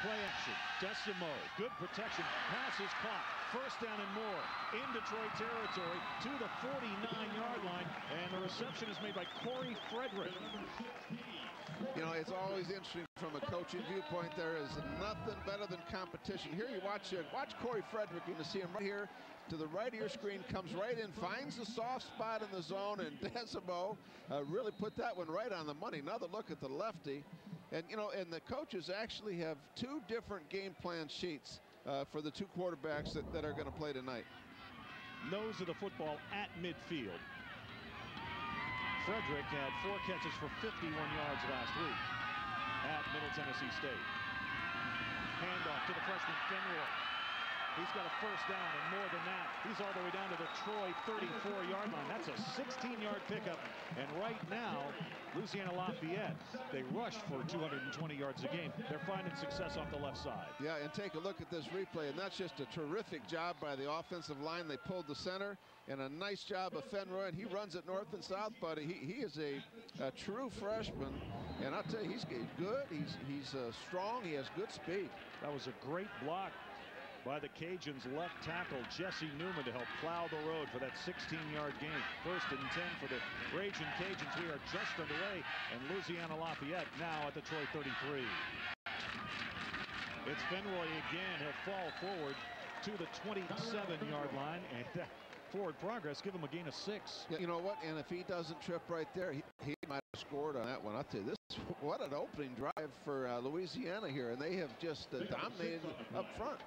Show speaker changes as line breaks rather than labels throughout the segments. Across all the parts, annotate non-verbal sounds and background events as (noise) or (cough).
Play action. Desormeaux. Good protection. Pass is caught. First down and more. In Detroit territory to the 49-yard line. And the reception is made by Corey Frederick.
You know, it's always interesting from a coaching viewpoint. There is nothing better than competition. Here you watch uh, watch Corey Frederick. You can see him right here to the right of your screen. Comes right in, finds the soft spot in the zone, and (laughs) Desormeaux uh, really put that one right on the money. Another look at the lefty. And, you know, and the coaches actually have two different game plan sheets uh, for the two quarterbacks that, that are going to play tonight.
Nose of the football at midfield. Frederick had four catches for 51 yards last week at Middle Tennessee State. Handoff to the freshman Fenroy. He's got a first down and more than that. He's all the way down to the Troy 34-yard line. That's a 16-yard pickup. And right now, Louisiana Lafayette, they rush for 220 yards a game. They're finding success off the left side.
Yeah, and take a look at this replay. And that's just a terrific job by the offensive line. They pulled the center. And a nice job of Fenroy. And he runs it north and south, buddy. He, he is a, a true freshman. And I'll tell you, he's good. He's, he's uh, strong. He has good speed.
That was a great block by the Cajuns left tackle Jesse Newman to help plow the road for that 16-yard gain. First and 10 for the Raging Cajuns. We are just underway, and Louisiana Lafayette now at the Troy 33. It's Fenroy again. He'll fall forward to the 27-yard line, and (laughs) that forward progress give him a gain of six.
Yeah, you know what? And if he doesn't trip right there, he, he might have scored on that one. I'll tell you, this (laughs) what an opening drive for uh, Louisiana here, and they have just uh, dominated up front.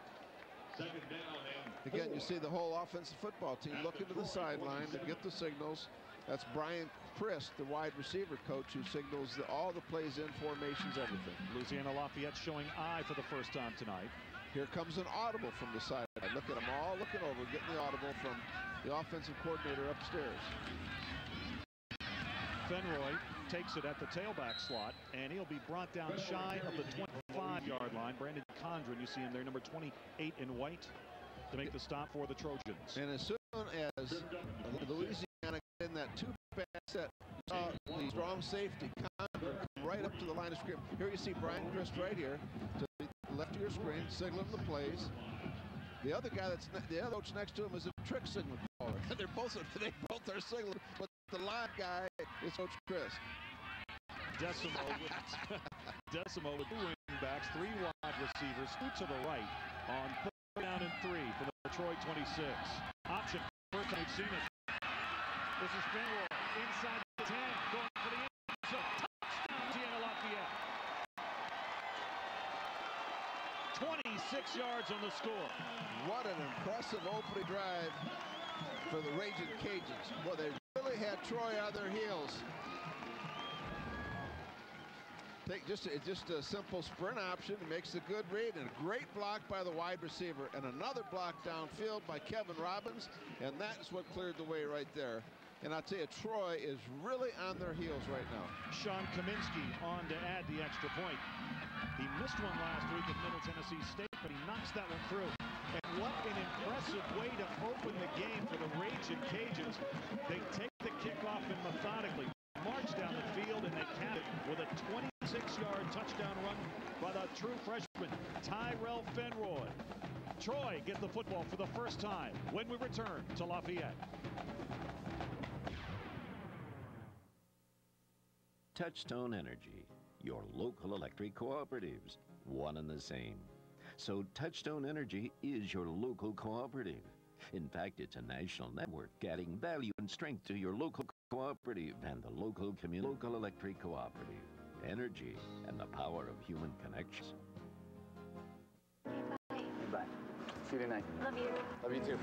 Again, you see the whole offensive football team looking to the sideline to get the signals. That's Brian Christ, the wide receiver coach, who signals the, all the plays in, formations, everything.
Louisiana Lafayette showing eye for the first time tonight.
Here comes an audible from the sideline. Look at them all looking over, getting the audible from the offensive coordinator upstairs.
Fenroy takes it at the tailback slot, and he'll be brought down shy of the 25-yard line. Brandon Condren, you see him there, number 28 in white, to make the stop for the Trojans.
And as soon as Louisiana in that two-back set, uh, the strong safety, Condren right up to the line of scrimmage. Here you see Brian Christ right here to the left of your screen, signaling the plays. The other guy that's the other coach next to him is a trick signal caller. (laughs) They're both they both are signaling, but the live guy is Coach Chris.
Desormeaux with, (laughs) Desormeaux with two wing backs, three wide receivers, two to the right on third down and three for the Detroit 26. Option, first time we've seen it. This is Fenroy inside the 10, going for the end zone. Touchdown, Louisiana Lafayette. 26 yards on the score.
What an impressive opening drive for the Raging Cajuns. Well, they really had Troy on their heels. Just a, just a simple sprint option, makes a good read, and a great block by the wide receiver, and another block downfield by Kevin Robbins, and that's what cleared the way right there. And I'll tell you, Troy is really on their heels right now.
Sean Kaminsky on to add the extra point. He missed one last week at Middle Tennessee State, but he knocks that one through. And what an impressive way to open the game for the Raging Cajuns. They take the kickoff and methodically march down the field, and they cap it with a 26-yard touchdown run by the true freshman, Tyrell Fenroy. Troy get the football for the first time when we return to Lafayette.
Touchstone Energy, your local electric cooperatives, one and the same. So Touchstone Energy is your local cooperative. In fact, it's a national network adding value and strength to your local cooperative and the local community local electric cooperative. Energy and the power of human connections.
Bye. See you tonight.
Love you.
Love you too.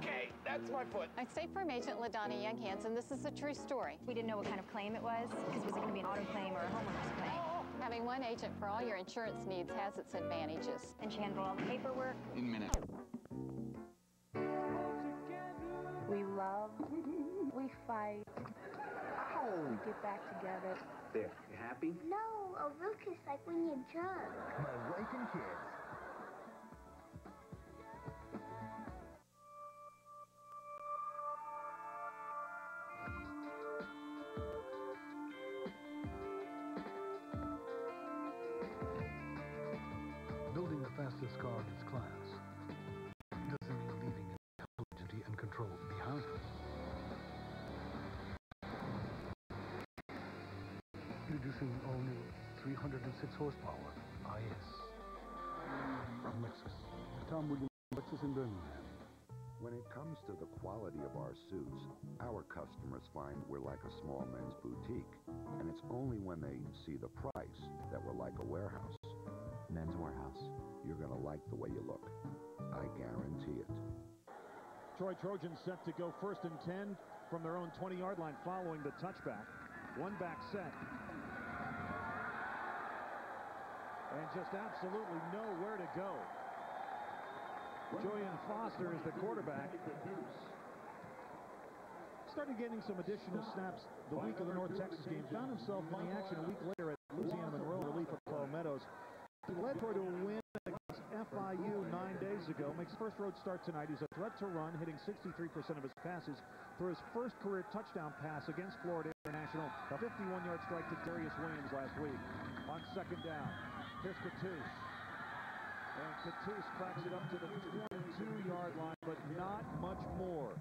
Okay, that's my foot.
I'm State Farm Agent LaDonna Young Hansen. This is a true story.
We didn't know what kind of claim it was, because was it going to be an auto claim or a homeowner's claim? Oh!
Having one agent for all your insurance needs has its advantages.
And she handled all the paperwork.
In minutes.
We love, we fight, we get back together.
There, you happy?
No, a milk is like when you're drunk.
My wife and kids.
Quality of our suits, our customers find we're like a small men's boutique. And it's only when they see the price that we're like a warehouse. Men's Wearhouse. You're going to like the way you look. I guarantee it.
Troy Trojans set to go first and 10 from their own 20-yard line following the touchback. One back set. And just absolutely nowhere to go. Julian Foster is the quarterback. Started getting some additional snaps the week of the North Texas game. Found himself in the action a week later at Louisiana Monroe relief at Meadows. He led for to a win against FIU nine days ago. Makes first road start tonight. He's a threat to run, hitting 63% of his passes for his first career touchdown pass against Florida International. A 51-yard strike to Darius Williams last week. On second down, here's Cattouse. And Cattouse cracks it up to the 22-yard line, but not much more.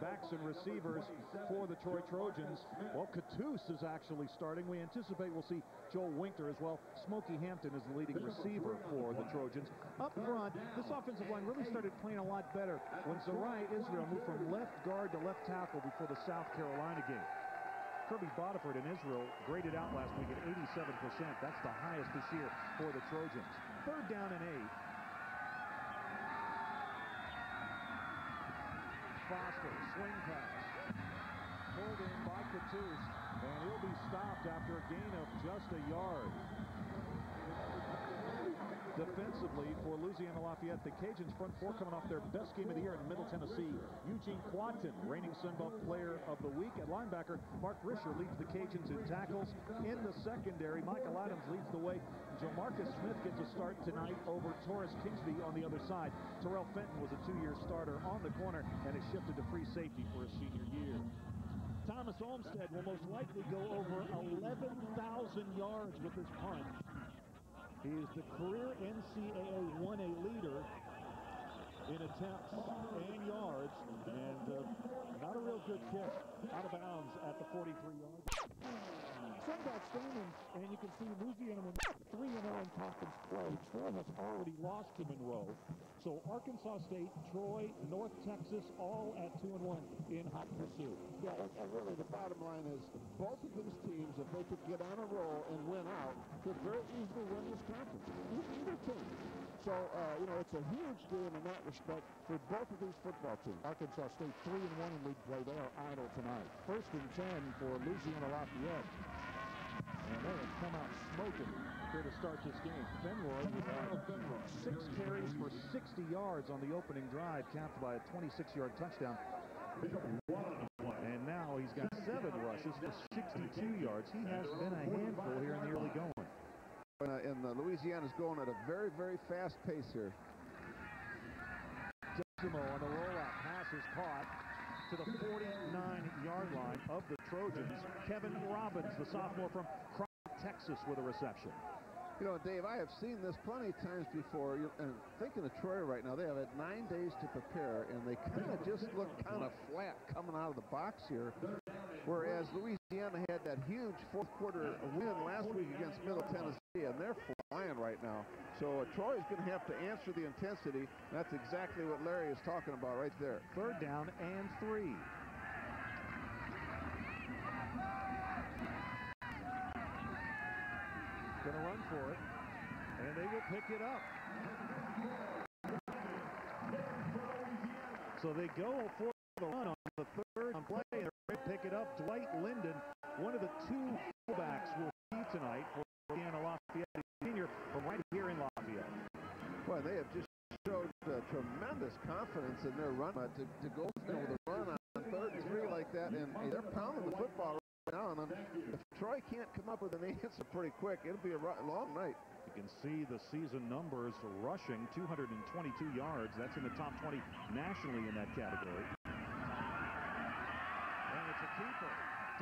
Backs and receivers for the Troy Trojans. Well, Cattouse is actually starting. We anticipate we'll see Joel Winter as well. Smokey Hampton is the leading receiver for the Trojans. Up front, this offensive line really started playing a lot better when Zariah Israel moved from left guard to left tackle before the South Carolina game. Kirby Bodiford and Israel graded out last week at 87%. That's the highest this year for the Trojans. Third down and eight. Foster, swing pass. Pulled in by Cattouse, and he'll be stopped after a gain of just a yard. Defensively for Louisiana Lafayette, the Cajuns front four coming off their best game of the year in Middle Tennessee. Eugene Quaton, reigning Sunbelt Player of the Week at linebacker. Mark Risher leads the Cajuns in tackles. In the secondary, Michael Adams leads the way. Jamarcus Smith gets a start tonight over Taurus Kingsby on the other side. Terrell Fenton was a two-year starter on the corner and is shifted to free safety for his senior year. Thomas Olmstead will most likely go over 11,000 yards with his punt. He is the career NCAA 1A leader in attempts and yards, and uh, not a real good kick out of bounds at the 43-yard. Sunbelt standings, and you can see Louisiana 3 and 0 in conference play. Troy has already lost to Monroe. So Arkansas State, Troy, North Texas, all at 2 and 1 in hot pursuit.
Yeah, and really the bottom line is both of these teams, if they could get on a roll and win out, could very easily win this conference. Either team. So, uh, you know, it's a huge game in that respect for both of these football teams.
Arkansas State 3 and 1 in league play. They are idle tonight. First and 10 for Louisiana Lafayette. And they have come out smoking here to start this game. Fenroy six carries for 60 yards on the opening drive, capped by a 26-yard touchdown. And now he's got seven rushes for 62 yards. He has been a handful here in the early going.
Uh, and uh, Louisiana's going at a very, very fast pace here.
Desormeaux on the rollout. Pass is caught to the 49-yard line of the Trojans. Kevin Robbins, the sophomore from Texas, with a reception.
You know, Dave, I have seen this plenty of times before. You, and thinking of Troy right now, they have had nine days to prepare, and they kind of (laughs) just look kind of flat coming out of the box here. Whereas Louisiana had that huge fourth quarter win last week against Middle Tennessee, and they're flying right now. So uh, Troy's going to have to answer the intensity. That's exactly what Larry is talking about right there.
Third down and three. Going to run for it, and they will pick it up. So they go for the run on the third play, and pick it up. Dwight Linden, one of the two fullbacks, will be tonight for Louisiana Lafayette Senior from right here in Lafayette.
Boy, they have just showed uh, tremendous confidence in their run uh, to, to go with a run on third and three like that, and hey, they're pounding the football right now. And Troy can't come up with an (laughs) answer pretty quick, it'll be a long night.
You can see the season numbers rushing 222 yards. That's in the top 20 nationally in that category. And it's a keeper.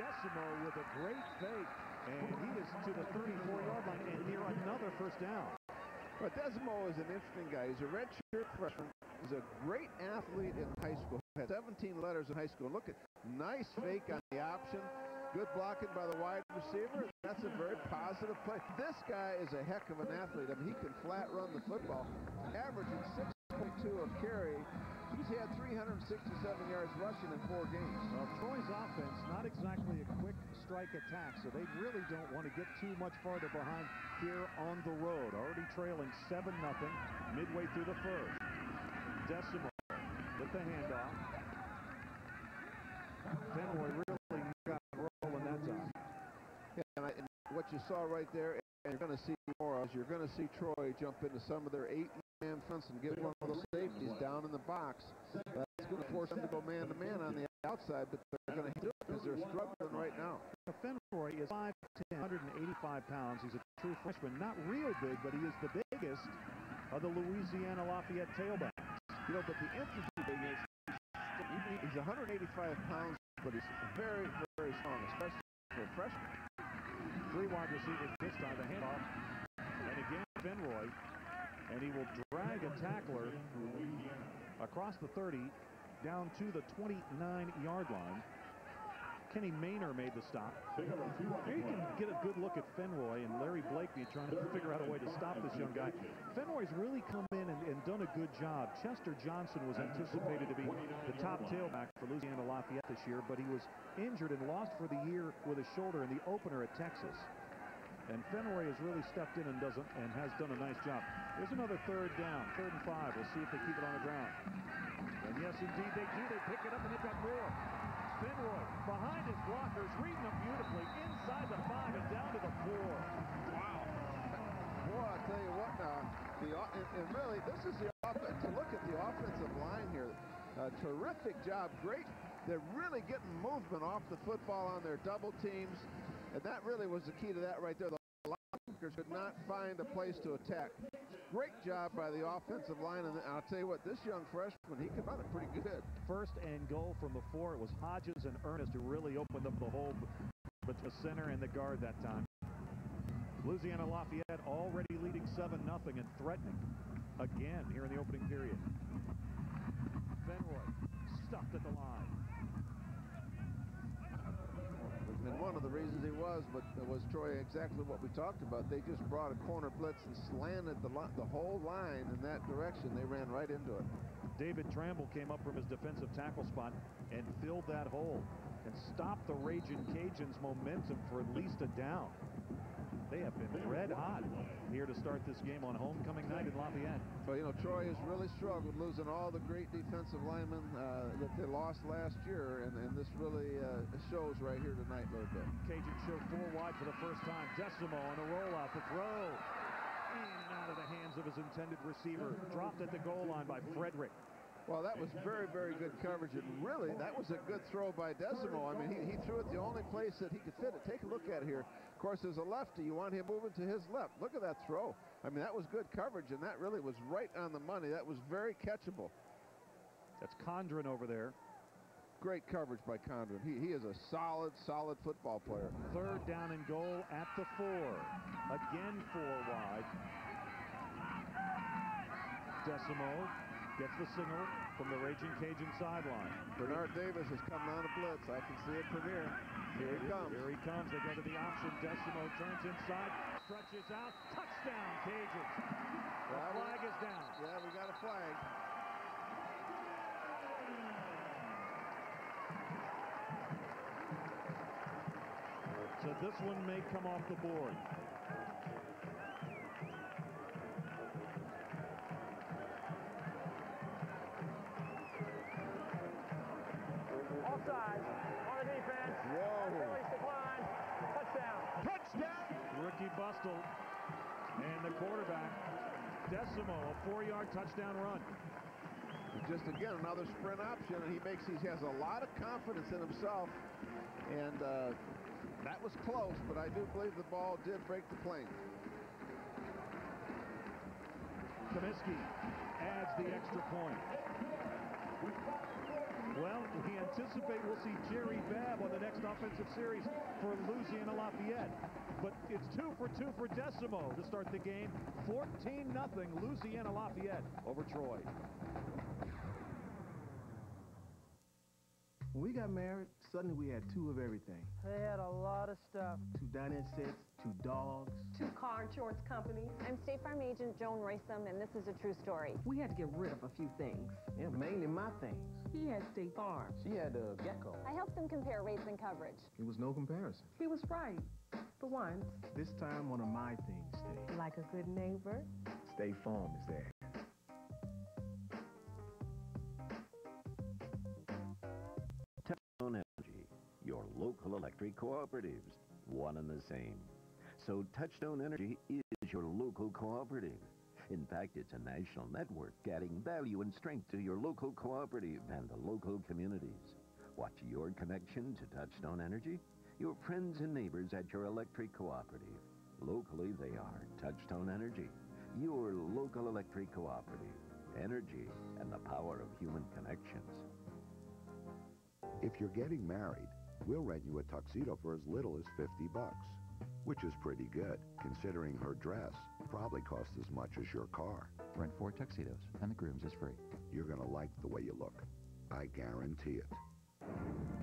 Desormeaux with a great fake. And he is to the 34-yard line and near another first down.
But Desormeaux is an interesting guy. He's a redshirt freshman. He's a great athlete in high school. Had 17 letters in high school. Look at nice fake on the option. Good blocking by the wide receiver. That's a very positive play. This guy is a heck of an athlete. I mean, he can flat run the football, averaging 6.2 of carry. He's had 367 yards rushing in four games.
Well, Troy's offense, not exactly a quick strike attack, so they really don't want to get too much farther behind here on the road. Already trailing 7-0 midway through the first. Desormeaux with the handoff. Fenroy really got rolling that time.
Yeah, and, I, and what you saw right there, and you're going to see more of, you're going to see Troy jump into some of their eight-man fronts and get one of those safeties down in the box. Uh, That's going to force them to go man-to-man -man on the outside, but they're going to do it because they're struggling right now.
Fenroy is 5'10", 185 pounds. He's a true freshman. Not real big, but he is the biggest of the Louisiana Lafayette tailbacks.
You know, but the interesting thing is he's 185 pounds, but he's very, very strong, especially for a freshman.
Three wide receivers this time, the handoff. And again, Fenroy. And he will drag a tackler across the 30 down to the 29-yard line. Kenny Maynor made the stop. Here you can get a good look at Fenroy and Larry Blakeney trying to figure out a way to stop this young guy. Fenroy's really come in and, and done a good job. Chester Johnson was anticipated to be the top tailback for Louisiana Lafayette this year, but he was injured and lost for the year with a shoulder in the opener at Texas. And Fenroy has really stepped in and doesn't and has done a nice job. There's another third down, third and five. We'll see if they keep it on the ground. And yes, indeed, they do. They pick it up and they've got more. Fenroy behind his blockers, reading them beautifully inside the five and down to the four. Wow.
Boy, I tell you what now, the, and, and really, this is the offense. To look at the offensive line here, a terrific job. Great. They're really getting movement off the football on their double teams, and that really was the key to that right there. The could not find a place to attack. Great job by the offensive line, and I'll tell you what, this young freshman, he run it pretty good.
First and goal from the four. It was Hodges and Ernest who really opened up the hole between the center and the guard that time. Louisiana Lafayette already leading 7-0 and threatening again here in the opening period. Fenroy stuffed at the line.
And one of the reasons he was, but was Troy exactly what we talked about. They just brought a corner blitz and slanted the, the whole line in that direction. They ran right into it.
David Tramble came up from his defensive tackle spot and filled that hole and stopped the Raging Cajuns' momentum for at least a down. They have been red hot here to start this game on homecoming night in Lafayette.
Well, you know, Troy has really struggled losing all the great defensive linemen uh, that they lost last year, and, and this really uh, shows right here tonight a little bit.
Cajun show four wide for the first time. Desormeaux on the rollout, the throw. In and out of the hands of his intended receiver. Dropped at the goal line by Frederick.
Well, that was very, very good coverage, and really, that was a good throw by Desormeaux. I mean, he, he threw it the only place that he could fit it. Take a look at it here. Of course, as a lefty, you want him moving to his left. Look at that throw. I mean, that was good coverage, and that really was right on the money. That was very catchable.
That's Condren over there.
Great coverage by Condren. He, he is a solid, solid football player.
Third down and goal at the four. Again four wide. Desormeaux gets the signal from the Raging Cajun sideline.
Bernard Davis has come on a blitz. I can see it from here. Here he comes.
Here he comes. They go to the option. Desormeaux turns inside, stretches out. Touchdown, Cajuns. The flag is down.
Yeah, we got a flag.
So this one may come off the board.
Offside on the defense.
Whoa.
Release decline. Touchdown.
Touchdown! Ricky Bustle and the quarterback, Desormeaux, a four-yard touchdown run.
Just again another sprint option, and he makes he has a lot of confidence in himself, and uh, that was close, but I do believe the ball did break the plane.
Comiskey adds the extra point. Well, we anticipate we'll see Jerry Babb on the next offensive series for Louisiana Lafayette. But it's two for two for Desormeaux to start the game. 14-0 Louisiana Lafayette over Troy.
We got married Suddenly we had two of everything.
They had a lot of stuff.
Two dining sets, two dogs.
Two car insurance companies.
I'm State Farm agent Joan Roysum, and this is a true story.
We had to get rid of a few things.
Yeah, mainly my things.
He had State Farm.
She had a gecko.
I helped them compare rates and coverage.
It was no comparison.
He was right. For once.
This time, one of my things stayed.
Like a good neighbor?
State Farm is there.
Local electric cooperatives, one and the same. So Touchstone Energy is your local cooperative. In fact, it's a national network adding value and strength to your local cooperative and the local communities. What's your connection to Touchstone Energy? Your friends and neighbors at your electric cooperative. Locally, they are Touchstone Energy, your local electric cooperative. Energy and the power of human connections.
If you're getting married, we'll rent you a tuxedo for as little as 50 bucks, which is pretty good, considering her dress probably costs as much as your car.
Rent four tuxedos, and the groom's is free.
You're going to like the way you look. I guarantee it.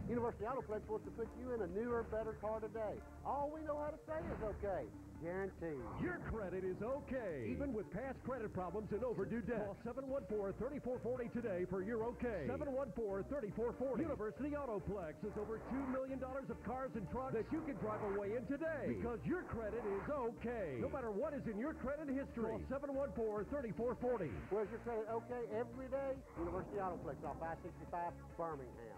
University Autoplex wants to put you in a newer, better car today. All we know how to say is okay. Guaranteed.
Your credit is okay. Even with past credit problems and overdue debt. Call 714-3440 today for your okay. 714-3440. University Autoplex has over $2 million of cars and trucks that you can drive away in today. Because your credit is okay. No matter what is in your credit history. Call 714-3440.
Where's your credit okay every day? University Autoplex off I-65, Birmingham.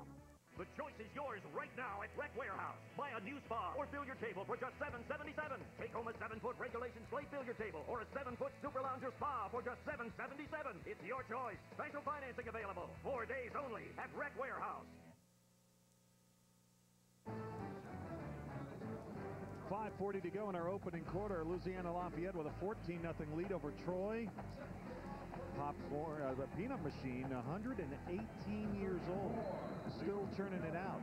The choice is yours right now at Rec Warehouse. Buy a new spa or billiard table for just 777. Take home a 7-foot regulation slate billiard table or a 7-foot super lounger spa for just 777. It's your choice. Special financing available. Four days only at Rec Warehouse.
5.40 to go in our opening quarter. Louisiana Lafayette with a 14-0 lead over Troy. Popcorn, uh, the peanut machine, 118 years old, still churning it out.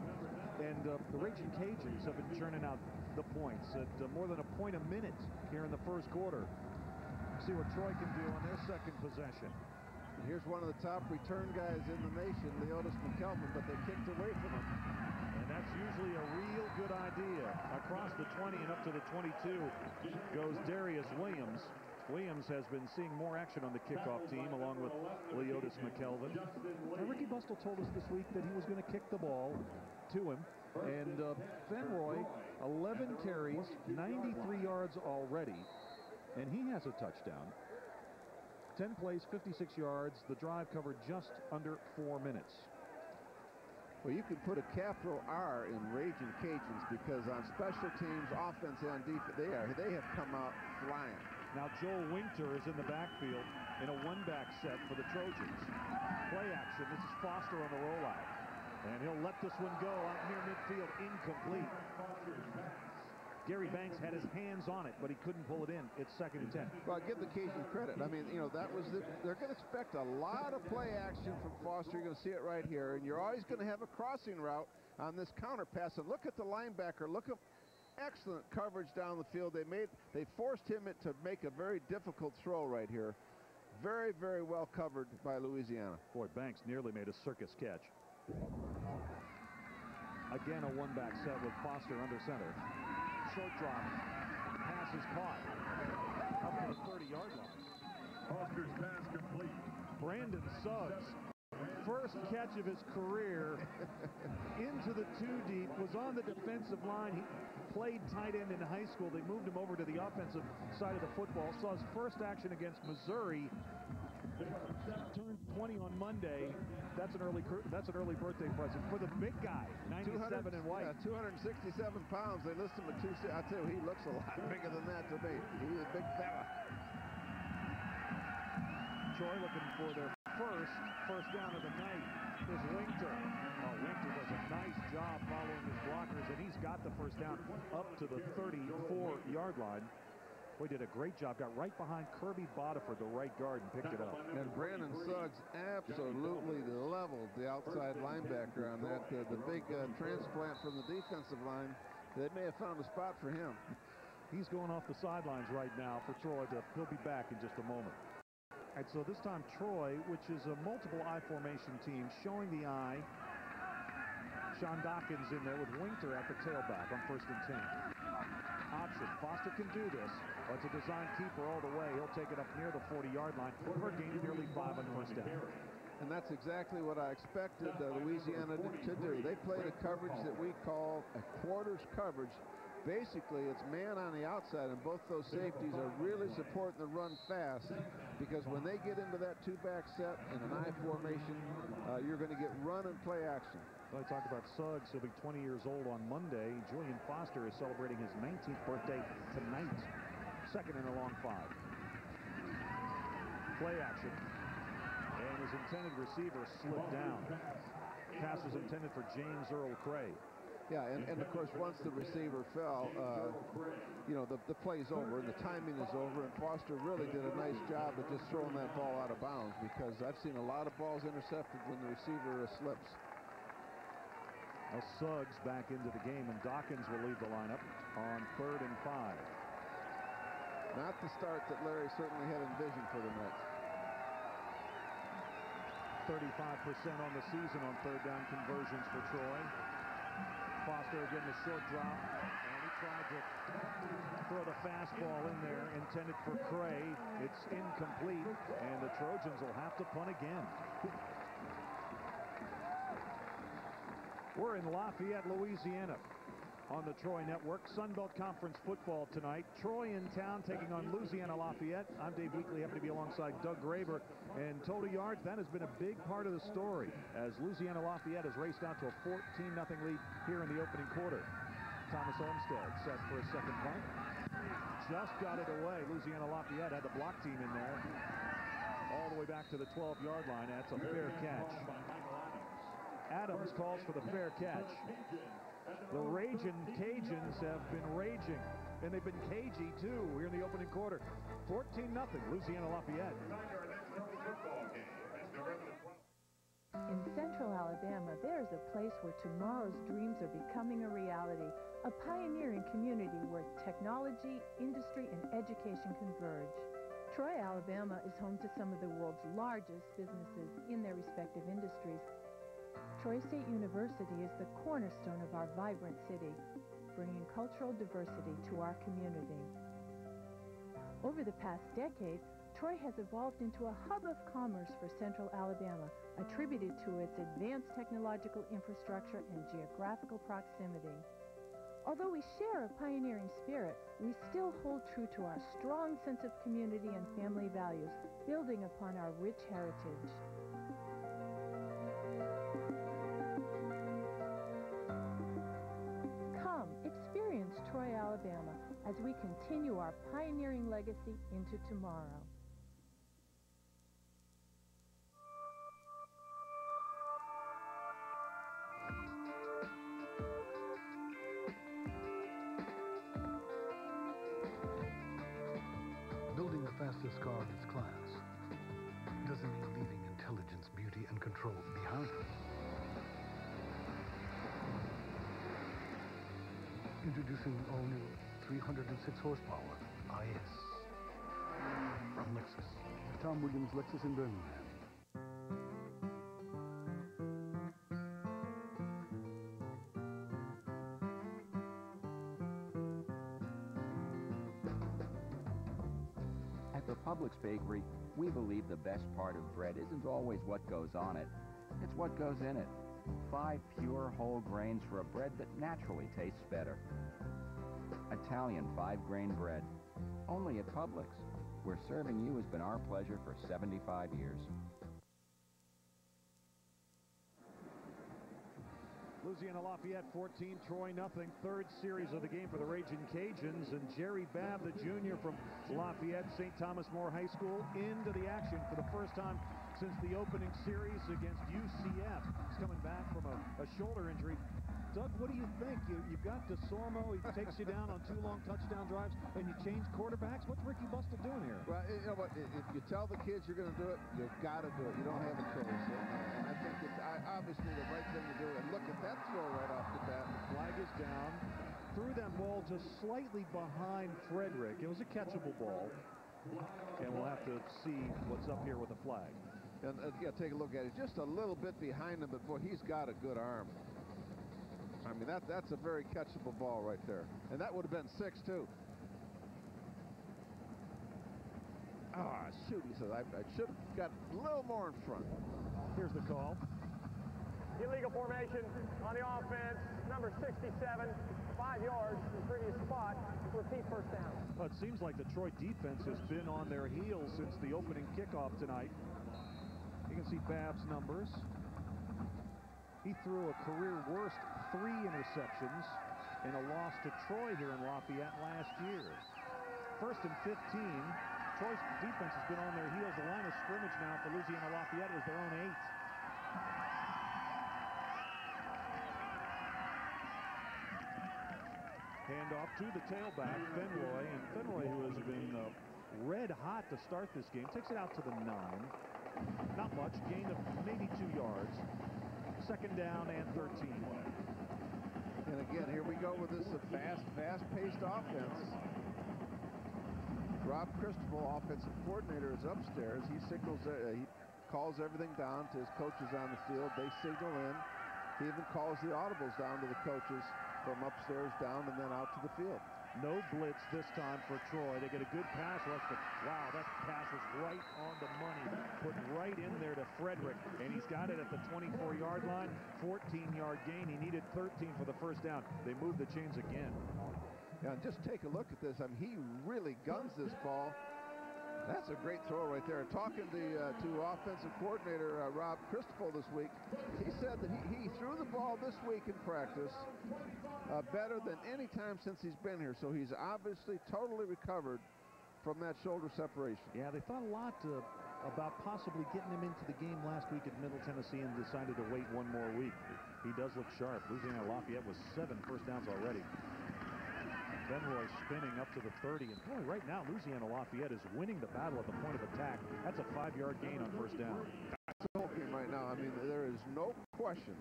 And uh, the Raging Cajuns have been churning out the points at uh, more than a point a minute here in the first quarter. See what Troy can do on their second possession.
Here's one of the top return guys in the nation, Leotis McKelvin, but they kicked away from him.
And that's usually a real good idea. Across the 20 and up to the 22 goes Darius Williams. Williams has been seeing more action on the kickoff team along with Leotis McKelvin. Now, Ricky Bustle told us this week that he was going to kick the ball to him. And uh, Fenroy, 11 carries, 93 yards already. And he has a touchdown. 10 plays, 56 yards. The drive covered just under four minutes.
Well, you can put a capital R in Raging Cajuns because on special teams, offense and defense, they are they have come out flying.
Now Joel Winter is in the backfield in a one-back set for the Trojans. Play action. This is Foster on the rollout. And he'll let this one go out near midfield. Incomplete. Gary Banks had his hands on it, but he couldn't pull it in. It's second and 10.
Well, give the Cajuns credit. I mean, you know, that was the, they're going to expect a lot of play action from Foster. You're going to see it right here. And you're always going to have a crossing route on this counter pass. And look at the linebacker. Look at excellent coverage down the field. They made they forced him to make a very difficult throw right here. Very, very well covered by Louisiana.
Boy, Banks nearly made a circus catch. Again, a one-back set with Foster under center. Short drop. Pass is caught. Up to the 30-yard line.
Foster's pass complete.
Brandon Suggs first catch of his career (laughs) into the two deep, was on the defensive line. Played tight end in high school. They moved him over to the offensive side of the football. Saw his first action against Missouri. Turned 20 on Monday. That's an early that's an early birthday present for the big guy, 97 in white.
Yeah, 267 pounds. They list him at two. I tell you, he looks a lot (laughs) bigger than that to me. He's a big fella.
Troy looking for their first first down of the night. Is Winter. Oh, Winter does a nice job following and he's got the first down up to the 34-yard line. Boy, did a great job. Got right behind Kirby Bodiford, the right guard, and picked it up.
And Brandon Suggs absolutely leveled the outside linebacker on that. Uh, the big uh, transplant from the defensive line. They may have found a spot for him.
He's going off the sidelines right now for Troy. To, he'll be back in just a moment. And so this time Troy, which is a multiple eye formation team, showing the I, Sean Dawkins in there with Winter at the tailback on first and 10. Option. Foster can do this. But it's a design keeper all the way. He'll take it up near the 40-yard line for a gain nearly five on first down.
And that's exactly what I expected uh, Louisiana to, to do. They played a coverage that we call a quarters coverage. Basically, it's man on the outside, and both those safeties are really supporting the run fast because when they get into that two-back set in an I formation, uh, you're going to get run and play action.
I talked about Suggs. He'll be 20 years old on Monday. Julian Foster is celebrating his 19th birthday tonight. Second and a long five. Play action. And his intended receiver slipped down. Pass was intended for James Earl Cray.
Yeah, and, and of course, once the receiver fell, uh, you know, the, the play's over and the timing is over, and Foster really did a nice job of just throwing that ball out of bounds because I've seen a lot of balls intercepted when the receiver slips.
Now Suggs back into the game, and Dawkins will leave the lineup on third and five.
Not the start that Larry certainly had envisioned for the Mets.
35% on the season on third down conversions for Troy. Foster again the short drop, and he tried to throw the fastball in there, intended for Cray. It's incomplete, and the Trojans will have to punt again. We're in Lafayette, Louisiana on the Troy Network. Sunbelt Conference football tonight. Troy in town taking on Louisiana Lafayette. I'm Dave Weekley, happy to be alongside Doug Graber. And total yards, that has been a big part of the story as Louisiana Lafayette has raced out to a 14-0 lead here in the opening quarter. Thomas Olmstead set for a second punt. Just got it away. Louisiana Lafayette had the block team in there. All the way back to the 12-yard line. That's a fair catch. Adams calls for the fair catch. The Raging Cajuns have been raging, and they've been cagey, too, here in the opening quarter. 14-0, Louisiana Lafayette.
In central Alabama, there's a place where tomorrow's dreams are becoming a reality, a pioneering community where technology, industry, and education converge. Troy, Alabama is home to some of the world's largest businesses in their respective industries. Troy State University is the cornerstone of our vibrant city, bringing cultural diversity to our community. Over the past decade, Troy has evolved into a hub of commerce for central Alabama, attributed to its advanced technological infrastructure and geographical proximity. Although we share a pioneering spirit, we still hold true to our strong sense of community and family values, building upon our rich heritage. Troy, Alabama, as we continue our pioneering legacy into tomorrow.
306 horsepower IS ah, from Lexus. Tom Williams Lexus in Birmingham.
At Republic's Bakery, we believe the best part of bread isn't always what goes on it, it's what goes in it. Five pure whole grains for a bread that naturally tastes better. Italian five-grain bread, only at Publix, where serving you has been our pleasure for 75 years.
Louisiana Lafayette 14, Troy nothing. Third series of the game for the Raging Cajuns. And Jerry Babb, the junior from Lafayette St. Thomas More High School, into the action for the first time since the opening series against UCF. He's coming back from a, a shoulder injury. Doug, what do you think? You, you've got Desormeaux. He takes you down on two long touchdown drives, and you change quarterbacks. What's Ricky Bustle doing here?
Well, you know what? If you tell the kids you're going to do it, you've got to do it. You don't have a choice. And I think it's obviously the right thing to do. And look at that throw right off the bat.
The flag is down. Threw that ball just slightly behind Frederick. It was a catchable ball. And we'll have to see what's up here with the flag.
And uh, yeah, take a look at it. Just a little bit behind him, but boy, he's got a good arm. I mean, that that's a very catchable ball right there. And that would have been six, too. Ah, shoot, he says, I, I should have got a little more in front.
Here's the call.
Illegal formation on the offense, number 67, five yards from the previous spot. Repeat first down.
Well, it seems like the Troy defense has been on their heels since the opening kickoff tonight. You can see Babs' numbers. He threw a career worst three interceptions in a loss to Troy here in Lafayette last year. First and 15. Troy's defense has been on their heels. The line of scrimmage now for Louisiana Lafayette is their own eight. Handoff to the tailback, Fenroy. And Fenroy, who has been uh, red hot to start this game, takes it out to the nine. Not much, gain of maybe two yards. Second down and 13.
And again, here we go with this fast, fast-paced offense. Rob Cristobal, offensive coordinator, is upstairs. He signals, uh, he calls everything down to his coaches on the field. They signal in. He even calls the audibles down to the coaches from upstairs down and then out to the field.
No blitz this time for Troy. They get a good pass rush, but wow, that pass was right on the money. Put right in there to Frederick, and he's got it at the 24-yard line. 14-yard gain. He needed 13 for the first down. They move the chains again.
And just take a look at this. I mean, he really guns this ball. That's a great throw right there. Talking to, uh, to offensive coordinator uh, Rob Cristobal this week, he said that he, he threw the ball this week in practice uh, better than any time since he's been here. So he's obviously totally recovered from that shoulder separation.
Yeah, they thought a lot uh, about possibly getting him into the game last week at Middle Tennessee and decided to wait one more week. He does look sharp. Louisiana Lafayette was seven first downs already. Fenroy spinning up to the 30. And boy, right now, Louisiana Lafayette is winning the battle at the point of attack. That's a five-yard gain on first down.
That's game right now. I mean, there is no question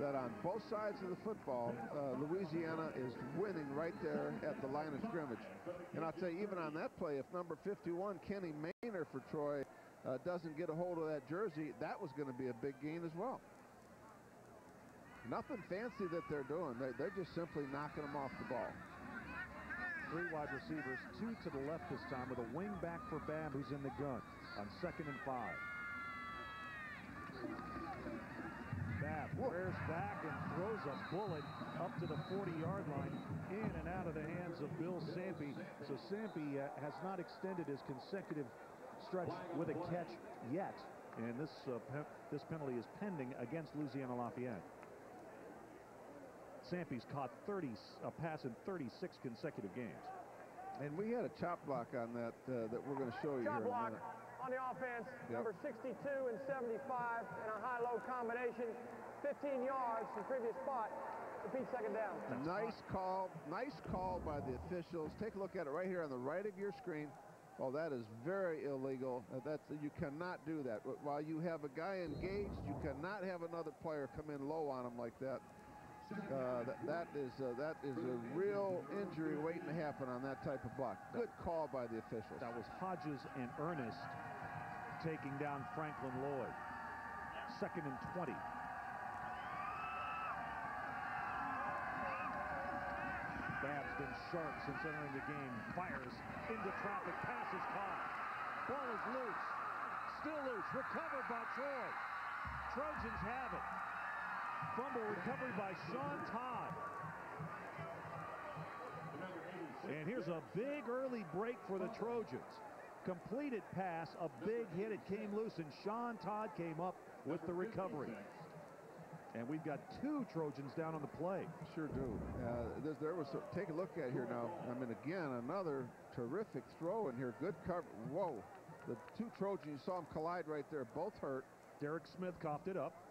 that on both sides of the football, uh, Louisiana is winning right there at the line of scrimmage. And I'll tell you, even on that play, if number 51, Kenny Maynor for Troy, uh, doesn't get a hold of that jersey, that was going to be a big gain as well. Nothing fancy that they're doing. They're just simply knocking them off the ball.
Three wide receivers, two to the left this time with a wing back for Babb who's in the gun on second and five. Babb wears back and throws a bullet up to the 40-yard line, in and out of the hands of Bill Sampy. So Sampy uh, has not extended his consecutive stretch with a catch yet, and this uh, pe this penalty is pending against Louisiana Lafayette. Sampy's caught 30 a pass in 36 consecutive games.
And we had a chop block on that uh, that we're going to show you
chop
here in a
block
minute.
on the offense,
Yep.
number 62 and 75 in a high-low combination, 15 yards from previous spot. Repeat second down.
Nice call, nice call by the officials. Take a look at it right here on the right of your screen. Well, that is very illegal. Uh, That's you cannot do that. While you have a guy engaged, you cannot have another player come in low on him like that. Uh, that, that is uh, that is a real injury waiting to happen on that type of block. Good call by the officials.
That was Hodges and Ernest taking down Franklin Lloyd. Second and 20. Babb's been sharp since entering the game. Fires into traffic. Pass is caught. Ball is loose. Still loose. Recovered by Troy. Trojans have it. Fumble recovery by Sean Todd. And here's a big early break for the Trojans. Completed pass, a big hit. It came loose, and Sean Todd came up with the recovery. And we've got two Trojans down on the play.
Sure do. Uh, there, there was take a look at here now. I mean, again, another terrific throw in here. Good cover. Whoa, the two Trojans. You saw them collide right there. Both hurt.
Derek Smith coughed it up.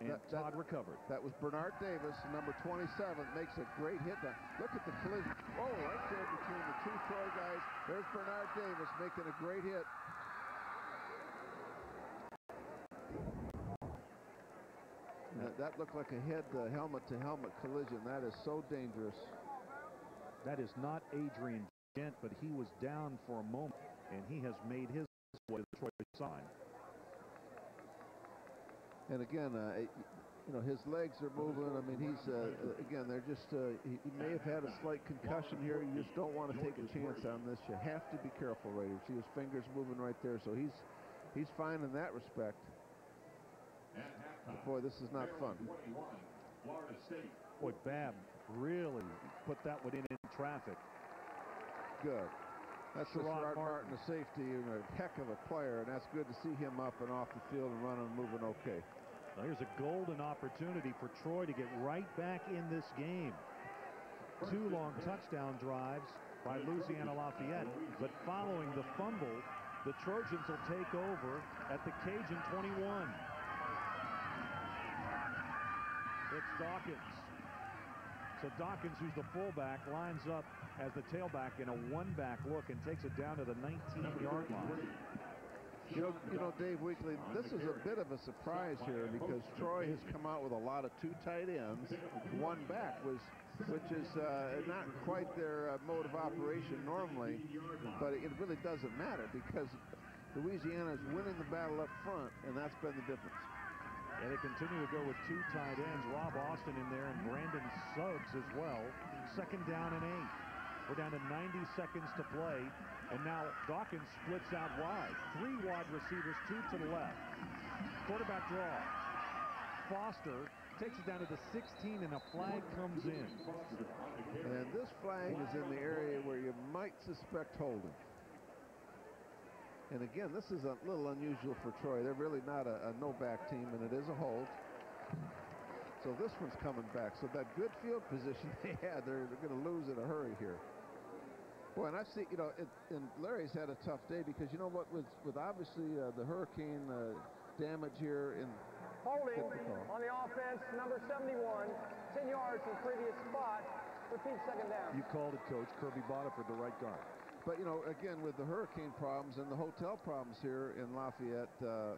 And
That-
Todd
that-
recovered.
That was Bernard Davis, number 27, makes a great hit. Now, look at the collision. Oh, right there between the two Troy guys. There's Bernard Davis making a great hit. That, that looked like a head uh, helmet to helmet collision. That is so dangerous.
That is not Adrian Gent, but he was down for a moment, and he has made his way to the Troy sign.
And again, uh, you know, his legs are moving. I mean, he's, uh, again, they're just, uh, he, he, may have had a slight concussion here. You just don't want to take a chance on this. You have to be careful right here. See his fingers moving right there. So he's, he's fine in that respect. But boy, this is not fun.
Boy, Babb really put that one in in traffic.
Good. That's
Sherrod
Sherrod
Martin.
A safety and a heck of a player, and that's good to see him up and off the field and running and moving okay.
Now here's a golden opportunity for Troy to get right back in this game. Two long touchdown drives by Louisiana Lafayette, but following the fumble, the Trojans will take over at the Cajun 21. It's Dawkins. So Dawkins, who's the fullback, lines up as the tailback in a one-back look and takes it down to the 19-yard line.
You know, you know, Dave Weekly, this is a bit of a surprise here because Troy has come out with a lot of two tight ends, one back was, which is uh, not quite their uh, mode of operation normally, but it really doesn't matter because Louisiana is winning the battle up front, and that's been the difference.
And they continue to go with two tight ends, Rob Austin in there and Brandon Suggs as well. Second down and eight. We're down to 90 seconds to play. And now Dawkins splits out wide. Three wide receivers, two to the left. Quarterback draw. Foster takes it down to the 16 and a flag comes in.
And this flag is in the area where you might suspect holding. And again, this is a little unusual for Troy. They're really not a, a no-back team, and it is a hold. So this one's coming back. So that good field position (laughs) they had, they're, they're going to lose in a hurry here. Boy, and I see, you know, it, and Larry's had a tough day because you know what, with, with obviously uh, the hurricane uh, damage here in
Holding on the offense, number 71, 10 yards from previous spot. Repeat second down.
You called it, Coach. Kirby Bodiford, the right guard.
But, you know, again, with the hurricane problems and the hotel problems here in Lafayette, uh,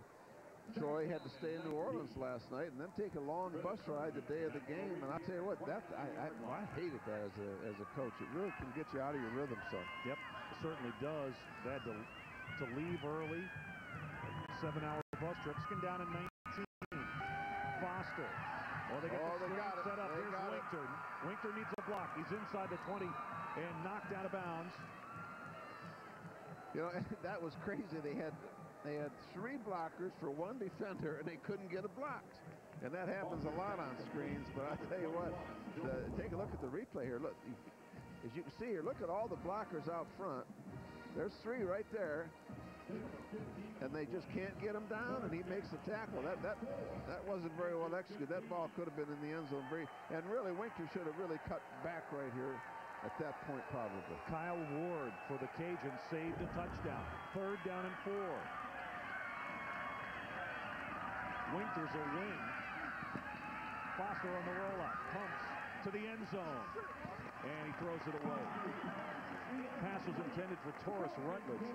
Troy had to stay in New Orleans last night and then take a long bus ride the day of the game. And I'll tell you what, that I, I, well, I hated that as a, as a coach. It really can get you out of your rhythm, son.
Yep, it certainly does. They had to, to leave early. Seven-hour bus trip. Skin down in 19. Foster. Well, they get
Oh,
the
they got
set up.
They
Here's
got it.
Winter needs a block. He's inside the 20 and knocked out of bounds.
You know, (laughs) that was crazy. They had they had three blockers for one defender, and they couldn't get it blocked. And that happens a lot on screens. But I'll tell you what, the, take a look at the replay here. Look, as you can see here, look at all the blockers out front. There's three right there. And they just can't get him down, and he makes the tackle. That that that wasn't very well executed. That ball could have been in the end zone. And really, Winter should have really cut back right here at that point, probably.
Kyle Ward for the Cajuns saved a touchdown. Third down and four. Winter's a wing. Foster on the rollout. Pumps to the end zone. And he throws it away. Pass was intended for Taurus Rutledge.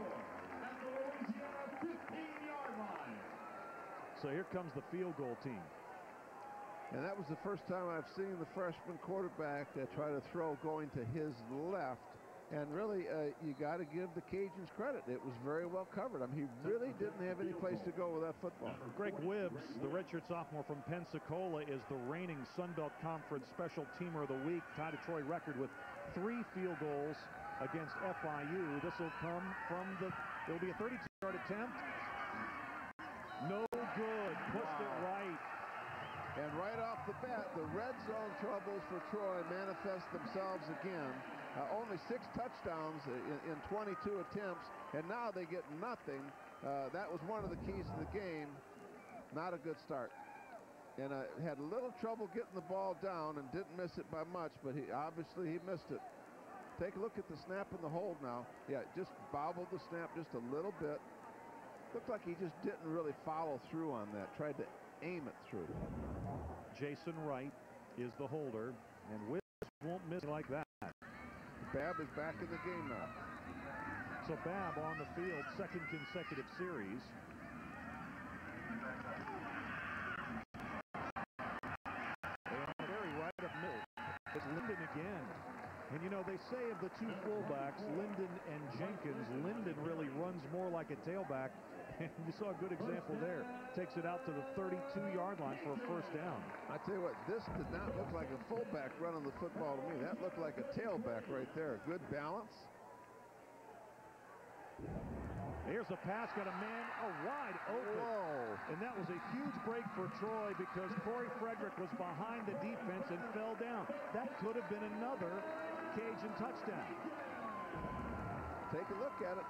So here comes the field goal team.
And that was the first time I've seen the freshman quarterback try to throw going to his left. And really, uh, you got to give the Cajuns credit. It was very well covered. I mean, he really didn't have any place to go with that football.
Greg Whibbs, the redshirt sophomore from Pensacola, is the reigning Sun Belt Conference Special Teamer of the Week. Tied a Troy record with three field goals against FIU. This will come from the, it'll be a 32-yard attempt. No good. Pushed it right.
And right off the bat, the red zone troubles for Troy manifest themselves again. Uh, only six touchdowns in, in 22 attempts, and now they get nothing. Uh, that was one of the keys to the game. Not a good start. And uh, had a little trouble getting the ball down and didn't miss it by much, but he obviously he missed it. Take a look at the snap and the hold now. Yeah, just bobbled the snap just a little bit. Looked like he just didn't really follow through on that. Tried to aim it through.
Jason Wright is the holder, and Whibbs won't miss like that.
Babb is back in the game now.
So Babb on the field, second consecutive series. And very right up middle. It's Linden again. And you know, they say of the two fullbacks, Linden and Jenkins, Linden really runs more like a tailback. (laughs) you saw a good example there. Takes it out to the 32-yard line for a first down.
I tell you what, this did not look like a fullback running the football to me. That looked like a tailback right there. Good balance.
Here's a pass, got a man a wide open.
Whoa.
And that was a huge break for Troy because Corey Frederick was behind the defense and fell down. That could have been another Cajun touchdown.
Take a look at it.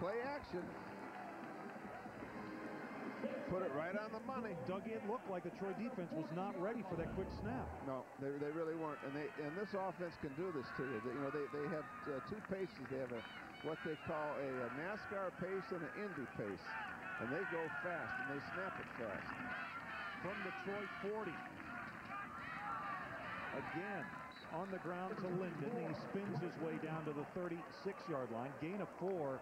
Play action. Put it right on the money.
Dougie, it looked like the Troy defense was not ready for that quick snap.
No, they, they really weren't. And they and this offense can do this to you. They, you know, they, they have uh, two paces. They have a what they call a, a NASCAR pace and an Indy pace. And they go fast, and they snap it fast.
From the Troy 40. Again, on the ground to Linden. He spins his way down to the 36-yard line. Gain of four.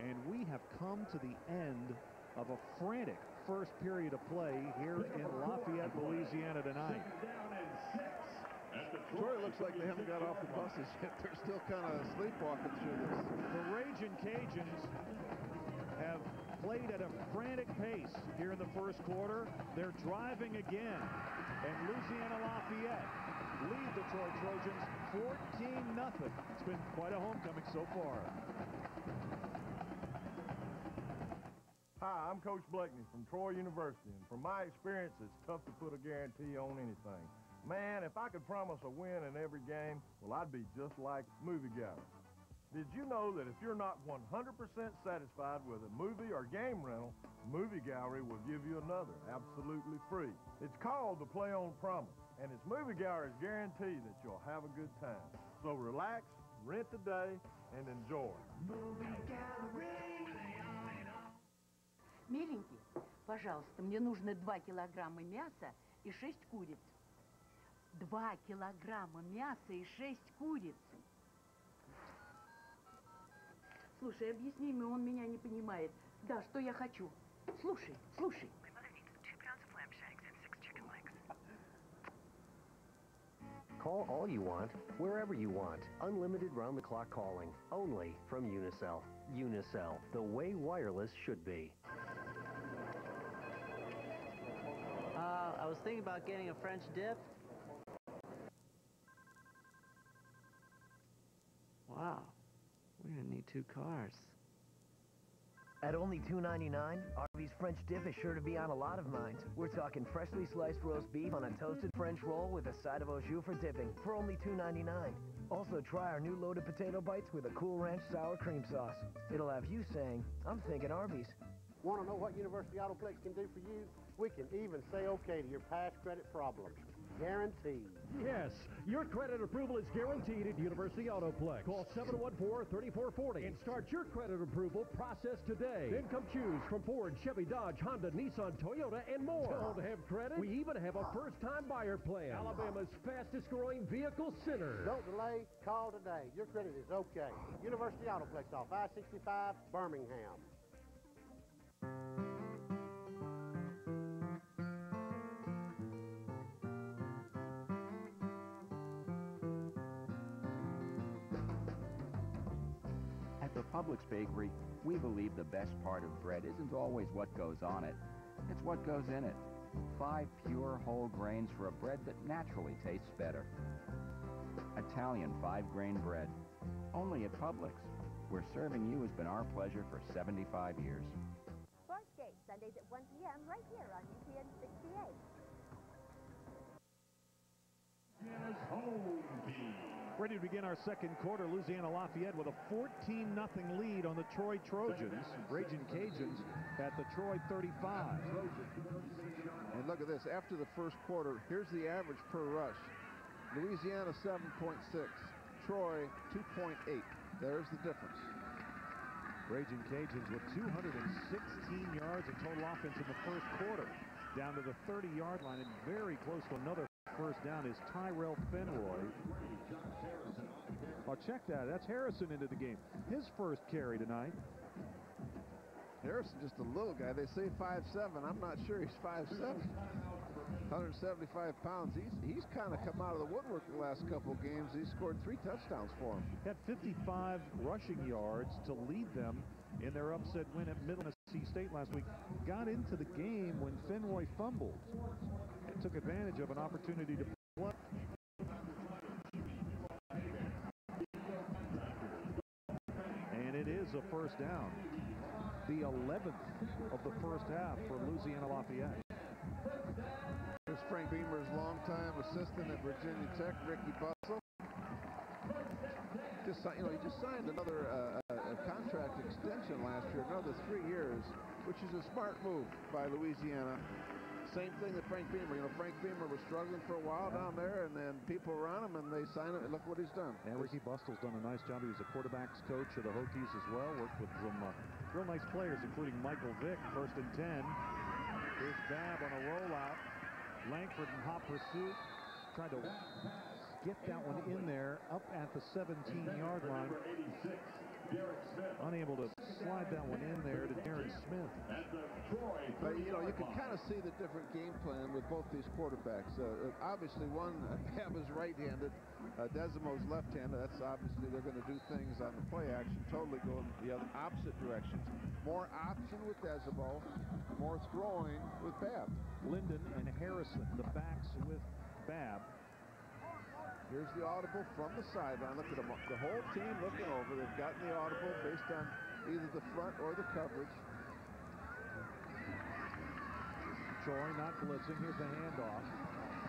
And we have come to the end of a frantic first period of play here in Lafayette, Louisiana tonight.
Troy looks like they haven't got off the buses yet. (laughs) They're still kind of sleepwalking through this.
The Raging Cajuns have played at a frantic pace here in the first quarter. They're driving again. And Louisiana Lafayette lead the Troy Trojans 14-0. It's been quite a homecoming so far.
Hi, I'm Coach Blakeney from Troy University, and from my experience, it's tough to put a guarantee on anything. Man, if I could promise a win in every game, well, I'd be just like Movie Gallery. Did you know that if you're not 100% satisfied with a movie or game rental, Movie Gallery will give you another absolutely free? It's called the Play On Promise, and it's Movie Gallery's guarantee that you'll have a good time. So relax, rent today, and enjoy. Movie Gallery.
Миленький, пожалуйста, мне нужно 2 килограмма мяса и 6 куриц. 2 килограмма мяса и 6 куриц. Слушай, объясни ему, он меня не понимает. Да, что я хочу? Слушай, слушай.
Call all you want, wherever you want. Unlimited round-the-clock calling. Only from Unicell. Unicell, the way wireless should be.
Uh, I was thinking about getting a French dip. Wow, we're gonna need two cars.
At only $2.99, Arby's French dip is sure to be on a lot of minds. We're talking freshly sliced roast beef on a toasted French roll with a side of au jus for dipping for only $2.99. Also, try our new loaded potato bites with a Cool Ranch sour cream sauce. It'll have you saying, I'm thinking Arby's.
Want to know what University Autoplex can do for you? We can even say okay to your past credit problems. Guaranteed.
Yes, your credit approval is guaranteed at University Autoplex. Call 714-3440 and start your credit approval process today. Then come choose from Ford, Chevy, Dodge, Honda, Nissan, Toyota, and more. Don't have credit? We even have a first-time buyer plan. Alabama's fastest growing vehicle center.
Don't delay. Call today. Your credit is okay. University Autoplex off I-65, Birmingham.
Publix Bakery, we believe the best part of bread isn't always what goes on it. It's what goes in it. Five pure whole grains for a bread that naturally tastes better. Italian five-grain bread. Only at Publix, where serving you has been our pleasure for 75 years.
Sports Gate, Sundays at 1 p.m. right here on UPN 68.
Ready to begin our second quarter. Louisiana Lafayette with a 14-0 lead on the Troy Trojans. Raging Cajuns at the Troy 35.
And look at this. After the first quarter, here's the average per rush. Louisiana 7.6. Troy 2.8. There's the difference.
Raging Cajuns with 216 yards of total offense in the first quarter. Down to the 30-yard line and very close to another first down is Tyrell Fenroy. Oh, check that. That's Harrison into the game. His first carry tonight.
Harrison just a little guy. They say 5'7". I'm not sure he's 5'7". 175 pounds. He's he's kind of come out of the woodwork the last couple games. He scored three touchdowns for him.
Had 55 rushing yards to lead them in their upset win at Middle Tennessee State last week. Got into the game when Fenroy fumbled took advantage of an opportunity to play. And it is a first down. The 11th of the first half for Louisiana Lafayette.
Here's Frank Beamer's longtime assistant at Virginia Tech, Ricky Bustle. Just you know, he just signed another uh, a contract extension last year, another three years, which is a smart move by Louisiana. Same thing that Frank Beamer. You know, Frank Beamer was struggling for a while down there, and then people around him, and they signed him. And look what he's done.
And Ricky Bustle's done a nice job. He was a quarterbacks coach of the Hokies as well. Worked with some uh, real nice players, including Michael Vick, first and 10. Here's Babb on a rollout. Langford in hot pursuit. Tried to get that one in there up at the 17-yard line. Unable to slide that one in there to Darren Smith.
But, you know, you can kind of see the different game plan with both these quarterbacks. Uh, obviously, one, (laughs) Babb is right-handed. Uh, Desormeaux's left-handed. That's obviously they're going to do things on the play action, totally going the other opposite directions. More option with Desimo, more throwing with Babb.
Linden and Harrison, the backs with Babb.
Here's the audible from the sideline. Look at them. The whole team looking over. They've gotten the audible based on either the front or the coverage.
Troy not blitzing. Here's the handoff.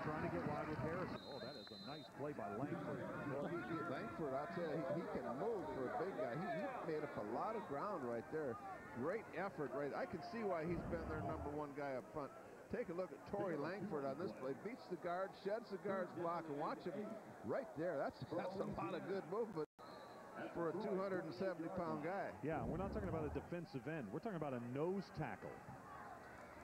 Trying to get wide with Harrison. Oh, that is a nice play by Langford.
Well, he, he, Langford, I'll tell you, he, he, can move for a big guy. He, he made up a lot of ground right there. Great effort, right? I can see why he's been their number one guy up front. Take a look at Tory Langford on this play. Beats the guard, sheds the guard's block, and watch him right there. That's that's a lot of good movement for a 270-pound guy.
Yeah, we're not talking about a defensive end. We're talking about a nose tackle.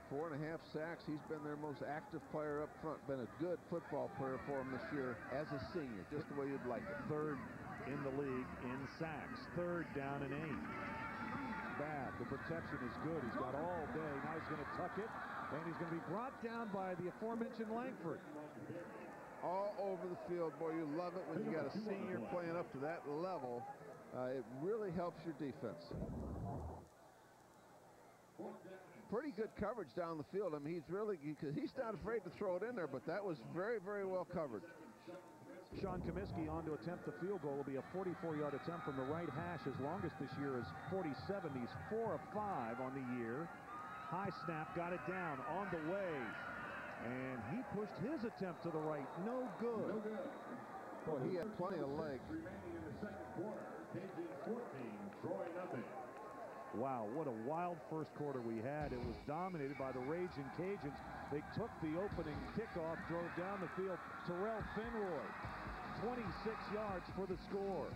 Four and a half sacks. He's been their most active player up front. Been a good football player for him this year as a senior, just the way you'd like it.
Third in the league in sacks. Third down and eight. Bad. The protection is good. He's got all day. Now he's going to tuck it. And he's going to be brought down by the aforementioned Langford.
All over the field. Boy, you love it when you got a senior playing up to that level. Uh, it really helps your defense. Pretty good coverage down the field. I mean, he's really, because he's not afraid to throw it in there, but that was very, very well covered.
Sean Comiskey on to attempt the field goal. will be a 44-yard attempt from the right hash. His longest this year is 47. He's 4 of 5 on the year. High snap, got it down on the way. And he pushed his attempt to the right. No good. No good.
Boy, he had plenty of legs.
Remaining in the second quarter. Cajuns 14, Troy nothing.
Wow, what a wild first quarter we had. It was dominated by the Raging Cajuns. They took the opening kickoff, drove down the field. Tyrell Fenroy, 26 yards for the score.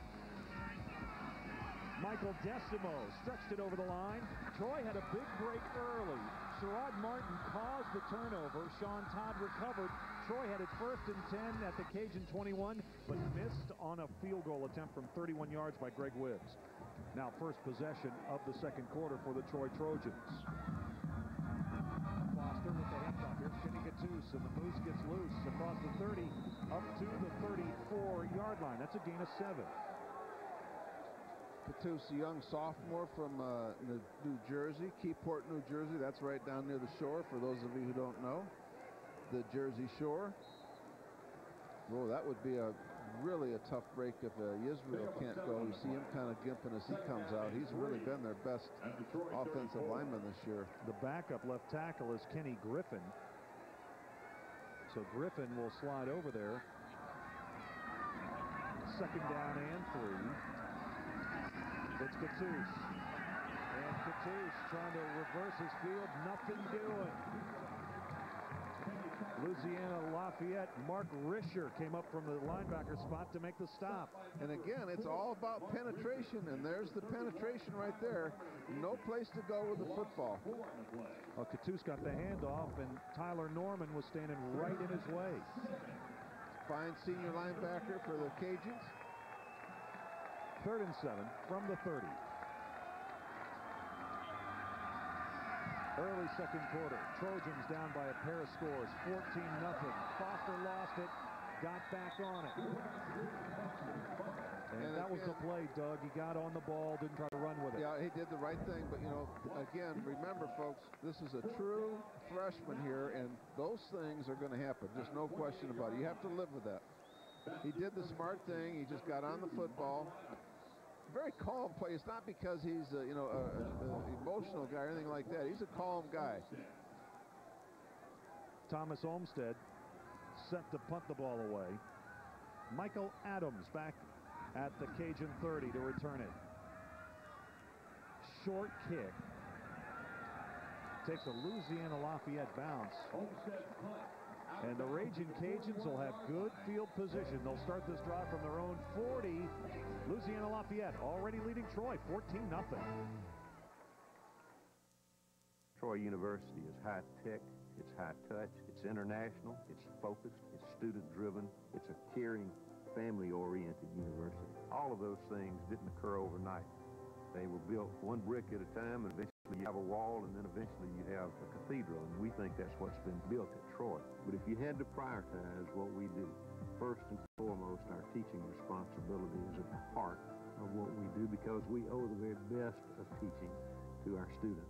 Michael Desormeaux stretched it over the line. Troy had a big break early. Sherrod Martin caused the turnover. Sean Todd recovered. Troy had it first and 10 at the Cajun 21, but missed on a field goal attempt from 31 yards by Greg Whibbs. Now first possession of the second quarter for the Troy Trojans. Foster with the handoff. Here's Kenny Cattouse, and the Moose gets loose across the 30 up to the 34-yard line. That's a gain of seven.
Cattouse, a young sophomore from uh, New Jersey, Keyport, New Jersey. That's right down near the shore, for those of you who don't know. The Jersey Shore. Oh, that would be a really a tough break if uh, Israel can't go. You see him kind of gimping as he comes out. He's really been their best offensive lineman this year.
The backup left tackle is Kenny Griffin. So Griffin will slide over there. Second down and three. It's Cattouse. And Cattouse trying to reverse his field. Nothing doing. Louisiana Lafayette, Mark Risher came up from the linebacker spot to make the stop.
And again, it's all about penetration, and there's the penetration right there. No place to go with the football.
Well, Cattouse got the handoff, and Tyler Norman was standing right in his way.
Fine senior linebacker for the Cajuns.
Third and seven from the 30. Early second quarter, Trojans down by a pair of scores, 14-0. Foster lost it, got back on it. And,
And
that was the play, Doug. He got on the ball, didn't try to run with it.
Yeah, he did the right thing, but you know, again, remember, folks, this is a true freshman here, and those things are going to happen. There's no question about it. You have to live with that. He did the smart thing. He just got on the football. Very calm play. It's not because he's, uh, you know, an emotional guy or anything like that. He's a calm guy.
Thomas Olmstead set to punt the ball away. Michael Adams back at the Cajun 30 to return it. Short kick. Takes a Louisiana Lafayette bounce. And the Raging Cajuns will have good field position. They'll start this drive from their own 40. Louisiana Lafayette already leading Troy 14 nothing.
Troy University is high tech, it's high touch, it's international, it's focused, it's student driven, it's a caring, family oriented university. All of those things didn't occur overnight. They were built one brick at a time, and eventually you have a wall, and then eventually you have a cathedral, and we think that's what's been built at Troy. But if you had to prioritize what we do, first and foremost, our teaching responsibility is at the heart of what we do because we owe the very best of teaching to our students.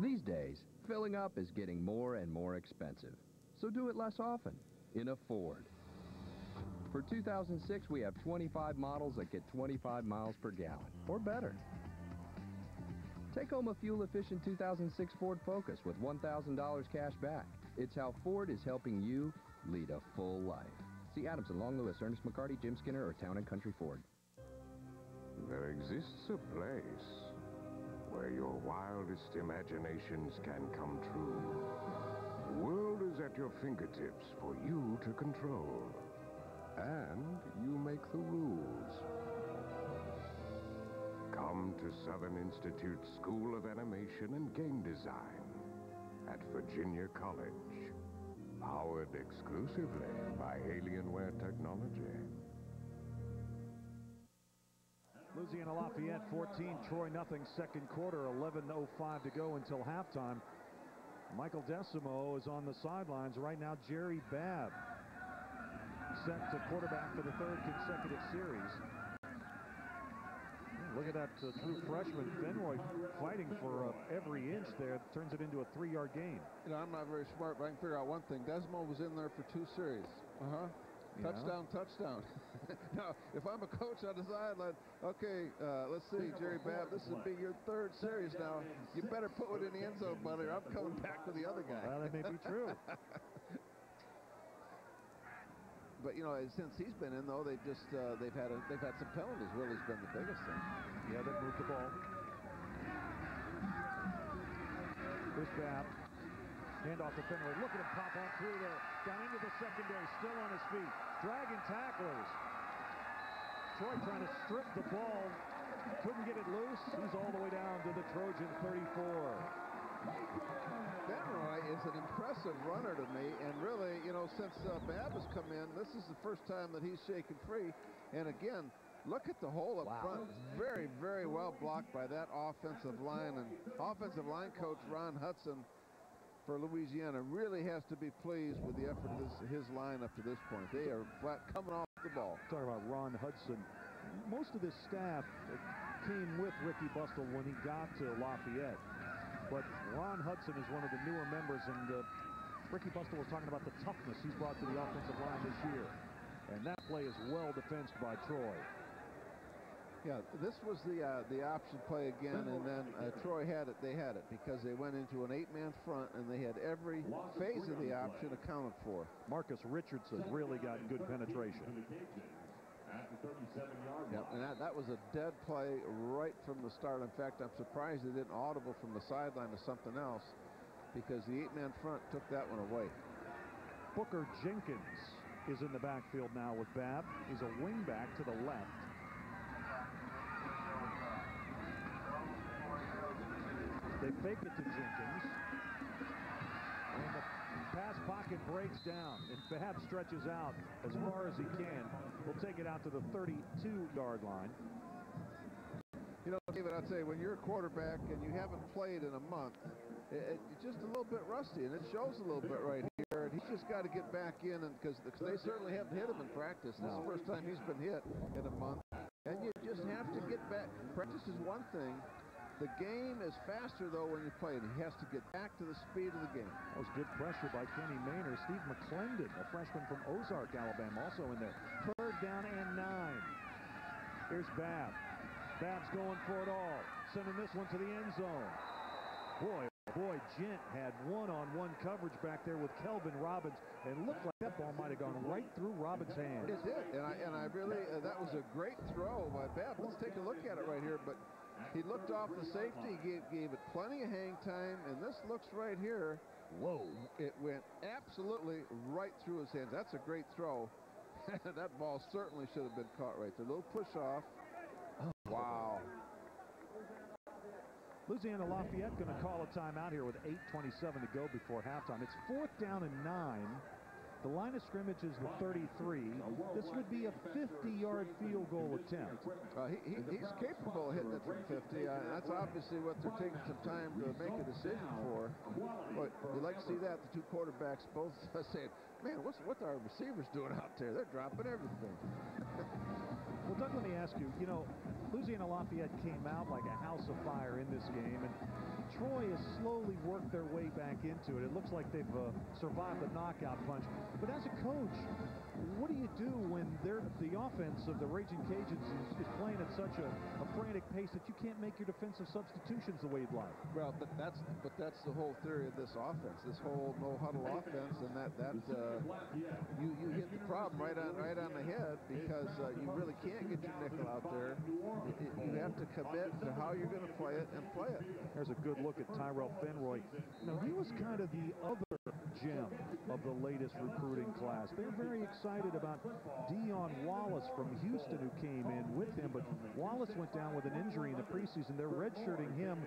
These days, filling up is getting more and more expensive. So do it less often in a Ford. For 2006, we have 25 models that get 25 miles per gallon or better. Take home a fuel-efficient 2006 Ford Focus with $1,000 cash back. It's how Ford is helping you lead a full life. See Adamson, Long Lewis, Ernest McCarty, Jim Skinner, or Town and Country Ford.
There exists a place where your wildest imaginations can come true. The world is at your fingertips for you to control. And you make the rules. Come to Southern Institute School of Animation and Game Design at Virginia College. Powered exclusively by Alienware Technology.
Louisiana Lafayette 14, Troy nothing. Second quarter, 11.05 to go until halftime. Michael Desormeaux is on the sidelines right now. Jerry Babb set to quarterback for the third consecutive series. Look at that uh, true freshman Fenroy fighting for uh, every inch there. Turns it into a three-yard gain.
You know, I'm not very smart, but I can figure out one thing. Desormeaux was in there for two series. Uh-huh. Touchdown, touchdown. (laughs) now, if I'm a coach on the sideline, okay, uh, let's see, Jerry Babb, this will be your third series now. You better put it in the end zone, buddy, or I'm coming back for the other guy.
Well, that may be true. (laughs)
but you know, since he's been in, though, they've just uh, they've had a, they've had some penalties. Willie's been the biggest thing.
Yeah, they moved the ball. Here's Babb. Hand off to Fenroy. Look at him pop on through there. Down into the secondary. Still on his feet. Dragging tacklers. Troy trying to strip the ball. Couldn't get it loose. He's all the way down to the Trojan 34.
Fenroy is an impressive runner to me, and really, you know, since uh, Babb has come in, this is the first time that he's shaken free. And again, look at the hole up front. Very, very well blocked by that offensive line. And offensive line coach Ron Hudson for Louisiana really has to be pleased with the effort of this, his line up to this point. They are flat coming off the ball.
Talking about Ron Hudson. Most of this staff came with Ricky Bustle when he got to Lafayette. But Ron Hudson is one of the newer members, and uh, Ricky Bustle was talking about the toughness he's brought to the offensive line this year. And that play is well defensed by Troy.
Yeah, this was the uh, the option play again, and then uh, Troy had it. They had it because they went into an eight-man front, and they had every phase of the option accounted for.
Marcus Richardson really got good penetration.
at the 37-yard
Yep, and that, that was a dead play right from the start. In fact, I'm surprised they didn't audible from the sideline to something else because the eight-man front took that one away.
Booker Jenkins is in the backfield now with Babb. He's a wingback to the left. They fake it to Jenkins. And the pass pocket breaks down. And Babb stretches out as far as he can. We'll take it out to the 32-yard line.
You know, David, I'd say when you're a quarterback and you haven't played in a month, it, it's just a little bit rusty, and it shows a little bit right here. And he's just got to get back in, and because they certainly haven't hit him in practice. This is the first time he's been hit in a month, and you just have to get back. Practice is one thing. The game is faster, though, when you play it. He has to get back to the speed of the game.
That was good pressure by Kenny Maynor. Steve McLendon, a freshman from Ozark, Alabama, also in there. Third down and nine. Here's Babb. Babb's going for it all. Sending this one to the end zone. Boy, oh boy, Gent had one-on-one -on -one coverage back there with Kelvin Robbins, and looked like that ball might have gone right through Robbins' hands.
It did, and I, and I really, uh, that was a great throw by Babb. Let's take a look at it right here, but he looked off the safety, gave, gave it plenty of hang time, and this looks right here. Whoa. It went absolutely right through his hands. That's a great throw. (laughs) that ball certainly should have been caught right there. A little push off. Oh, wow.
Louisiana Lafayette going to call a timeout here with 8.27 to go before halftime. It's fourth down and nine. The line of scrimmage is the 33. This would be a 50-yard field goal attempt.
Uh, he, he, he's capable of hitting it from 50. Uh, that's obviously what they're taking some time to make a decision for. But you like to see that. The two quarterbacks both (laughs) saying, man, what's what are our receivers doing out there? They're dropping everything. (laughs)
well, Doug, let me ask you, you know, Louisiana Lafayette came out like a house of fire in this game, and Troy has slowly worked their way back into it. It looks like they've uh, survived the knockout punch. But as a coach, what do you do when they're, the offense of the Raging Cajuns is, is playing at such a, a, frantic pace that you can't make your defensive substitutions the way you'd like?
Well, but that's but that's the whole theory of this offense, this whole no huddle offense, and that that uh, you you hit the problem right on right on the head because uh, you really can't get your nickel out there. You have to commit to how you're going to play it and play it.
There's a good look at Tyrell Fenroy. Now he was kind of the other gem of the latest recruiting class. They're very excited about Dion Wallace from Houston who came in with him, but Wallace went down with an injury in the preseason. They're redshirting him,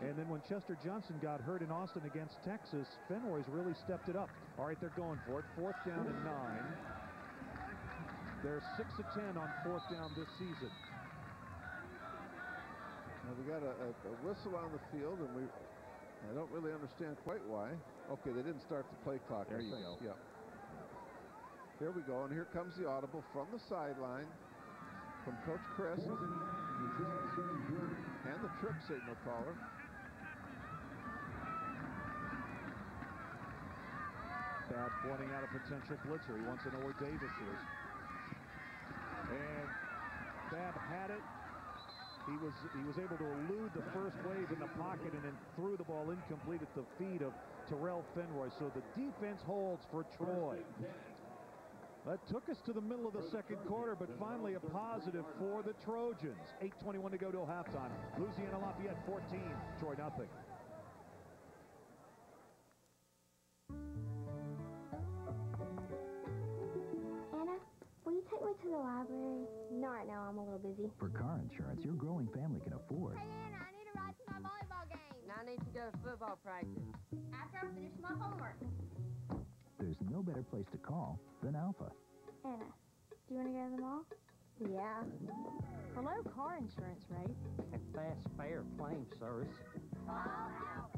and then when Chester Johnson got hurt in Austin against Texas, Fenroy's really stepped it up. All right, they're going for it. Fourth down and nine. They're 6 of 10 on fourth down this season.
Now we got a, a, a whistle on the field, and we I don't really understand quite why. Okay, they didn't start the play clock.
There
I
you
think.
go.
Yeah. Here we go, and here comes the audible from the sideline from Coach Chris and the trip signal caller.
Babb pointing out a potential blitzer. He wants to know where Davis is. And Babb had it. He was he was able to elude the first wave in the pocket and then threw the ball incomplete at the feet of Tyrell Fenroy. So the defense holds for Troy. That took us to the middle of the second quarter, but finally a positive for the Trojans. 8.21 to go till halftime. Louisiana Lafayette 14, Troy nothing.
Anna, will you take me to the library? No, right now. I'm a little busy.
For car insurance your growing family can afford.
Hey, Anna, I need a ride to my volleyball game.
Now I need to go to football practice.
After I finish my homework.
There's no better place to call than Alpha.
Anna, do you want to go to the mall? Yeah. For low car insurance rates.
A fast, fair claim service.
Call Alpha.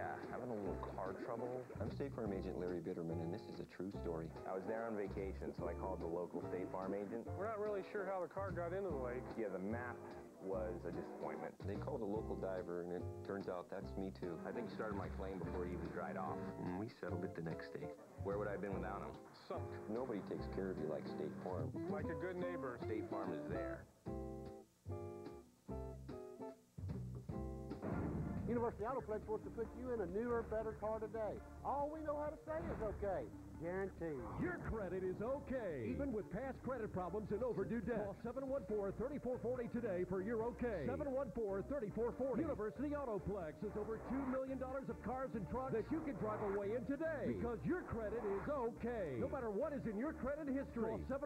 Yeah, having a little car trouble. I'm State Farm agent Larry Bitterman, and this is a true story. I was there on vacation, so I called the local State Farm agent.
We're not really sure how the car got into the lake.
Yeah, the map was a disappointment. They called a local diver, and it turns out that's me too. I think he started my claim before he even dried off. And we settled it the next day. Where would I have been without him?
Sunk.
Nobody takes care of you like State Farm.
Like a good neighbor.
State Farm is there.
University Autoplex wants to put you in a newer, better car today. All we know how to say is okay. Guaranteed.
Your credit is okay. Even with past credit problems and overdue debt. Call 714-3440 today for your okay. 714-3440. University Autoplex has over $2 million of cars and trucks that you can drive away in today. Because your credit is okay. No matter what is in your credit history. Call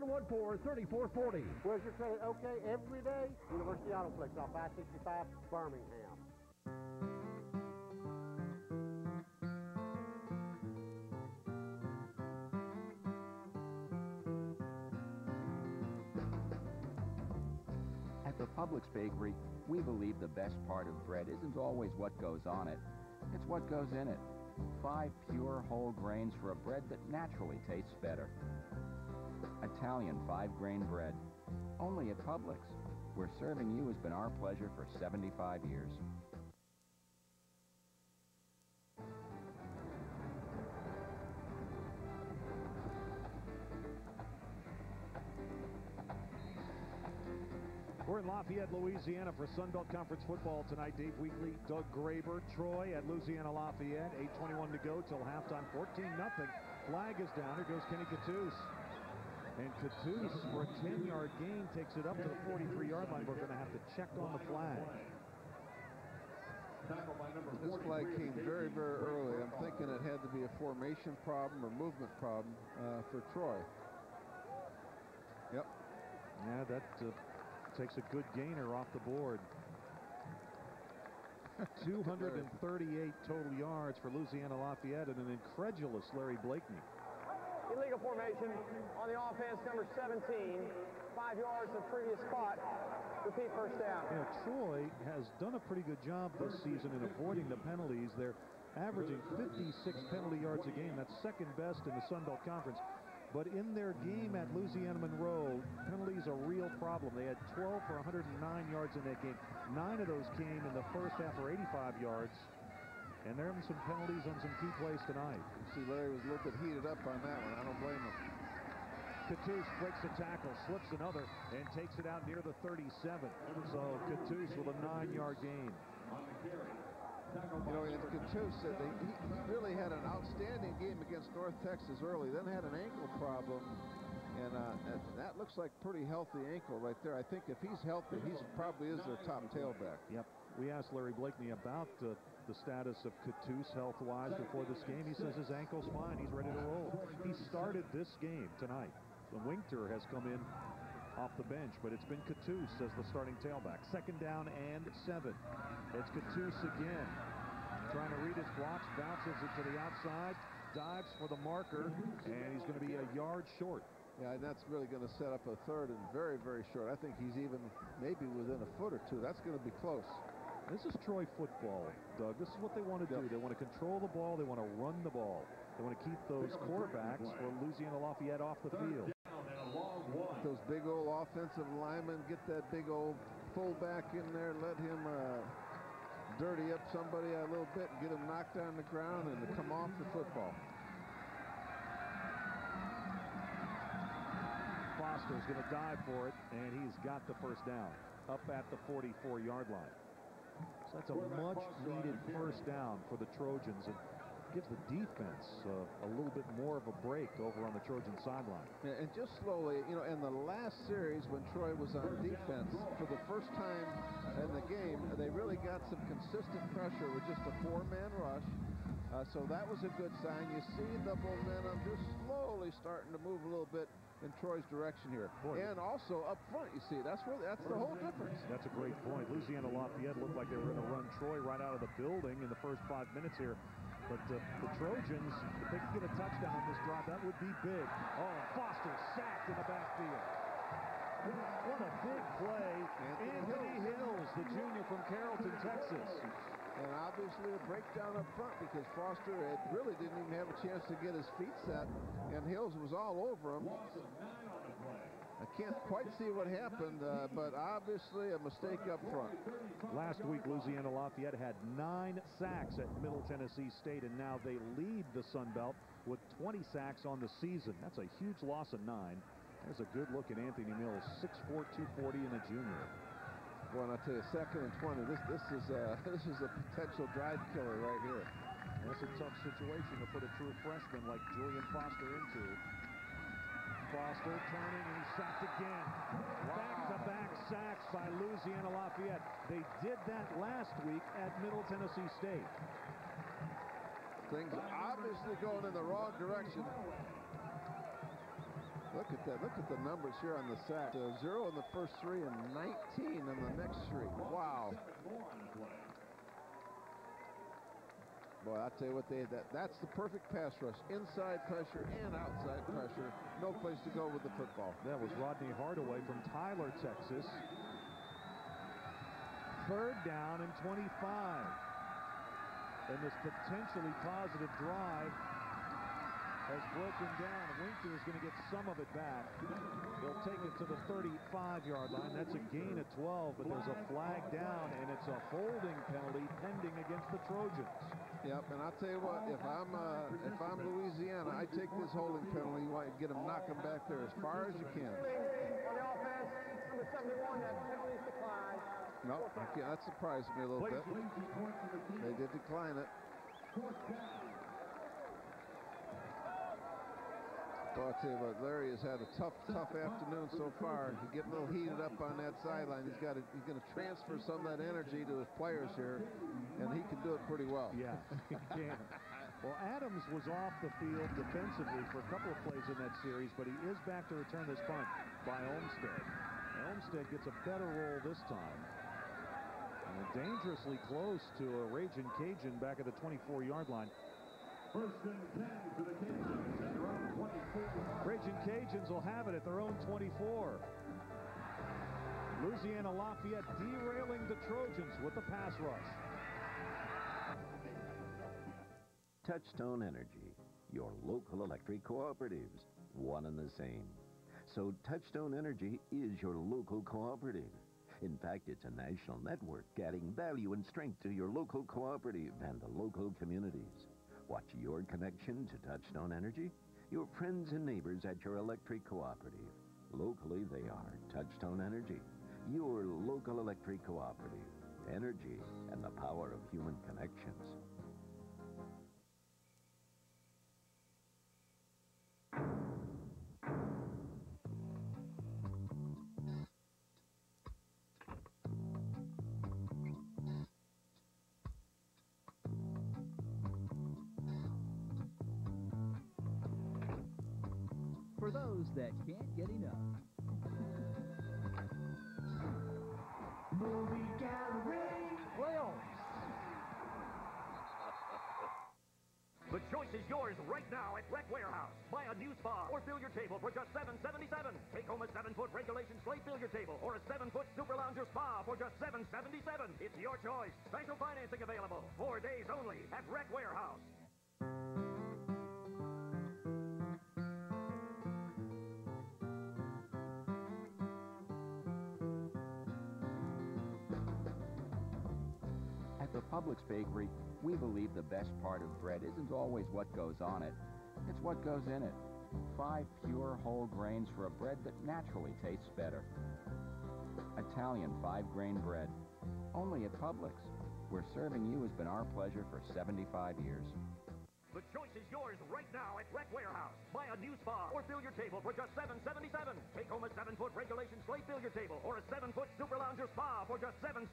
714-3440.
Where's your credit okay every day? University Autoplex off I-65, Birmingham.
The Publix Bakery, we believe the best part of bread isn't always what goes on it, it's what goes in it. Five pure whole grains for a bread that naturally tastes better. Italian five-grain bread, only at Publix, where serving you has been our pleasure for 75 years.
We're in Lafayette, Louisiana for Sun Belt Conference football tonight. Dave Weekly, Doug Graber, Troy at Louisiana Lafayette. 8.21 to go till halftime. 14 nothing. Flag is down. Here goes Kenny Cattouse. And Cattouse, for a 10-yard gain, takes it up to the 43-yard line. We're going to have to check on the flag.
This flag came very, very early. I'm thinking it had to be a formation problem or movement problem uh, for Troy. Yep.
Yeah, that uh, takes a good gainer off the board. (laughs) 238 total yards for Louisiana Lafayette and an incredulous Larry Blakeney.
Illegal formation on the offense, number 17. Five yards to the previous spot. Repeat first down.
You know, Troy has done a pretty good job this season in avoiding the penalties. They're averaging 56 penalty yards a game. That's second best in the Sun Belt Conference. But in their game at Louisiana Monroe, penalties are a real problem. They had 12 for 109 yards in that game. Nine of those came in the first half for 85 yards. And they're having some penalties on some key plays tonight.
You see, Larry was a little bit heated up on that one. I don't blame him.
Cattouse breaks a tackle, slips another, and takes it out near the 37. So uh, Cattouse with a nine-yard gain.
You know, and said that he, he really had an outstanding game against North Texas early, then had an ankle problem. And uh, that, looks like pretty healthy ankle right there. I think if he's healthy, he probably is their top tailback.
Yep. We asked Larry Blakeney about uh, the status of Cattouse health-wise before this game. He says his ankle's fine. He's ready to roll. He started this game tonight. The Winter has come in off the bench, but it's been Cattouse as the starting tailback. Second down and seven. It's Cattouse again. Trying to read his blocks, bounces it to the outside, dives for the marker, and he's going to be a yard short.
Yeah, and that's really going to set up a third and very, very short. I think he's even maybe within a foot or two. That's going to be close.
This is Troy football, Doug. This is what they want to do. They want to control the ball. They want to run the ball. They want to keep those quarterbacks for Louisiana Lafayette off the field.
Those big old offensive linemen, get that big old fullback in there, let him uh, dirty up somebody a little bit, and get him knocked on the ground, and to come off the football.
Foster's going to dive for it, and he's got the first down up at the 44-yard line. So that's a much-needed first down for the Trojans and gives the defense uh, a little bit more of a break over on the Trojan sideline.
Yeah, and just slowly, you know, in the last series when Troy was on defense, for the first time in the game, they really got some consistent pressure with just a four-man rush. Uh, so that was a good sign. You see the momentum just slowly starting to move a little bit in Troy's direction here.
Boy.
And also up front, you see, that's where that's the whole difference.
That's a great point. Louisiana Lafayette looked like they were going to run Troy right out of the building in the first five minutes here. But uh, the Trojans, if they can get a touchdown on this drive, that would be big. Oh, Foster sacked in the backfield. What a big play.
Anthony,
Anthony Hills, the junior from Carrollton, Texas.
And obviously a breakdown up front because Foster had really didn't even have a chance to get his feet set, and Hills was all over him. I can't quite see what happened, uh, but obviously a mistake up front.
Last week, Louisiana Lafayette had nine sacks at Middle Tennessee State, and now they lead the Sun Belt with 20 sacks on the season. That's a huge loss of nine. There's a good look at Anthony Mills, 6'4", 240, and a junior.
Boy, and I tell you, second and 20, this this is uh, (laughs) this is a potential drive killer right here.
That's a tough situation to put a true freshman like Julian Foster into. Foster turning and he's sacked again. Back-to-back -back sacks by Louisiana Lafayette. They did that last week at Middle Tennessee State.
Things obviously going in the wrong direction. Look at that. Look at the numbers here on the sack. Uh, zero in the first three and 19 in the next three. Wow. Boy, I tell you what, they that that's the perfect pass rush. Inside pressure and outside pressure. No place to go with the football.
That was Rodney Hardaway from Tyler, Texas. Third down and 25. And this potentially positive drive has broken down. Winker is going to get some of it back. They'll take it to the 35-yard line. That's a gain of 12, but there's a flag down, and it's a holding penalty pending against the Trojans.
Yep, and I'll tell you what, if I'm uh, if I'm Louisiana, I take this holding penalty. You want to get them, knock them back there as far as you can.
On the offense, number 71, that penalty's declined.
No, that surprised me a little bit. They did decline it. Well, I'll tell you what, Larry has had a tough, tough (laughs) afternoon so far. He's getting a little heated up on that sideline. He's got to, he's going to transfer some of that energy to his players here, and he can do it pretty well.
Yeah, (laughs) he can. Well, Adams was off the field defensively for a couple of plays in that series, but he is back to return this punt by Olmstead. Olmstead gets a better roll this time. And dangerously close to a Raging Cajun back at the 24-yard line.
First and 10 for the Cajuns at their own 24.
Raging Cajuns will have it at their own 24. Louisiana Lafayette derailing the Trojans with the pass rush.
Touchstone Energy, your local electric cooperatives, one and the same. So Touchstone Energy is your local cooperative. In fact, it's a national network adding value and strength to your local cooperative and the local communities. What's your connection to Touchstone Energy? Your friends and neighbors at your electric cooperative. Locally, they are Touchstone Energy, your local electric cooperative. Energy and the power of human connections.
For those that can't get enough.
Movie Gallery.
Playoffs.
The choice is yours right now at Rec Warehouse. Buy a new spa or fill your table for just $7.77. Take home a 7-foot regulation slate billiard table or a 7-foot super lounger spa for just $7.77. It's your choice. Special financing available. Four days only at Rec Warehouse.
Publix Bakery, we believe the best part of bread isn't always what goes on it, it's what goes in it. Five pure whole grains for a bread that naturally tastes better. Italian five-grain bread, only at Publix, where serving you has been our pleasure for 75 years.
The choice is yours right now at Rec Warehouse. Buy a new spa or fill your table for just $7.77. Take home a 7-foot regulation slate billiard table or a 7-foot super lounger spa for just $7.77.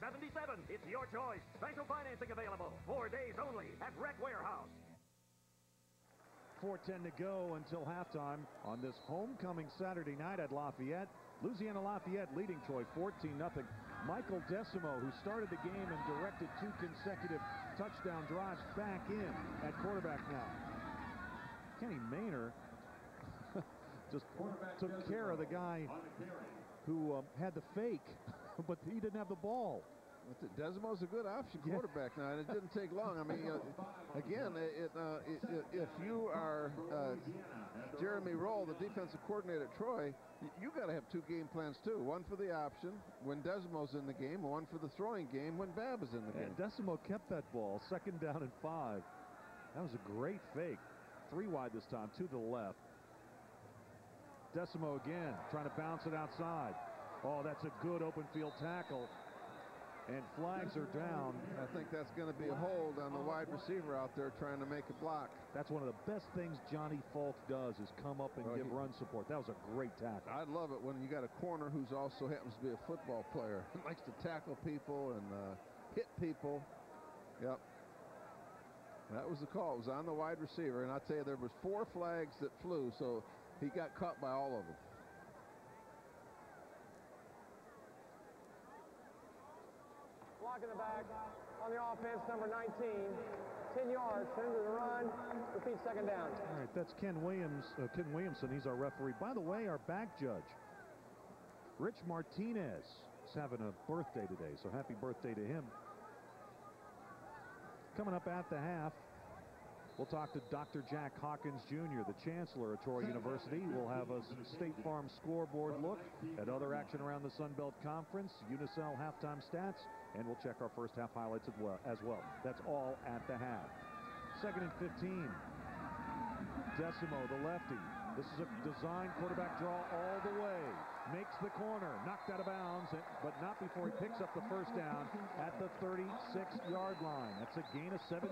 It's your choice. Special financing available. Four days only at Rec Warehouse.
4.10 to go until halftime on this homecoming Saturday night at Lafayette. Louisiana Lafayette leading Troy 14-0. Michael Desormeaux, who started the game and directed two consecutive touchdown drives, back in at quarterback now. Kenny Maynor (laughs) just took care of the guy who um, had the fake, (laughs) but he didn't have the ball.
Desormeaux's a good option quarterback now, and it didn't take long. I mean, uh, (laughs) again, it, uh, it, if you are uh, Jeremy Rowell, the defensive coordinator at Troy, you got to have two game plans too. One for the option when Desormeaux's in the game, one for the throwing game when Babb is in the game.
And Desormeaux kept that ball, second down and five. That was a great fake. Three wide this time, two to the left. Desormeaux again, trying to bounce it outside. Oh, that's a good open field tackle. And flags are down.
I think that's going to be a hold on the wide receiver out there trying to make a block.
That's one of the best things Johnny Falk does is come up and
Oh,
give
he-
run support. That was a great tackle.
I love it when you got a corner who's also happens to be a football player. (laughs) likes to tackle people and uh, hit people. Yep. That was the call. It was on the wide receiver, and I'll tell you, there was four flags that flew, so he got caught by all of them.
In the back on the offense, number 19. 10 yards, send to the run, repeat second down.
All right, that's Ken Williams, uh, Ken Williamson. He's our referee. By the way, our back judge, Rich Martinez, is having a birthday today, so happy birthday to him. Coming up at the half, we'll talk to Dr. Jack Hawkins Jr., the chancellor at Troy University. We'll have a State Farm scoreboard look at other action around the Sun Belt Conference, Unicel halftime stats, and we'll check our first half highlights as well. As well. That's all at the half. Second and 15. Desormeaux, the lefty. This is a design quarterback draw all the way. Makes the corner, knocked out of bounds, but not before he picks up the first down at the 36-yard line. That's a gain of 17.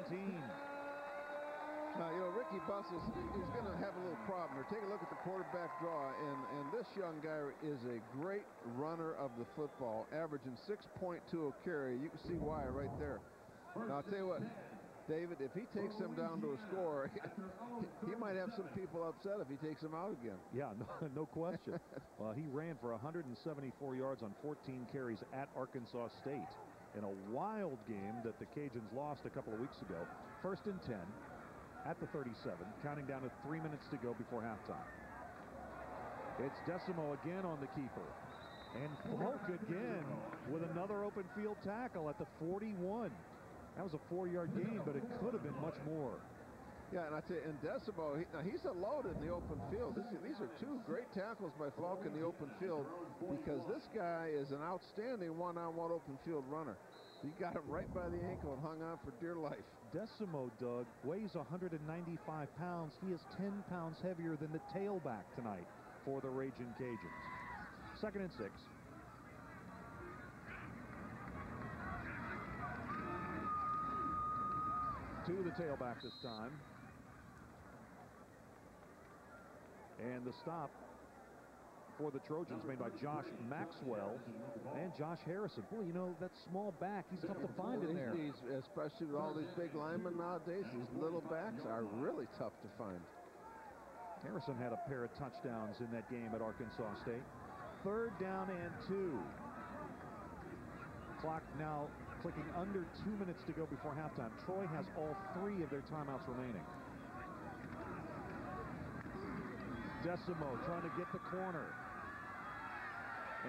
You know, Ricky Bustle's, is going to have a little problem here. Take a look at the quarterback draw, and, and this young guy is a great runner of the football, averaging 6.2 a carry. You can see why right there. Now, I'll tell you what, David, if he takes them down to a score, (laughs) he might have some people upset if he takes them out again.
Yeah, (laughs) no, no question. he ran for 174 yards on 14 carries at Arkansas State in a wild game that the Cajuns lost a couple of weeks ago. First and 10 at the 37, counting down to three minutes to go before halftime. It's Desormeaux again on the keeper. And Falk again with another open field tackle at the 41. That was a four-yard gain, but it could have been much more.
Yeah, and I tell you, and Desormeaux, he, now he's a load in the open field. This, these are two great tackles by Falk in the open field because this guy is an outstanding one-on-one open field runner. He got him right by the ankle and hung on for dear life.
Desormeaux, Doug, weighs 195 pounds. He is 10 pounds heavier than the tailback tonight for the Raging Cajuns. Second and six. To the tailback this time. And the stop for the Trojans made by Josh Maxwell and Josh Harrison. Boy, you know, that small back, he's tough to find in there.
These, especially with all these big linemen nowadays, these little backs are really tough to find.
Harrison had a pair of touchdowns in that game at Arkansas State. Third down and two. Clock now clicking under two minutes to go before halftime. Troy has all three of their timeouts remaining. Desormeaux trying to get the corner.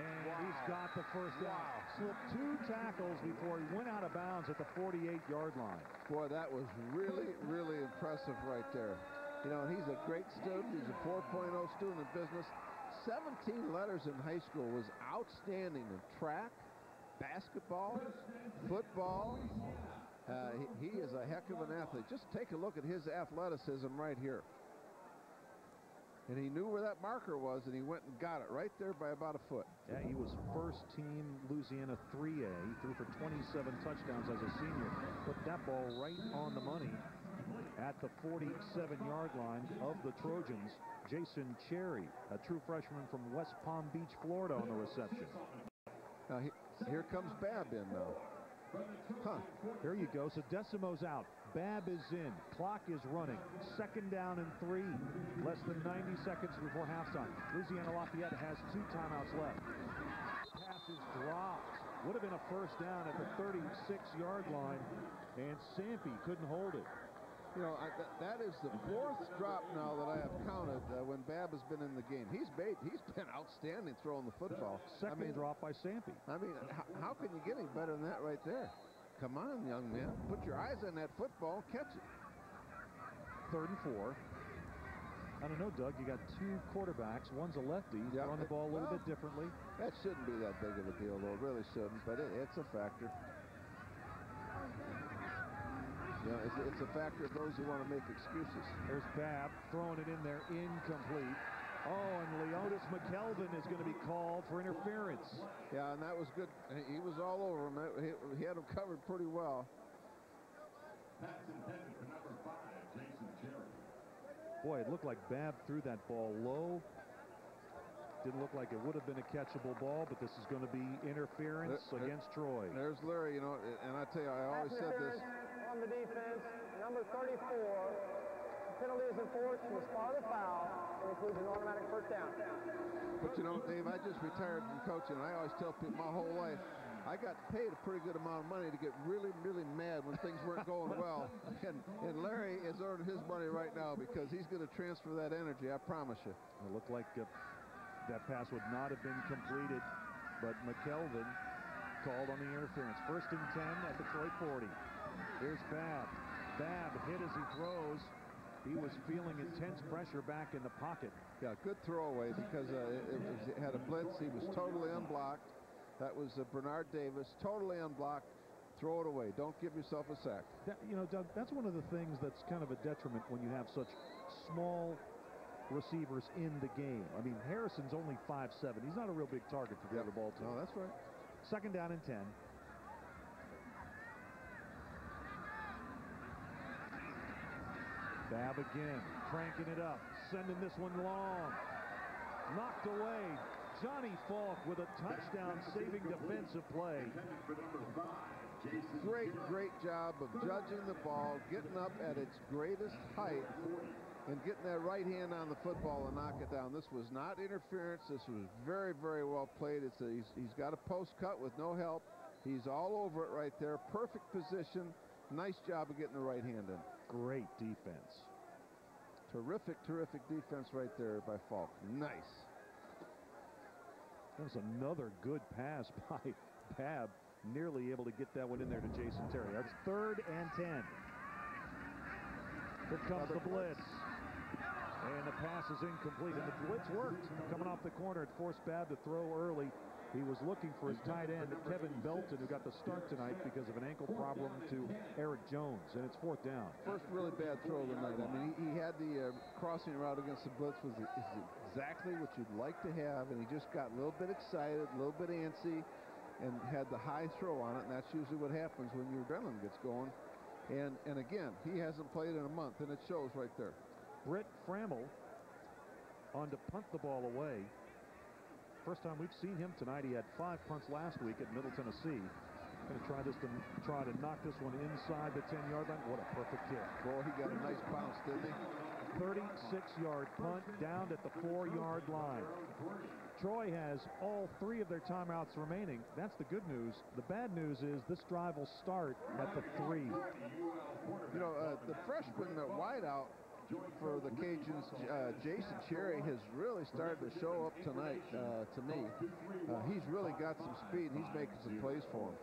And he's got the first down. Slipped two tackles before he went out of bounds at the 48-yard line.
Boy, that was really, really impressive right there. You know, he's a great student. He's a 4.0 student in business. 17 letters in high school was outstanding in track, basketball, football. Uh, he, he is a heck of an athlete. Just take a look at his athleticism right here. And he knew where that marker was, and he went and got it right there by about a foot.
Yeah, he was first team Louisiana 3A. He threw for 27 touchdowns as a senior. Put that ball right on the money at the 47-yard line of the Trojans. Jason Cherry, a true freshman from West Palm Beach, Florida, on the reception.
Now, he, here comes Babb in though.
Huh. There you go. So Desormeaux's out. Babb is in. Clock is running. Second down and three. Less than 90 seconds before halftime. Louisiana Lafayette has two timeouts left. Pass is dropped. Would have been a first down at the 36-yard line, and Sampy couldn't hold it.
You know, I, that, that is the fourth drop now that I have counted uh, when Babb has been in the game. He's made, he's been outstanding throwing the football.
Second
I mean,
drop by Sampy.
I mean, how, how can you get any better than that right there? Come on, young man. Put your eyes on that football. Catch it.
Third and four. I don't know, Doug. You got two quarterbacks. One's a lefty.
Yeah,
Run the ball a little
well,
bit differently.
That shouldn't be that big of a deal, though. It really shouldn't, but it, it's a factor. You know, it's, it's a factor of those who want to make excuses.
There's Babb throwing it in there, incomplete. Oh, and Leodis McKelvin is going to be called for interference.
Yeah, and that was good. He was all over him. He, he had him covered pretty well.
Pass intended for number five, Jason Cherry.
Boy, it looked like Babb threw that ball low. Didn't look like it would have been a catchable ball, but this is going to be interference
There- there-
against Troy.
There's Larry, you know, and I tell you, I always said this.
on the defense, number 34. The penalty is enforced from the spot of the foul and includes an automatic first down.
But you know, Dave, I just retired from coaching. and I always tell people my whole life, I got paid a pretty good amount of money to get really, really mad when things weren't going well. (laughs) And, and Larry is earning his money right now because he's going to transfer that energy, I promise you.
It looked like uh, that pass would not have been completed, but McKelvin called on the interference. First and 10 at the Troy 40. Here's Babb. Babb hit as he throws. He was feeling intense pressure back in the pocket.
Yeah, good throwaway because uh, it, was, it had a blitz. He was totally unblocked. That was uh, Bernard Davis, totally unblocked. Throw it away. Don't give yourself a sack.
That, you know, Doug, that's one of the things that's kind of a detriment when you have such small receivers in the game. I mean, Harrison's only 5'7". He's not a real big target for the other ball team.
No, that's right.
Second down and 10. Babb again, cranking it up, sending this one long. Knocked away. Johnny Falk with a touchdown saving defensive play.
Great, great job of judging the ball, getting up at its greatest height, and getting that right hand on the football and knock it down. This was not interference. This was very, very well played. It's a, he's, he's got a post cut with no help. He's all over it right there. Perfect position. Nice job of getting the right hand in.
Great defense.
Terrific, terrific defense right there by Falk. Nice.
That was another good pass (laughs) by Babb. Nearly able to get that one in there to Jason Terry. That's third and 10. Here comes the blitz. And the pass is incomplete. And the blitz worked. Coming off the corner, it forced Babb to throw early. He was looking for his tight end, Kevin Belton, who got the start tonight because of an ankle problem to Eric Jones. And it's fourth down.
First really bad throw of the night. I mean, he, he had the uh, crossing route against the blitz was exactly what you'd like to have, and he just got a little bit excited, a little bit antsy, and had the high throw on it, and that's usually what happens when your adrenaline gets going. And and again, he hasn't played in a month, and it shows right there.
Britt Framel on to punt the ball away. First time we've seen him tonight. He had five punts last week at Middle Tennessee. Going to try this to try to knock this one inside the 10-yard line. What a perfect kick.
Boy, he got a nice bounce, didn't he?
36-yard punt down at the four-yard line. Troy has all three of their timeouts remaining. That's the good news. The bad news is this drive will start at the three.
You know, uh, the freshman uh, wideout for the Cajuns, uh, Jason Cherry, has really started to show up tonight uh, to me. Uh, he's really got some speed, and he's making some plays for him.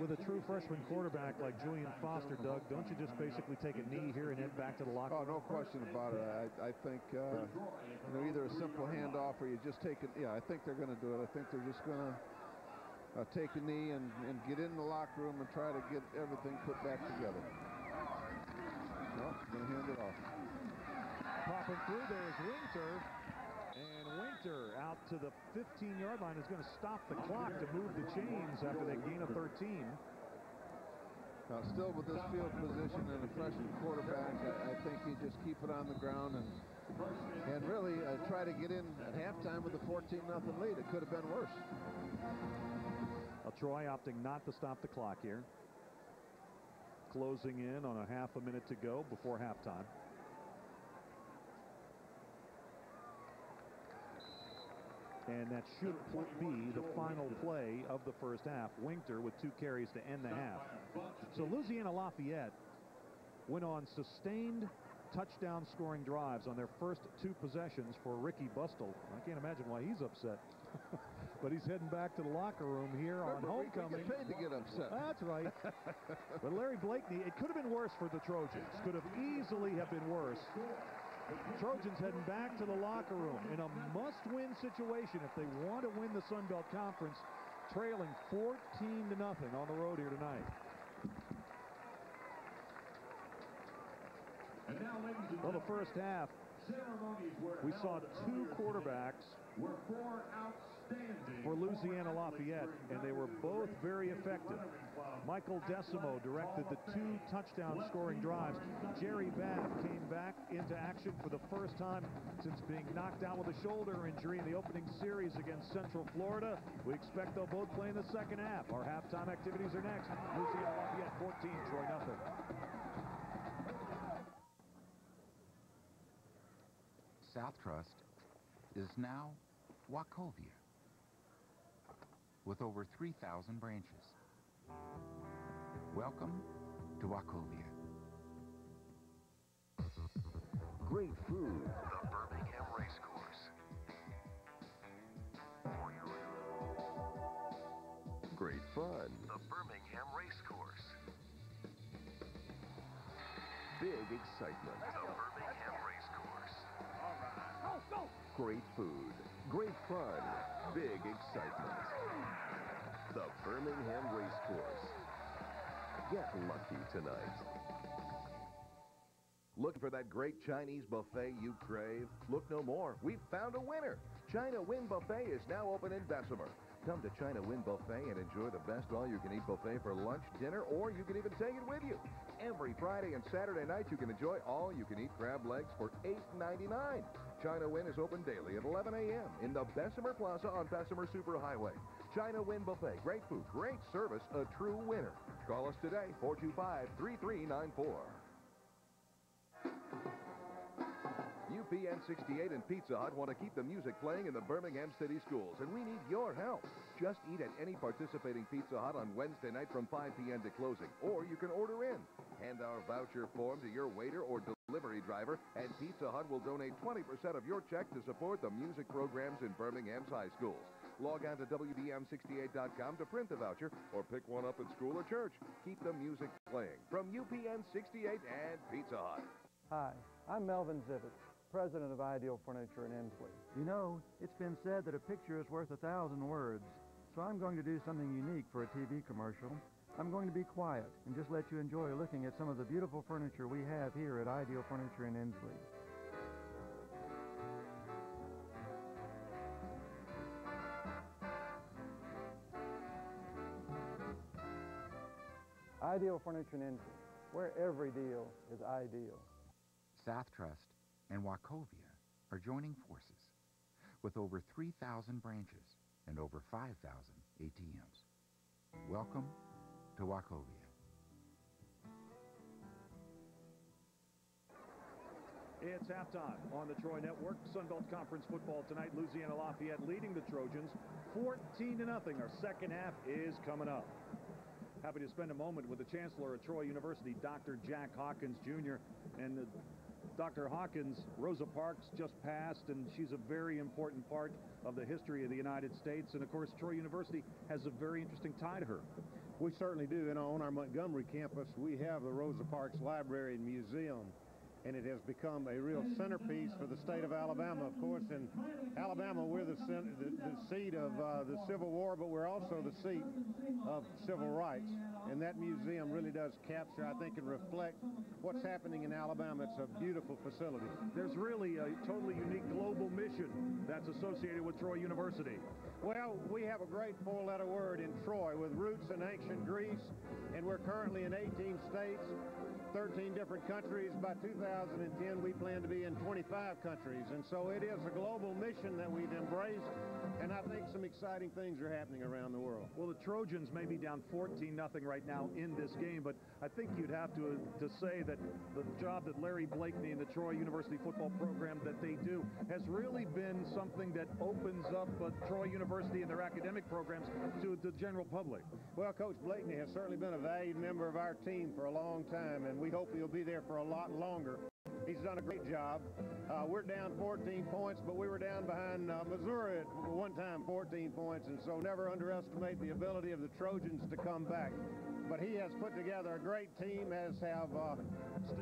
With a true freshman quarterback like Julian Foster, Doug, don't you just basically take a knee here and head back to the locker room?
Oh,
room?
no question about it. I, I think uh, you know, either a simple handoff or you just take it. Yeah, I think they're going to do it. I think they're just going to uh, take a knee and, and get in the locker room and try to get everything put back together. No, going to hand it off.
Popping through there is Winter. And Winter out to the 15-yard line is going to stop the clock to move the chains after that gain of 13.
Now, still with this field position and a freshman quarterback, I, I think you just keep it on the ground and and really uh, try to get in at halftime with a 14 nothing lead. It could have been worse.
Well, Troy opting not to stop the clock here. Closing in on a half a minute to go before halftime. And that should be the final play of the first half. Winter with two carries to end the half. So Louisiana Lafayette went on sustained touchdown scoring drives on their first two possessions for Ricky Bustle. I can't imagine why he's upset. (laughs) but he's heading back to the locker room here on
Remember, we-
homecoming.
We get paid to get upset.
That's right. (laughs) but Larry Blakeney, it could have been worse for the Trojans. Could have easily have been worse. Trojans heading back to the locker room in a must-win situation if they want to win the Sun Belt Conference, trailing 14 to nothing on the road here tonight.
And now, ladies and
Well, the first half We saw two quarterbacks for Louisiana Lafayette, and they were both very effective. Michael Desormeaux directed the two touchdown scoring drives. Jerry Babb came back into action for the first time since being knocked out with a shoulder injury in the opening series against Central Florida. We expect they'll both play in the second half. Our halftime activities are next. Louisiana Lafayette 14, Troy nothing.
South Trust is now Wachovia with over 3,000 branches. Welcome to Wachovia.
Great food. The Birmingham Racecourse. Great fun. The Birmingham Racecourse. Big excitement. The Birmingham Racecourse. All right. Go, go. Great food. Great fun. Big excitement. Birmingham Racecourse. Get lucky tonight.
Looking for that great Chinese buffet you crave? Look no more. We've found a winner. China Win Buffet is now open in Bessemer. Come to China Win Buffet and enjoy the best all-you-can-eat buffet for lunch, dinner, or you can even take it with you. Every Friday and Saturday night, you can enjoy all-you-can-eat crab legs for $8.99. China Win is open daily at 11 a.m. in the Bessemer Plaza on Bessemer Superhighway. China Win Buffet. Great food, great service, a true winner. Call us today, 425-3394. UPN 68 and Pizza Hut want to keep the music playing in the Birmingham City schools, and we need your help. Just eat at any participating Pizza Hut on Wednesday night from 5 p.m. to closing, or you can order in. Hand our voucher form to your waiter or delivery driver, and Pizza Hut will donate 20% of your check to support the music programs in Birmingham's high schools. Log on to WBM68.com to print the voucher or pick one up at school or church. Keep the music playing from UPN 68 and Pizza Hut.
Hi, I'm Melvin Zivitz, president of Ideal Furniture in Ensley.
You know, it's been said that a picture is worth a thousand words. So I'm going to do something unique for a TV commercial. I'm going to be quiet and just let you enjoy looking at some of the beautiful furniture we have here at Ideal Furniture in Ensley.
Ideal Furniture in Ensley, where every deal is ideal.
South Trust and Wachovia are joining forces with over 3,000 branches and over 5,000 ATMs. Welcome to Wachovia.
It's halftime on the Troy Network. Sunbelt Conference football tonight. Louisiana Lafayette leading the Trojans 14 to nothing. Our second half is coming up. Happy to spend a moment with the Chancellor of Troy University, Dr. Jack Hawkins Jr. And uh, Dr. Hawkins, Rosa Parks just passed, and she's a very important part of the history of the United States. And of course, Troy University has a very interesting tie to her.
We certainly do. And on our Montgomery campus, we have the Rosa Parks Library and Museum and it has become a real centerpiece for the state of Alabama. Of course, in Alabama, we're the, the, the seat of uh, the Civil War, but we're also the seat of civil rights. And that museum really does capture, I think, and reflect what's happening in Alabama. It's a beautiful facility.
There's really a totally unique global mission that's associated with Troy University.
Well, we have a great four-letter word in Troy with roots in ancient Greece, and we're currently in 18 states. 13 different countries. By 2010, we plan to be in 25 countries. And so it is a global mission that we've embraced, and I think some exciting things are happening around the world.
Well, the Trojans may be down 14 nothing right now in this game, but I think you'd have to, to say that the job that Larry Blakeney and the Troy University football program that they do has really been something that opens up uh, Troy University and their academic programs to the general public.
Well, Coach Blakeney has certainly been a valued member of our team for a long time, and we hope he'll be there for a lot longer. He's done a great job. Uh, we're down 14 points, but we were down behind uh, Missouri at one time 14 points, and so never underestimate the ability of the Trojans to come back. But he has put together a great team, as have uh,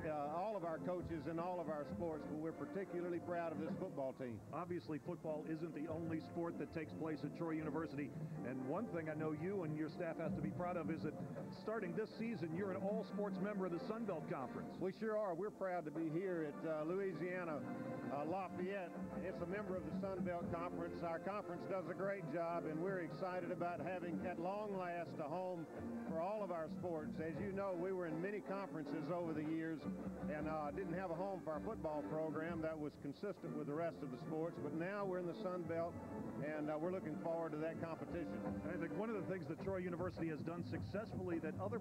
uh, all of our coaches in all of our sports, but we're particularly proud of this football team.
Obviously, football isn't the only sport that takes place at Troy University, and one thing I know you and your staff has to be proud of is that starting this season, you're an all-sports member of the Sun Belt Conference.
We sure are. We're proud to be here at uh, Louisiana uh, Lafayette. It's a member of the Sun Belt Conference. Our conference does a great job, and we're excited about having, at long last, a home for all of our sports. As you know, we were in many conferences over the years and uh, didn't have a home for our football program that was consistent with the rest of the sports, but now we're in the Sun Belt, and uh, we're looking forward to that competition.
I think one of the things that Troy University has done successfully that other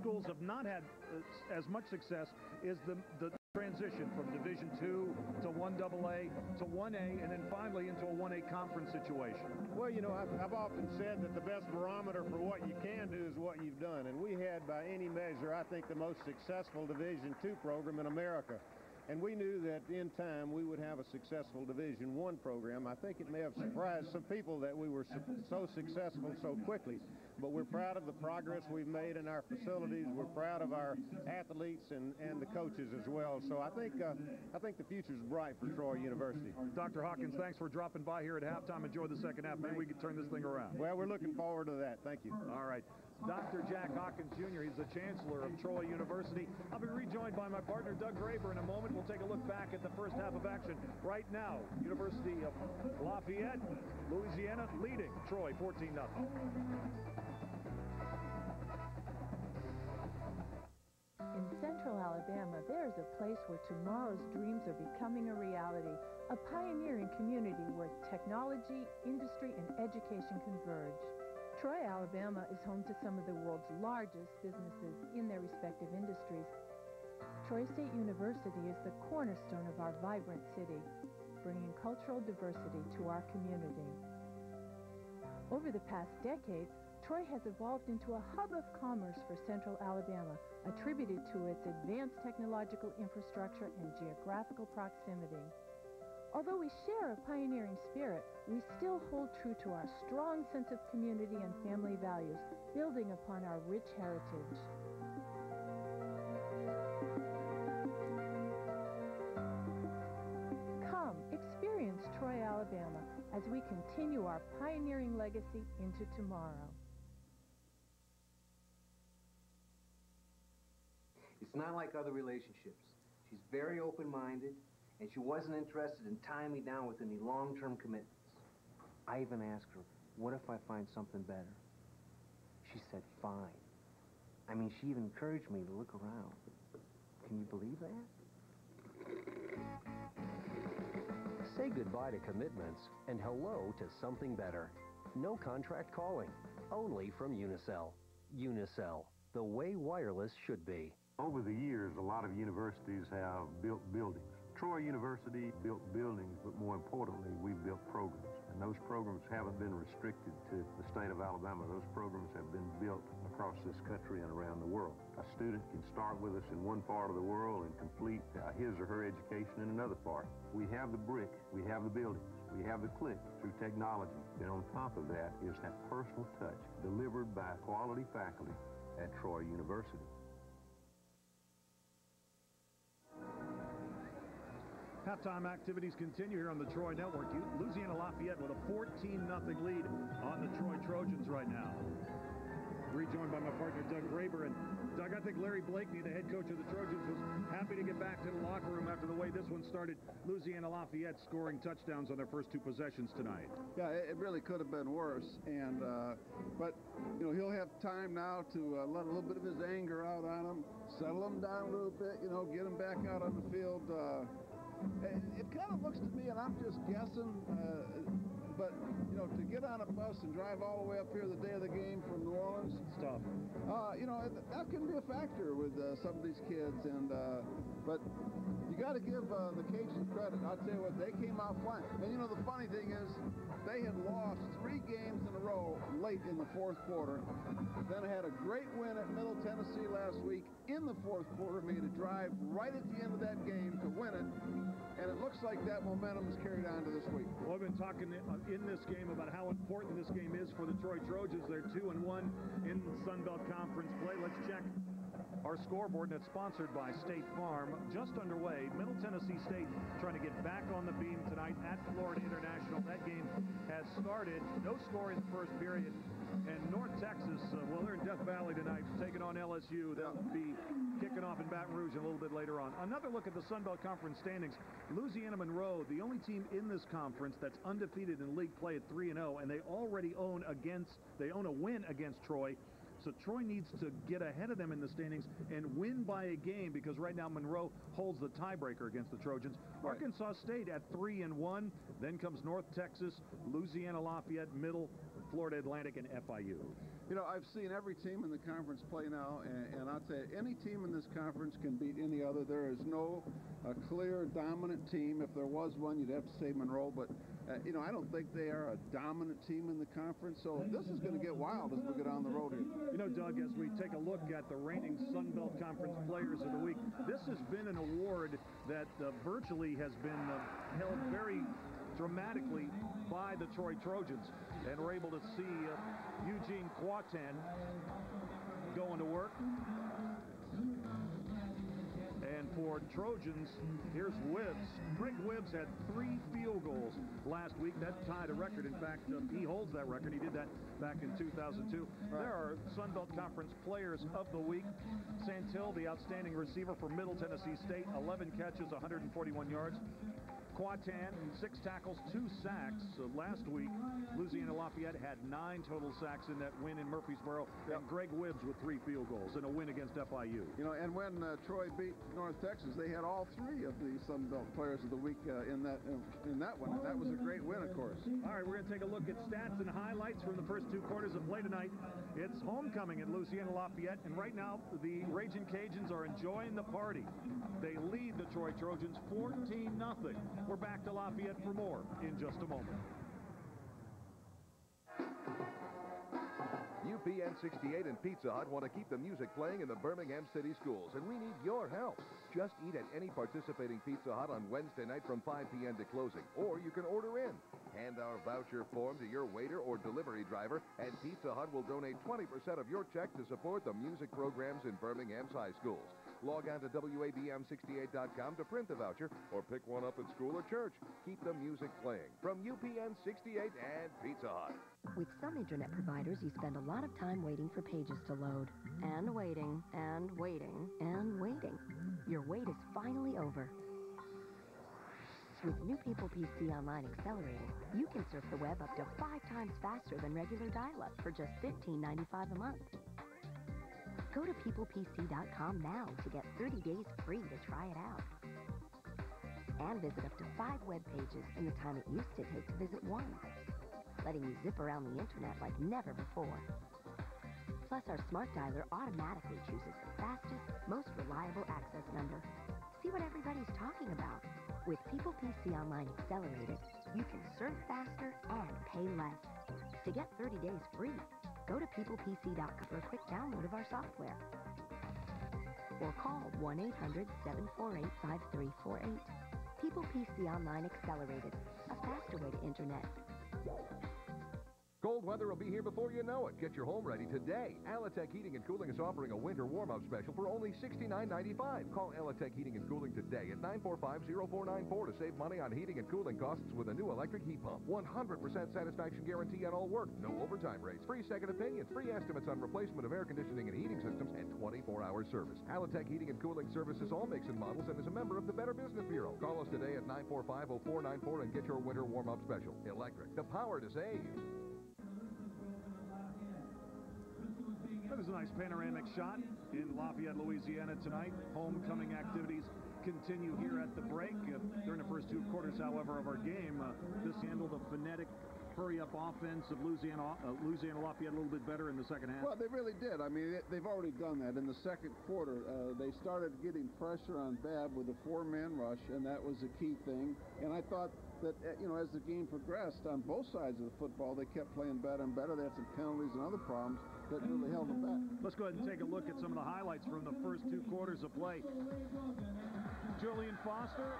schools have not had uh, as much success is the, the transition from Division Two to one AA to 1A, and then finally into a 1A conference situation?
Well, you know, I've, I've, often said that the best barometer for what you can do is what you've done, and we had, by any measure, I think the most successful Division Two program in America. And we knew that in time we would have a successful Division One program. I think it may have surprised some people that we were so successful so quickly. But we're proud of the progress we've made in our facilities. We're proud of our athletes and, and the coaches as well. So I think uh, I think the future is bright for Troy University.
Dr. Hawkins, thanks for dropping by here at halftime. Enjoy the second half. Maybe we can turn this thing around.
Well, we're looking forward to that. Thank you.
All right. Dr. Jack Hawkins Jr. He's the chancellor of Troy University. I'll be rejoined by my partner, Doug Graber, in a moment. We'll take a look back at the first half of action. Right now, University of Lafayette, Louisiana, leading Troy 14 0
In central Alabama, there is a place where tomorrow's dreams are becoming a reality, a pioneering community where technology, industry, and education converge. Troy, Alabama is home to some of the world's largest businesses in their respective industries. Troy State University is the cornerstone of our vibrant city, bringing cultural diversity to our community. Over the past decade, Troy has evolved into a hub of commerce for central Alabama, attributed to its advanced technological infrastructure and geographical proximity. Although we share a pioneering spirit, we still hold true to our strong sense of community and family values, building upon our rich heritage. Come, experience Troy, Alabama, as we continue our pioneering legacy into tomorrow.
It's not like other relationships. She's very open-minded, and she wasn't interested in tying me down with any long-term commitments. I even asked her, what if I find something better? She said, fine. I mean, she even encouraged me to look around. Can you believe that?
Say goodbye to commitments and hello to something better. No contract calling, only from Unicel. Unicel, the way wireless should be.
Over the years, a lot of universities have built buildings Troy University built buildings, but more importantly, we built programs. And those programs haven't been restricted to the state of Alabama. Those programs have been built across this country and around the world. A student can start with us in one part of the world and complete uh, his or her education in another part. We have the brick, we have the buildings, we have the click through technology. And on top of that is that personal touch delivered by quality faculty at Troy University.
Halftime activities continue here on the Troy Network. Louisiana Lafayette with a 14-0 lead on the Troy Trojans right now. Rejoined by my partner Doug Graber. And Doug, I think Larry Blakeney, the head coach of the Trojans, was happy to get back to the locker room after the way this one started. Louisiana Lafayette scoring touchdowns on their first two possessions tonight.
Yeah, it really could have been worse. And uh, but you know he'll have time now to uh, let a little bit of his anger out on him, settle him down a little bit. You know, get him back out on the field. Uh, it, it kind of looks to me, and I'm just guessing, uh, but you know, to get on a bus and drive all the way up here the day of the game from New Orleans,
stop.
Uh, you know, that can be a factor with uh, some of these kids, and uh, but you got to give uh, the Cajuns credit. I'll tell you what, they came out flying. And you know, the funny thing is, they had lost three games in a row late in the fourth quarter. Then had a great win at Middle Tennessee last week in the fourth quarter, made a drive right at the end of that game to win it. And it looks like that momentum is carried on to this week.
Well, I've been talking in this game about how important this game is for the Troy Trojans. They're two and one in Sun Belt Conference play. Let's check our scoreboard, it's sponsored by State Farm. Just underway, Middle Tennessee State trying to get back on the beam tonight at Florida International. That game has started. No score in the first period. And North Texas, uh, well, they're in Death Valley tonight, taking on LSU. They'll be kicking off in Baton Rouge a little bit later on. Another look at the Sun Belt Conference standings. Louisiana Monroe, the only team in this conference that's undefeated in league play at 3-0, and they already own against, they own a win against Troy. So Troy needs to get ahead of them in the standings and win by a game because right now Monroe holds the tiebreaker against the Trojans. Right. Arkansas State at 3 and 1. Then comes North Texas, Louisiana Lafayette, Middle, Florida Atlantic, and FIU.
You know, I've seen every team in the conference play now, and, and I'd say any team in this conference can beat any other. There is no clear dominant team. If there was one, you'd have to say Monroe, but uh, you know, I don't think they are a dominant team in the conference, so this is going to get wild as we get on the road here.
You know, Doug, as we take a look at the reigning Sun Belt Conference Players of the Week, this has been an award that uh, virtually has been uh, held very dramatically by the Troy Trojans. And we're able to see uh, Eugene Quatan going to work. And for Trojans, here's Whibbs. Greg Whibbs had three field goals last week. That tied a record. In fact, uh, he holds that record. He did that back in 2002. Right. There are Sun Belt Conference Players of the Week. Santil, the outstanding receiver for Middle Tennessee State, 11 catches, 141 yards. Quatan, six tackles, two sacks. Uh, last week, Louisiana Lafayette had nine total sacks in that win in Murfreesboro. Yep. And Greg Whibbs with three field goals in a win against FIU.
You know, and when uh, Troy beat North Texas, they had all three of the Sun Belt Players of the Week uh, in that in that one. And that was a great win, of course.
All right, we're going to take a look at stats and highlights from the first two quarters of play tonight. It's homecoming at Louisiana Lafayette, and right now the Raging Cajuns are enjoying the party. They lead the Troy Trojans 14 0 we're back to Lafayette for more in just a moment.
UPN 68 and Pizza Hut want to keep the music playing in the Birmingham City schools, and we need your help. Just eat at any participating Pizza Hut on Wednesday night from 5 p.m. to closing, or you can order in. Hand our voucher form to your waiter or delivery driver, and Pizza Hut will donate 20% of your check to support the music programs in Birmingham's high schools. Log on to WABM68.com to print the voucher or pick one up at school or church. Keep the music playing from UPN 68 and Pizza Hut.
With some internet providers, you spend a lot of time waiting for pages to load. And waiting, and waiting, and waiting. Your wait is finally over. With New People PC Online Accelerated, you can surf the web up to five times faster than regular dial-up for just $15.95 a month. Go to peoplepc.com now to get 30 days free to try it out. And visit up to five web pages in the time it used to take to visit one, letting you zip around the internet like never before. Plus, our smart dialer automatically chooses the fastest, most reliable access number. See what everybody's talking about. With People PC Online Accelerated, you can surf faster and pay less. To get 30 days free, go to peoplepc.com for a quick download of our software. Or call 1-800-748-5348. People PC Online Accelerated, a faster way to internet.
Cold weather will be here before you know it. Get your home ready today. Alatech Heating and Cooling is offering a winter warm-up special for only $69.95. Call Alatech Heating and Cooling today at 945-0494 to save money on heating and cooling costs with a new electric heat pump. 100% satisfaction guarantee on all work. No overtime rates. Free second opinions. Free estimates on replacement of air conditioning and heating systems and 24-hour service. Alatech Heating and Cooling services all makes and models and is a member of the Better Business Bureau. Call us today at 945-0494 and get your winter warm-up special. Electric. The power to save.
That is a nice panoramic shot in Lafayette, Louisiana tonight. Homecoming activities continue here at the break. Uh, during the first two quarters, however, of our game, uh, this handled a phonetic hurry-up offense of Louisiana, uh, Louisiana Lafayette a little bit better in the second half?
Well, they really did. I mean, they've already done that. In the second quarter, uh, they started getting pressure on Babb with a four-man rush, and that was a key thing. And I thought that, uh, you know, as the game progressed on both sides of the football, they kept playing better and better. They had some penalties and other problems that really held them back.
Let's go ahead and take a look at some of the highlights from the first two quarters of play. Julian Foster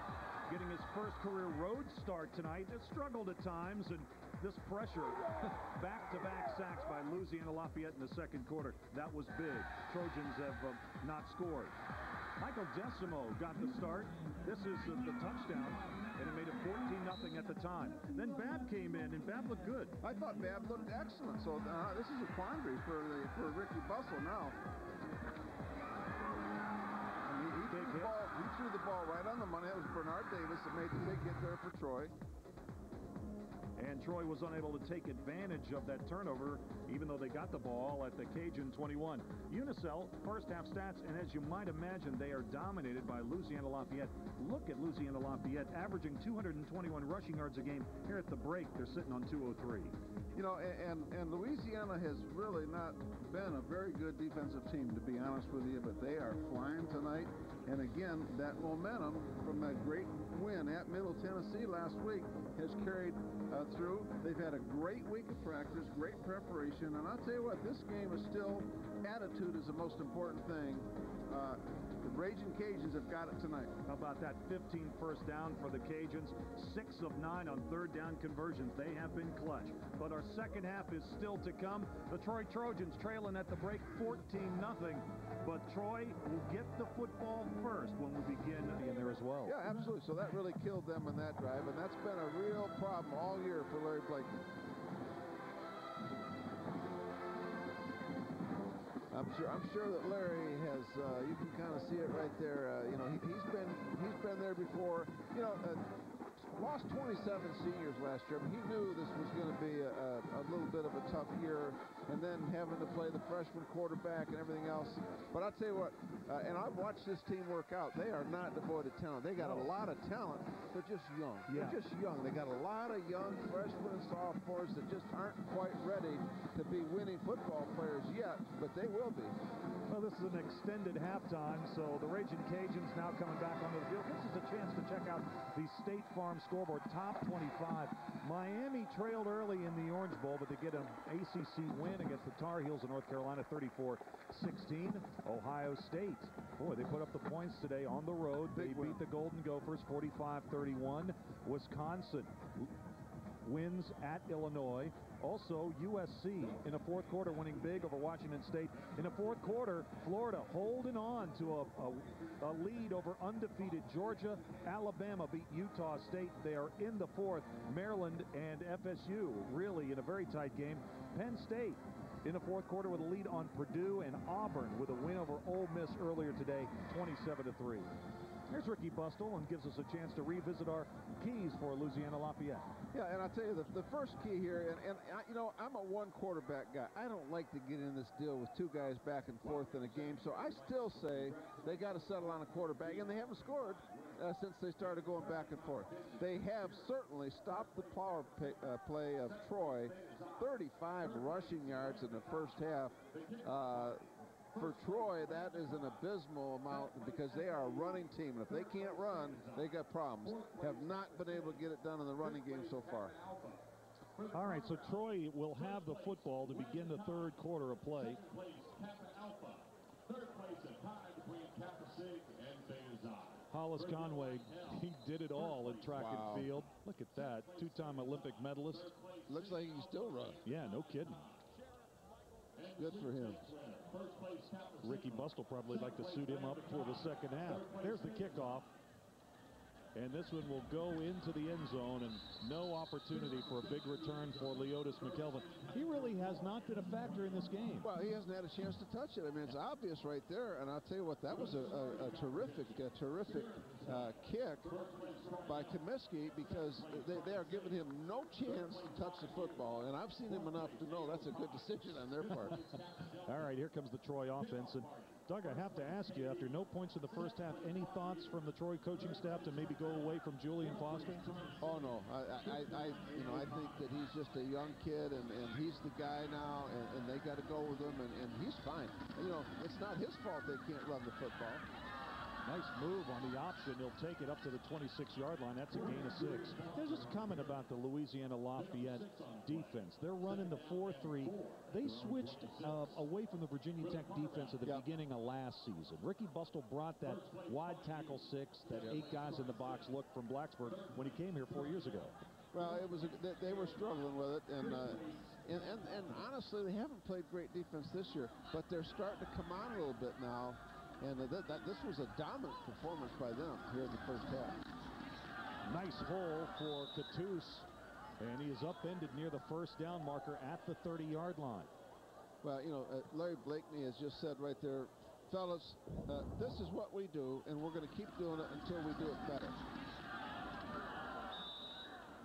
getting his first career road start tonight. Has struggled at times, and this pressure, (laughs) back-to-back sacks by Louisiana Lafayette in the second quarter. That was big. Trojans have uh, not scored. Michael Desormeaux got the start. This is uh, the touchdown, and it made it 14-0 at the time. Then Babb came in, and Babb looked good.
I thought Babb looked excellent, so uh, this is a quandary for the, for Ricky Bustle now. He, he, threw the ball, he threw the ball right on the money. That was Bernard Davis that made the big hit there for Troy.
And Troy was unable to take advantage of that turnover, even though they got the ball at the Cajun 21. Unicel, first half stats, and as you might imagine, they are dominated by Louisiana Lafayette. Look at Louisiana Lafayette, averaging 221 rushing yards a game. Here at the break, they're sitting on 203.
You know, and, and Louisiana has really not been a very good defensive team, to be honest with you, but they are flying tonight. And again, that momentum from that great win at Middle Tennessee last week has carried uh, through. They've had a great week of practice, great preparation, and I'll tell you what, this game is still, attitude is the most important thing. Uh, Raging Cajuns have got it tonight.
How about that 15 first down for the Cajuns? Six of nine on third down conversions. They have been clutch. But our second half is still to come. The Troy Trojans trailing at the break 14 nothing. But Troy will get the football first when we begin in there as well.
Yeah, absolutely. So that really killed them in that drive, and that's been a real problem all year for Larry Blakeney. I'm sure. I'm sure that Larry has. Uh, you can kind of see it right there. Uh, you know, he, has been he's been there before. You know, uh, lost 27 seniors last year. I mean, he knew this was going to be a, a, a, little bit of a tough year, and then having to play the freshman quarterback and everything else. But I'll tell you what, uh, and I've watched this team work out. They are not devoid of talent. They got a lot of talent. They're just young. Yeah. They're just young. They got a lot of young freshmen and sophomores that just aren't quite ready to be winning football players yet, but they will be.
Well, this is an extended halftime, so the Raging Cajuns now coming back onto the field. This is a chance to check out the State Farm scoreboard, top 25. Miami trailed early in the Orange Bowl, but they get an ACC win against the Tar Heels of North Carolina, 34-16. Ohio State, boy, they put up the points today on the road. Big they win. beat the Golden Gophers, 45-31. Wisconsin wins at Illinois. Also, USC in the fourth quarter winning big over Washington State. In the fourth quarter, Florida holding on to a, a, a, lead over undefeated Georgia. Alabama beat Utah State. They are in the fourth. Maryland and FSU really in a very tight game. Penn State in the fourth quarter with a lead on Purdue and Auburn with a win over Ole Miss earlier today, 27 to 3. Here's Ricky Bustle and gives us a chance to revisit our keys for Louisiana Lafayette.
Yeah, and I'll tell you, the, the first key here, and, and I, you know, I'm a one quarterback guy. I don't like to get in this deal with two guys back and forth in a game, so I still say they got to settle on a quarterback, and they haven't scored uh, since they started going back and forth. They have certainly stopped the power pay, uh, play of Troy, 35 rushing yards in the first half. Uh, for Troy, that is an abysmal amount because they are a running team. And if they can't run, they got problems. Have not been able to get it done in the running game so far.
All right, so Troy will have the football to begin the third quarter of play. Hollis Conway, he did it all in track wow. and field. Look at that, two-time Olympic medalist.
Looks like he can still run.
Yeah, no kidding.
Good for him.
Ricky Bustle probably like to suit him up for the second half. There's the kickoff. And this one will go into the end zone and no opportunity for a big return for Leodis McKelvin. He really has not been a factor in this game.
Well, he hasn't had a chance to touch it. I mean, it's obvious right there. And I'll tell you what, that was a, a, a terrific, a terrific uh, kick by Comiskey because they, they are giving him no chance to touch the football. And I've seen him enough to know that's a good decision on their part. (laughs)
All right, here comes the Troy offense. And Doug, I have to ask you, after no points in the first half, any thoughts from the Troy coaching staff to maybe go away from Julian Foster?
Oh no, I, I, I you know, I think that he's just a young kid, and, and he's the guy now, and, and they got to go with him, and, and he's fine. You know, it's not his fault they can't run the football.
Nice move on the option. He'll take it up to the 26-yard line. That's a gain of six. There's just comment about the Louisiana Lafayette defense. They're running the 4-3. They switched uh, away from the Virginia Tech defense at the beginning of last season. Ricky Bustle brought that wide tackle six, that eight guys in the box look from Blacksburg when he came here four years ago.
Well, it was a, they, they were struggling with it, and, uh, and and and honestly, they haven't played great defense this year, but they're starting to come on a little bit now. And that, that, this was a dominant performance by them here in the first half.
Nice hole for Cattouse, and he is upended near the first down marker at the 30-yard line.
Well, you know, uh, Larry Blakeney has just said right there, fellas, uh, this is what we do, and we're going to keep doing it until we do it better.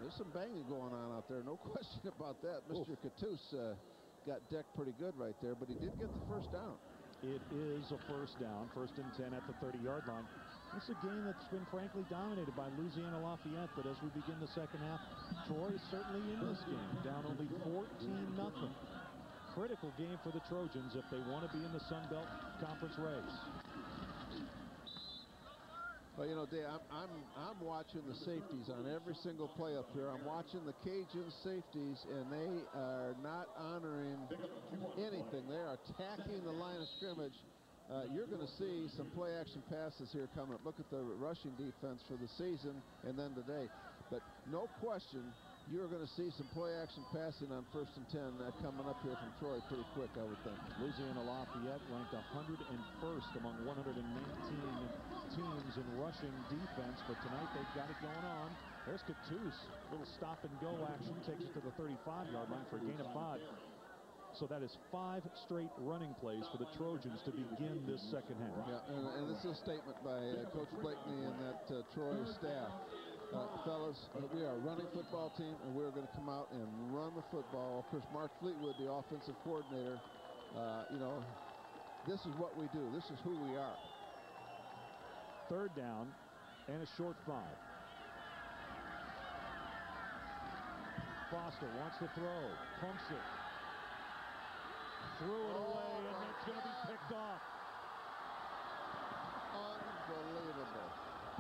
There's some banging going on out there, no (laughs) question about that. Mr. Cattouse uh, got decked pretty good right there, but he did get the first down.
It is a first down, first and 10 at the 30-yard line. It's a game that's been frankly dominated by Louisiana Lafayette, but as we begin the second half, Troy is certainly in this game, down only 14-0. Critical game for the Trojans if they want to be in the Sun Belt Conference race.
Well, you know, Dave, I'm, I'm, I'm watching the safeties on every single play up here. I'm watching the Cajun safeties, and they are not honoring anything. They are attacking the line of scrimmage. Uh, you're going to see some play action passes here coming up. Look at the rushing defense for the season and then today. But no question, you're going to see some play action passing on first and 10 uh, coming up here from Troy pretty quick, I would think.
Louisiana Lafayette ranked 101st among 119 teams in rushing defense, but tonight they've got it going on. There's Cattouse, little stop and go action, takes it to the 35-yard line for a gain of five. So that is five straight running plays for the Trojans to begin this second half.
Yeah, and, and this is a statement by uh, Coach Blakeney and that uh, Troy staff. Uh, fellas, we are a running football team, and we're going to come out and run the football. Of course, Mark Fleetwood, the offensive coordinator, uh, you know, this is what we do. This is who we are.
Third down and a short five. Foster wants to throw, pumps it, threw it away, and that's going to be picked off.
Unbelievable.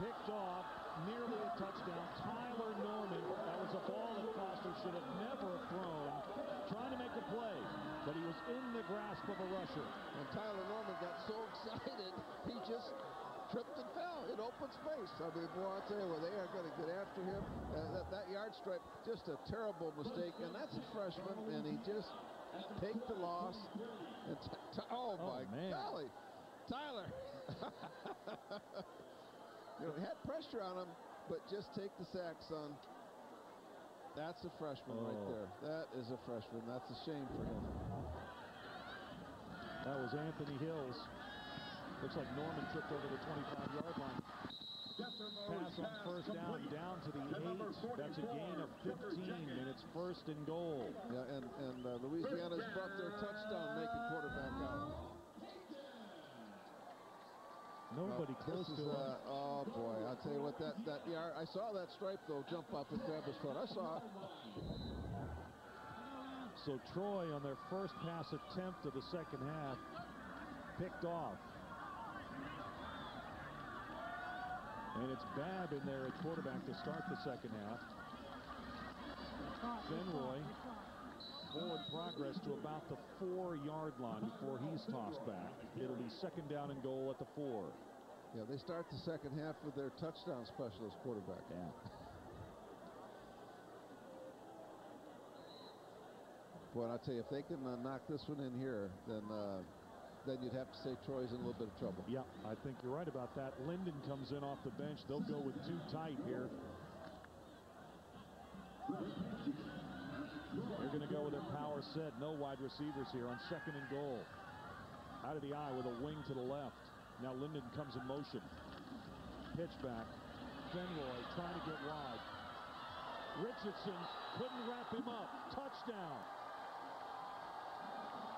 Picked off, nearly a touchdown. Tyler Norman, that was a ball that Foster should have never thrown, trying to make a play, but he was in the grasp of a rusher.
And Tyler Norman got so excited, he just tripped and fell in open space. I mean, boy, I tell you what, they are going to get after him. Uh, that, that yard stripe, just a terrible mistake, and that's a freshman, and he just take the loss. And oh, my
man.
golly, Tyler. (laughs) you know, had pressure on him, but just take the sack, son. That's a freshman right
Oh.
there. That is a freshman. That's a shame for him.
That was Anthony Hills. Looks like Norman tripped over the 25-yard line. Pass on first down, down to the eight. That's a gain of 15, and it's first and goal.
Yeah, and, and uh, Louisiana's brought their touchdown-making quarterback out.
Nobody
Well,
close
this
to
is,
him.
uh, Oh boy, I'll tell you what, that that yard. I saw that stripe though jump up and grab his foot. I saw it.
So Troy on their first pass attempt of the second half picked off. And it's Babb in there at quarterback to start the second half. Fenroy forward progress to about the four-yard line before he's tossed back. It'll be second down and goal at the four.
Yeah, they start the second half with their touchdown specialist quarterback.
Yeah.
Boy, I tell you, if they can uh, knock this one in here, then uh, then you'd have to say Troy's in a little bit of trouble.
Yeah, I think you're right about that. Linden comes in off the bench. They'll go with two tight here. They're going to go with their power set. No wide receivers here on second and goal. Out of the I with a wing to the left. Now Linden comes in motion. Pitch back. Fenroy trying to get wide. Richardson couldn't wrap him up. Touchdown.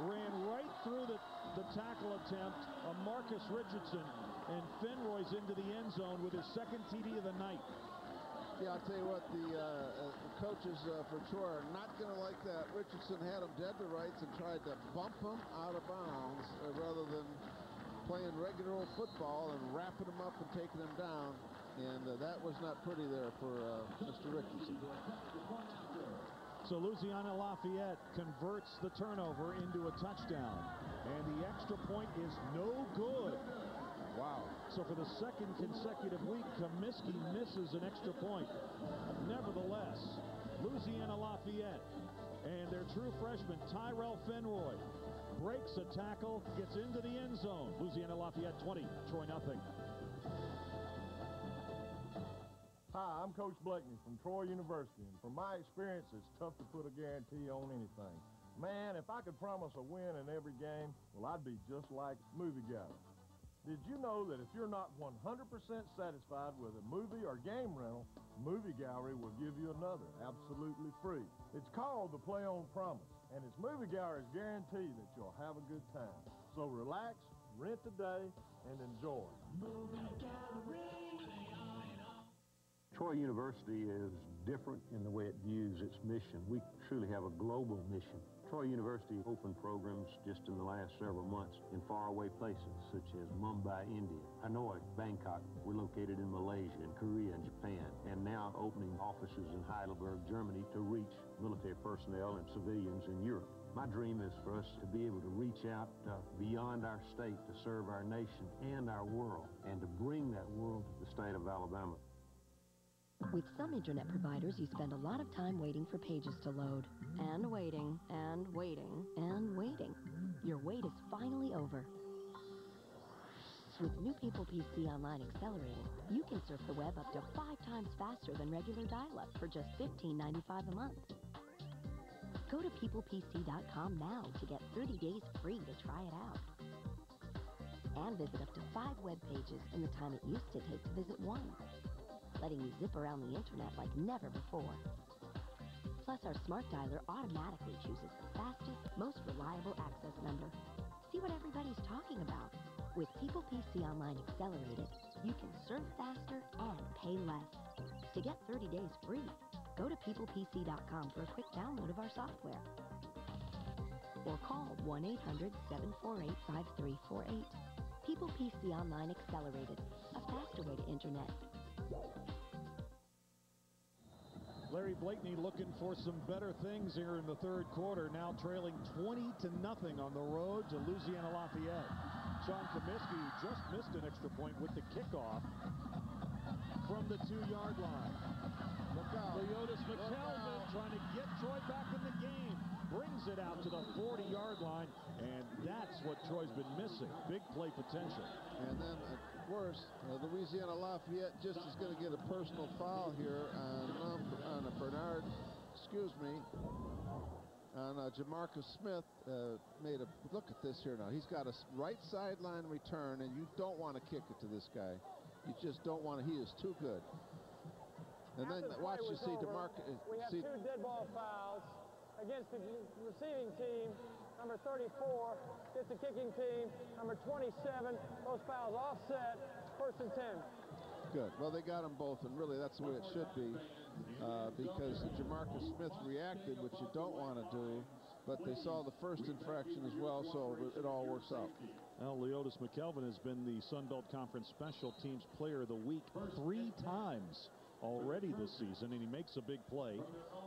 Ran right through the, the tackle attempt of Marcus Richardson. And Fenroy's into the end zone with his second TD of the night.
Yeah, I'll tell you what, the, uh, uh, the coaches uh, for Troy are not going to like that. Richardson had him dead to rights and tried to bump him out of bounds uh, rather than playing regular old football and wrapping him up and taking him down. And uh, that was not pretty there for uh, Mr. Richardson.
So Louisiana Lafayette converts the turnover into a touchdown. And the extra point is no good.
Wow.
So for the second consecutive week, Comiskey misses an extra point. Nevertheless, Louisiana Lafayette and their true freshman, Tyrell Fenroy, breaks a tackle, gets into the end zone. Louisiana Lafayette 20, Troy nothing.
Hi, I'm Coach Blakeney from Troy University, and from my experience, it's tough to put a guarantee on anything. Man, if I could promise a win in every game, well, I'd be just like Movie Gallery. Did you know that if you're not 100% satisfied with a movie or game rental, Movie Gallery will give you another absolutely free? It's called the Play On Promise, and it's Movie Gallery's guarantee that you'll have a good time. So relax, rent today, and enjoy. Movie Gallery.
Troy University is different in the way it views its mission. We truly have a global mission. Troy University opened programs just in the last several months in faraway places such as Mumbai, India, Hanoi, Bangkok. We're located in Malaysia and Korea and Japan, and now opening offices in Heidelberg, Germany to reach military personnel and civilians in Europe. My dream is for us to be able to reach out uh, beyond our state to serve our nation and our world, and to bring that world to the state of Alabama.
With some internet providers, you spend a lot of time waiting for pages to load. And waiting, and waiting, and waiting. Your wait is finally over. With New People PC Online Accelerated, you can surf the web up to five times faster than regular dial-up for just $15.95 a month. Go to peoplepc.com now to get 30 days free to try it out. And visit up to five web pages in the time it used to take to visit one letting you zip around the internet like never before. Plus, our smart dialer automatically chooses the fastest, most reliable access number. See what everybody's talking about. With People PC Online Accelerated, you can surf faster and pay less. To get 30 days free, go to peoplepc.com for a quick download of our software. Or call 1-800-748-5348. People PC Online Accelerated, a faster way to internet.
Larry Blakeney looking for some better things here in the third quarter, now trailing 20 to nothing on the road to Louisiana Lafayette. Sean Comiskey just missed an extra point with the kickoff from the two-yard line.
Look out.
Leodis McKelvin trying to get Troy back in the game. Brings it out to the 40-yard line, and that's what Troy's been missing. Big play potential.
And then, of course, uh, Louisiana Lafayette just is going to get a personal foul here on, um, on a Bernard, excuse me, on uh, Jamarcus Smith. Uh, made a look at this here now. He's got a right sideline return, and you don't want to kick it to this guy. You just don't want to. He is too good. And
After
then
the
watch you see Demarcus.
We have
see,
two dead ball fouls against the receiving team. Number 34 gets the kicking team. Number 27. Those fouls offset. First and 10.
Good. Well, they got them both, and really that's the way it should be, uh, because Jamarcus Smith reacted, which you don't want to do, but they saw the first infraction as well, so it all works out.
Well, Leodis McKelvin has been the Sun Belt Conference Special Teams Player of the Week three times already this season, and he makes a big play.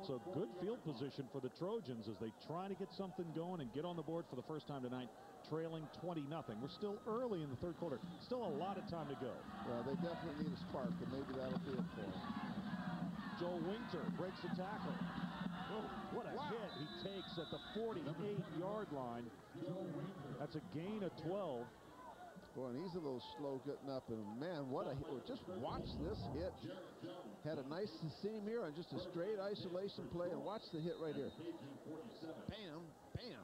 So good field position for the Trojans as they try to get something going and get on the board for the first time tonight, trailing 20 nothing. We're still early in the third quarter. Still a lot of time to go.
Well, they definitely need a spark, and maybe that'll be it for them.
Joe Winter breaks the tackle. Oh, what a hit he takes at the 48-yard line. That's a gain of 12.
Boy, and he's a little slow getting up, and man, what a hit. Just watch this hit. Had a nice seam here on just a straight isolation play, and watch the hit right here. Bam, bam.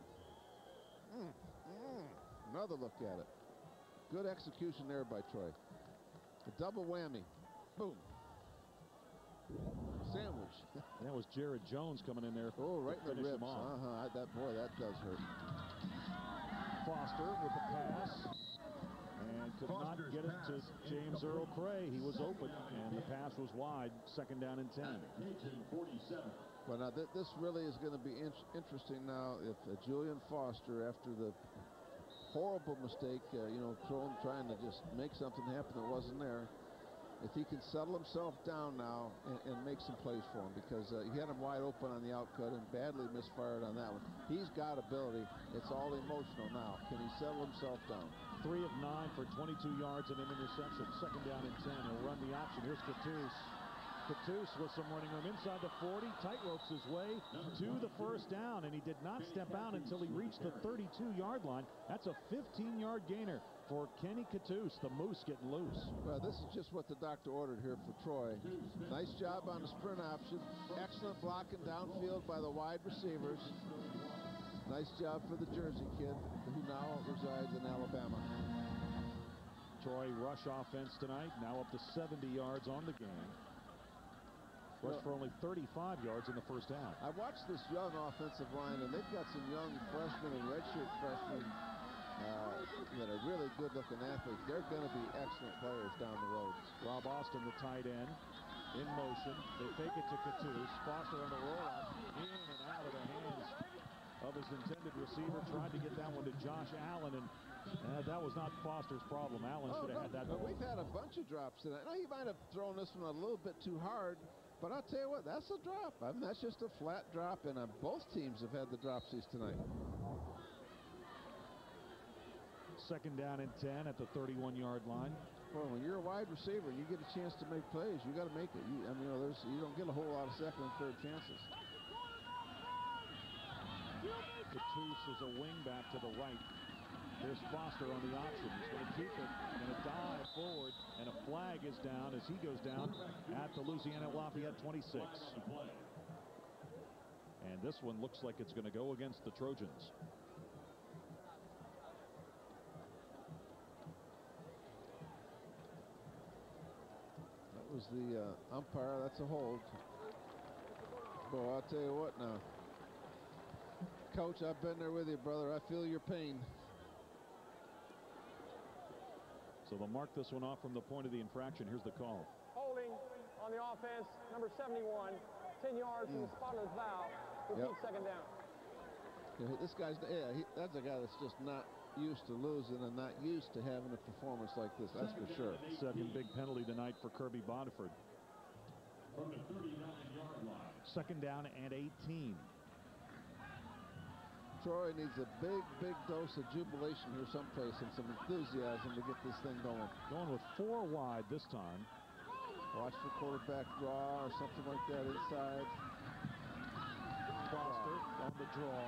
Mm, mm. Another look at it. Good execution there by Troy. A double whammy. Boom. Sandwich. (laughs)
That was Jared Jones coming in there.
Oh, right in the ribs. Uh-huh. That boy, that does hurt.
Foster with the pass. And could not get it to James Earl Cray. He was open, and the pass was wide. Second down and 10.
Well, now th this really is going to be in interesting now if uh, Julian Foster, after the horrible mistake, uh, you know, thrown, trying to just make something happen that wasn't there, if he can settle himself down now and, and make some plays for him because uh, he had him wide open on the outcut and badly misfired on that one. He's got ability. It's all emotional now. Can he settle himself down?
Three of nine for 22 yards and an interception. Second down and 10. He'll run the option. Here's Cattouse. Cattouse with some running room inside the 40, tight ropes his way to the first down, and he did not step out until he reached the 32-yard line. That's a 15-yard gainer for Kenny Cattouse, the Moose getting loose.
Well, this is just what the doctor ordered here for Troy. Nice job on the sprint option. Excellent blocking downfield by the wide receivers. Nice job for the Jersey kid who now resides in Alabama.
Troy rush offense tonight, now up to 70 yards on the game. Rushed for only 35 yards in the first half.
I watched this young offensive line, and they've got some young freshmen and redshirt freshmen uh, that are really good-looking athletes. They're going to be excellent players down the road.
Rob Austin, the tight end, in motion. They fake it to Cattouse. Foster on the rollout, in and out of the hands of his intended receiver. Tried to get that one to Josh Allen, and uh, that was not Foster's problem. Allen
Oh,
should have
no,
had that.
but
ball.
we've had a bunch of drops tonight. Now, he might have thrown this one a little bit too hard, but I'll tell you what, that's a drop. I mean, that's just a flat drop, and uh, both teams have had the dropsies tonight.
Second down and 10 at the 31-yard line.
Well, when you're a wide receiver, you get a chance to make plays. You got to make it. You, I mean, you, know, there's, you don't get a whole lot of second and third chances.
Cattouse is a wing back to the right. There's Foster on the option. He's going to keep it, going to dive forward, and a flag is down as he goes down at the Louisiana Lafayette 26. And this one looks like it's going to go against the Trojans.
That was the uh, umpire. That's a hold. Boy, I'll tell you what now. Coach, I've been there with you, brother. I feel your pain.
So they'll mark this one off from the point of the infraction. Here's the call.
Holding on the offense, number 71, 10 yards from hmm. the spot of the foul. Repeat
Yep.
second down.
Yeah, this guy's, yeah, he, that's a guy that's just not used to losing and not used to having a performance like this. That's for sure.
Second big penalty tonight for Kirby Bodiford.
From the 39-yard line.
Second down and 18.
Troy needs a big, big dose of jubilation here someplace and some enthusiasm to get this thing going.
Going with four wide this time.
Watch the quarterback draw or something like that inside.
Foster on the draw.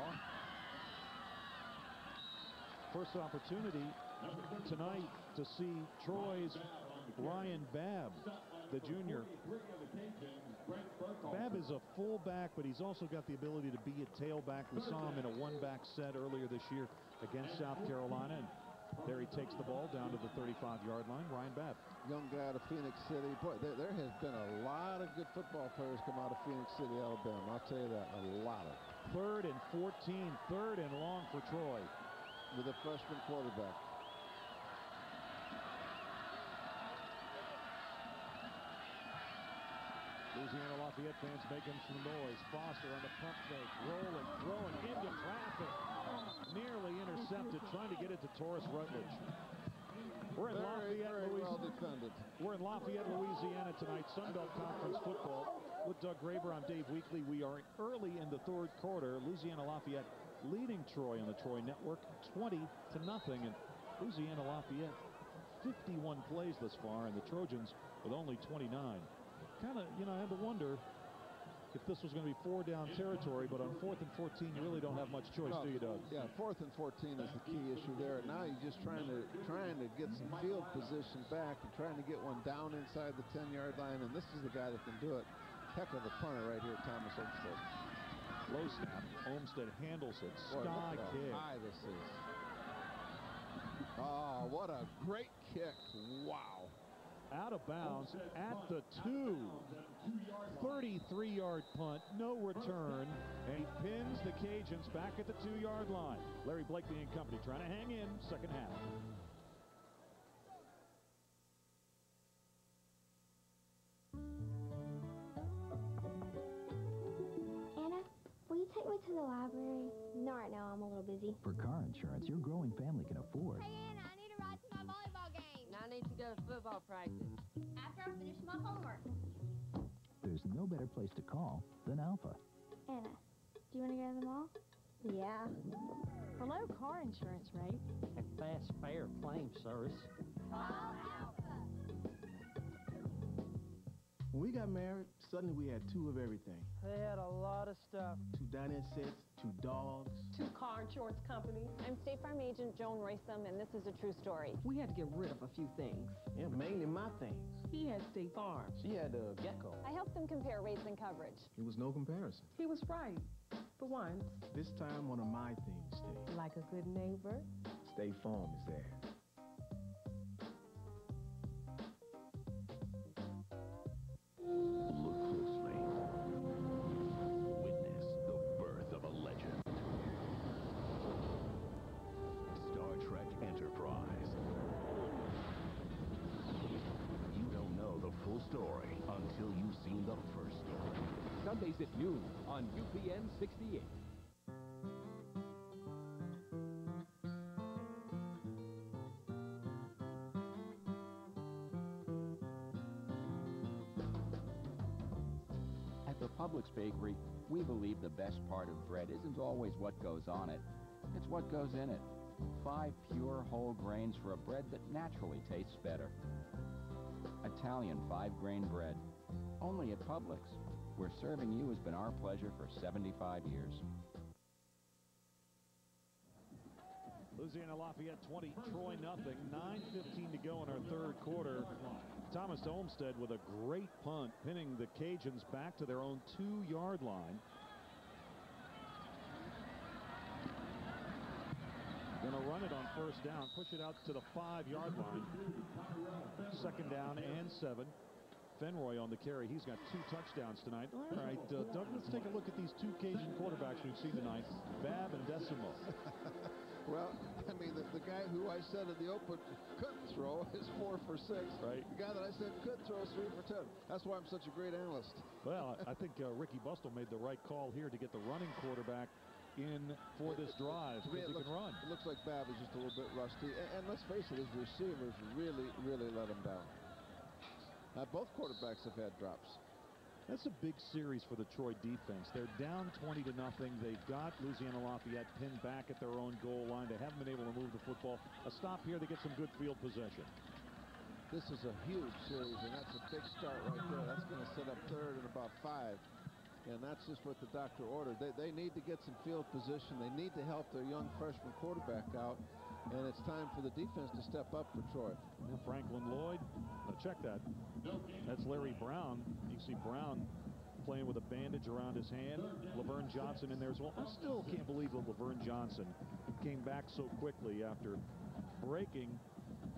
First opportunity tonight to see Troy's Ryan Babb, the junior. Babb is a fullback, but he's also got the ability to be a tailback. We saw him in a one-back set earlier this year against South Carolina. And there he takes the ball down to the 35-yard line. Ryan Babb.
Young guy out of Phenix City. Boy, there, there has been a lot of good football players come out of Phenix City, Alabama. I'll tell you that, a lot of.
Third and 14, third and long for Troy.
With a freshman quarterback.
Louisiana Lafayette fans making some noise. Foster on the pump fake, rolling, throwing into traffic. Nearly intercepted, trying to get it to Taurus Rutledge. We're in
Very,
Lafayette,
very
Louis-
well.
We're in Lafayette, Louisiana tonight, Sunbelt Conference football. With Doug Graber, I'm Dave Weekly. We are early in the third quarter. Louisiana Lafayette leading Troy on the Troy Network 20 to nothing. And Louisiana Lafayette 51 plays thus far, and the Trojans with only 29. Kind of, you know, I had to wonder if this was going to be four down territory, but on fourth and 14, you really don't have much choice,
No,
do you, Doug?
Yeah, fourth and 14 is the key issue there. Now you're just trying to trying to get some field position back and trying to get one down inside the 10-yard line, and this is the guy that can do it. Heck of a punter right here, Thomas Olmstead.
Low snap. Olmstead handles it.
Boy,
Sky
how
kick.
high this is. Oh, what a great kick. Wow.
Out of bounds at the two. 33-yard punt, no return, and he pins the Cajuns back at the two-yard line. Larry Blakeney and company trying to hang in second half.
Anna, will you take me to the library? No, right now. I'm a little busy.
For car insurance your growing family can afford.
Hey, Anna, need to
go
go to football practice?
After I finish my homework.
There's no better place to call than Alpha.
Anna, do you want to go to the mall? Yeah.
For low car insurance rate.
and fast, fair claim service.
Call Alpha.
When we got married, suddenly we had two of everything.
They had a lot of stuff.
Two dining sets, two dogs.
Two car insurance companies.
I'm State Farm agent Joan Roysum, and this is a true story.
We had to get rid of a few things.
Yeah, mainly my things.
He had State Farm.
She had a gecko.
I helped them compare rates and coverage.
It was no comparison.
He was right. For once.
This time, one of my things stayed.
Like a good neighbor?
State Farm is there.
Look
Sundays at noon on UPN 68.
At the Publix Bakery, we believe the best part of bread isn't always what goes on it, it's what goes in it. Five pure whole grains for a bread that naturally tastes better. Italian five-grain bread, only at Publix, where serving you has been our pleasure for 75 years.
Louisiana Lafayette 20, Troy nothing. 9.15 to go in our third quarter. Thomas Olmstead with a great punt, pinning the Cajuns back to their own two-yard line. Going to run it on first down, push it out to the five-yard line. Second down and seven. Fenroy on the carry. He's got two touchdowns tonight. All right, uh, Doug, let's take a look at these two Cajun quarterbacks we've seen tonight, Babb and Desormeaux. (laughs)
Well, I mean, the, the guy who I said in the open couldn't throw (laughs) is four for six.
Right.
The guy that I said could throw is three for ten. That's why I'm such a great analyst.
Well, (laughs) I think uh, Ricky Bustle made the right call here to get the running quarterback in for this drive because he
looks,
can run.
It looks like Babb is just a little bit rusty. And, and let's face it, his receivers really, really let him down. Now, both quarterbacks have had drops.
That's a big series for the Troy defense. They're down 20 to nothing. They've got Louisiana Lafayette pinned back at their own goal line. They haven't been able to move the football. A stop here, they get some good field possession.
This is a huge series, and that's a big start right there. That's going to set up third and about five. And that's just what the doctor ordered. They, they need to get some field position. They need to help their young freshman quarterback out. And it's time for the defense to step up for Troy.
And Franklin Lloyd, now check that. That's Larry Brown. You can see Brown playing with a bandage around his hand. Laverne Johnson in there as well. I still can't believe that Laverne Johnson came back so quickly after breaking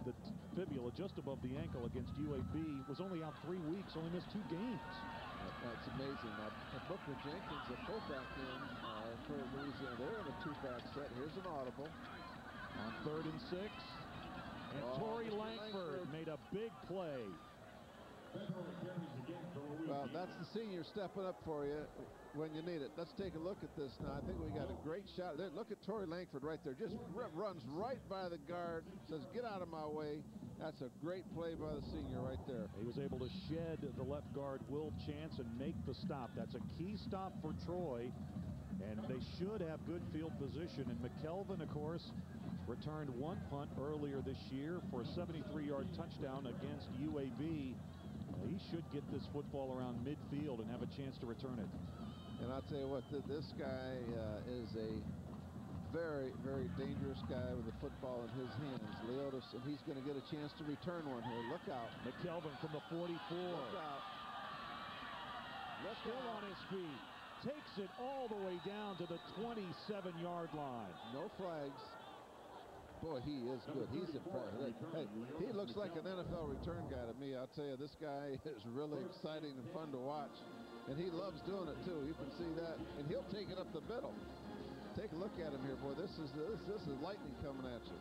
the fibula just above the ankle against UAB. Was only out three weeks, only missed two games.
That's amazing. Now, Booker Jenkins, a fullback in uh, for Louisiana. They're in a two-back set. Here's an audible.
On third and six. And
Oh,
Torrey Langford made a big play.
Well, that's the senior stepping up for you when you need it. Let's take a look at this now. I think we got a great shot. There, look at Torrey Langford right there. Just r- runs right by the guard. Says, get out of my way. That's a great play by the senior right there.
He was able to shed the left guard Will Chance and make the stop. That's a key stop for Troy. And they should have good field position. And McKelvin, of course, returned one punt earlier this year for a 73-yard touchdown against UAB. He should get this football around midfield and have a chance to return it.
And I'll tell you what, th- this guy uh, is a very, very dangerous guy with the football in his hands. Leodis, and he's going to get a chance to return one here. Look out.
McKelvin from the 44.
Look out. Look
Still on his feet. Takes it all the way down to the 27-yard line.
No flags. Boy, he is good. He's impressive. Hey, he looks like an NFL return guy to me. I'll tell you, this guy (laughs) is really exciting and fun to watch. And he loves doing it, too. You can see that. And he'll take it up the middle. Take a look at him here, boy. This is this, this is lightning coming at you.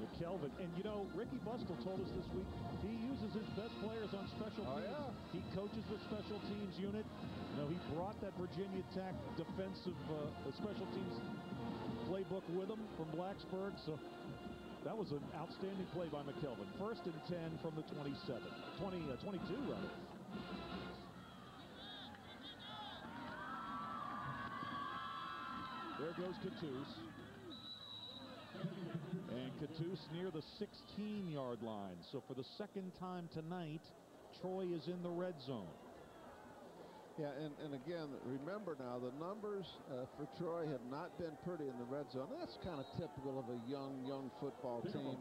McKelvin. And you know, Ricky Bustle told us this week he uses his best players on special
Oh,
teams.
yeah?
He coaches the special teams unit. You know, he brought that Virginia Tech defensive uh, special teams playbook with him from Blacksburg. So That was an outstanding play by McKelvin. First and 10 from the 27. 20, uh, 22, rather. There goes Cattouse. And Cattouse near the 16-yard line. So for the second time tonight, Troy is in the red zone.
Yeah, and, and again, remember now, the numbers uh, for Troy have not been pretty in the red zone. That's kind of typical of a young, young football team.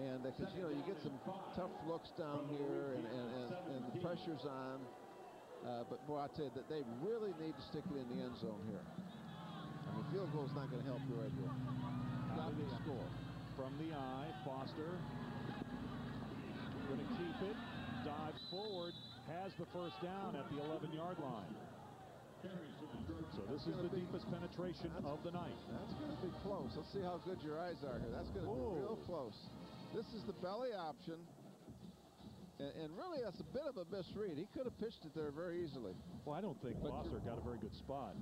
And because, uh, you know, you get some tough looks down here and, and, and, and the pressure's on. Uh, but, boy, I tell you, that they really need to stick it in the end zone here. I mean, field goal's not going to help you right here. Got to score.
From the I, Foster going to keep it, dive forward, has the first down at the 11-yard line. So this is the deepest penetration of the night.
That's going to be close. Let's see how good your eyes are here. That's going to be real close. This is the belly option. And, and, really, that's a bit of a misread. He could have pitched it there very easily.
Well, I don't think Foster got a very good spot.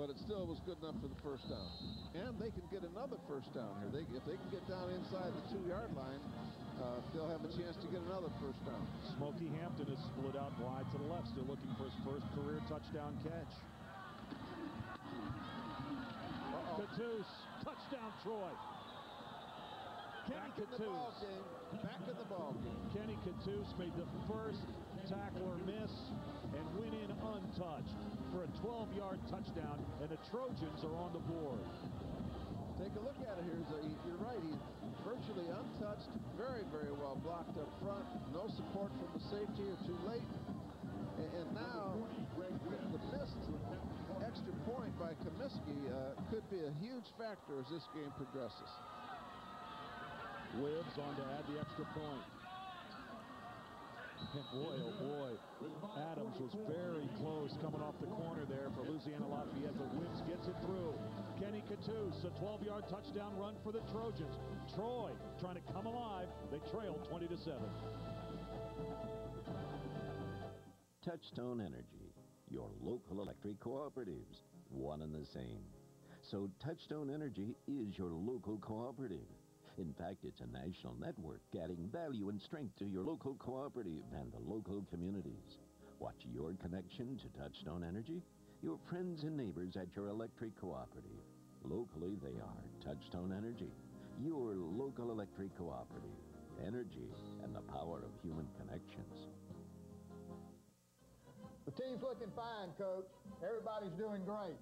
But it still was good enough for the first down. And they can get another first down here. They, if they can get down inside the two-yard line, uh, they'll have a chance to get another first down.
Smoky Hampton is split out wide to the left, still looking for his first career touchdown catch. Cattouse, touchdown Troy. Kenny
Back in the ball game. Back in the ball game.
Kenny Cattouse made the first tackler miss and went in untouched for a 12-yard touchdown, and the Trojans are on the board.
Take a look at it here. You're right. He's virtually untouched. Very, very well blocked up front. No support from the safety or too late. And, now the missed extra point by Comiskey uh, could be a huge factor as this game progresses.
Whibbs on to add the extra point. And boy, oh boy, Adams was very close coming off the corner there for Louisiana Lafayette, but Whibbs gets it through. Kenny Cattouse, a 12-yard touchdown run for the Trojans. Troy trying to come alive. They trail 20 to 7.
Touchstone Energy, your local electric cooperatives, one and the same. So Touchstone Energy is your local cooperative. In fact, it's a national network adding value and strength to your local cooperative and the local communities. Watch your connection to Touchstone Energy, your friends and neighbors at your electric cooperative. Locally, they are Touchstone Energy, your local electric cooperative. Energy and the power of human connections.
The team's looking fine, Coach. Everybody's doing great.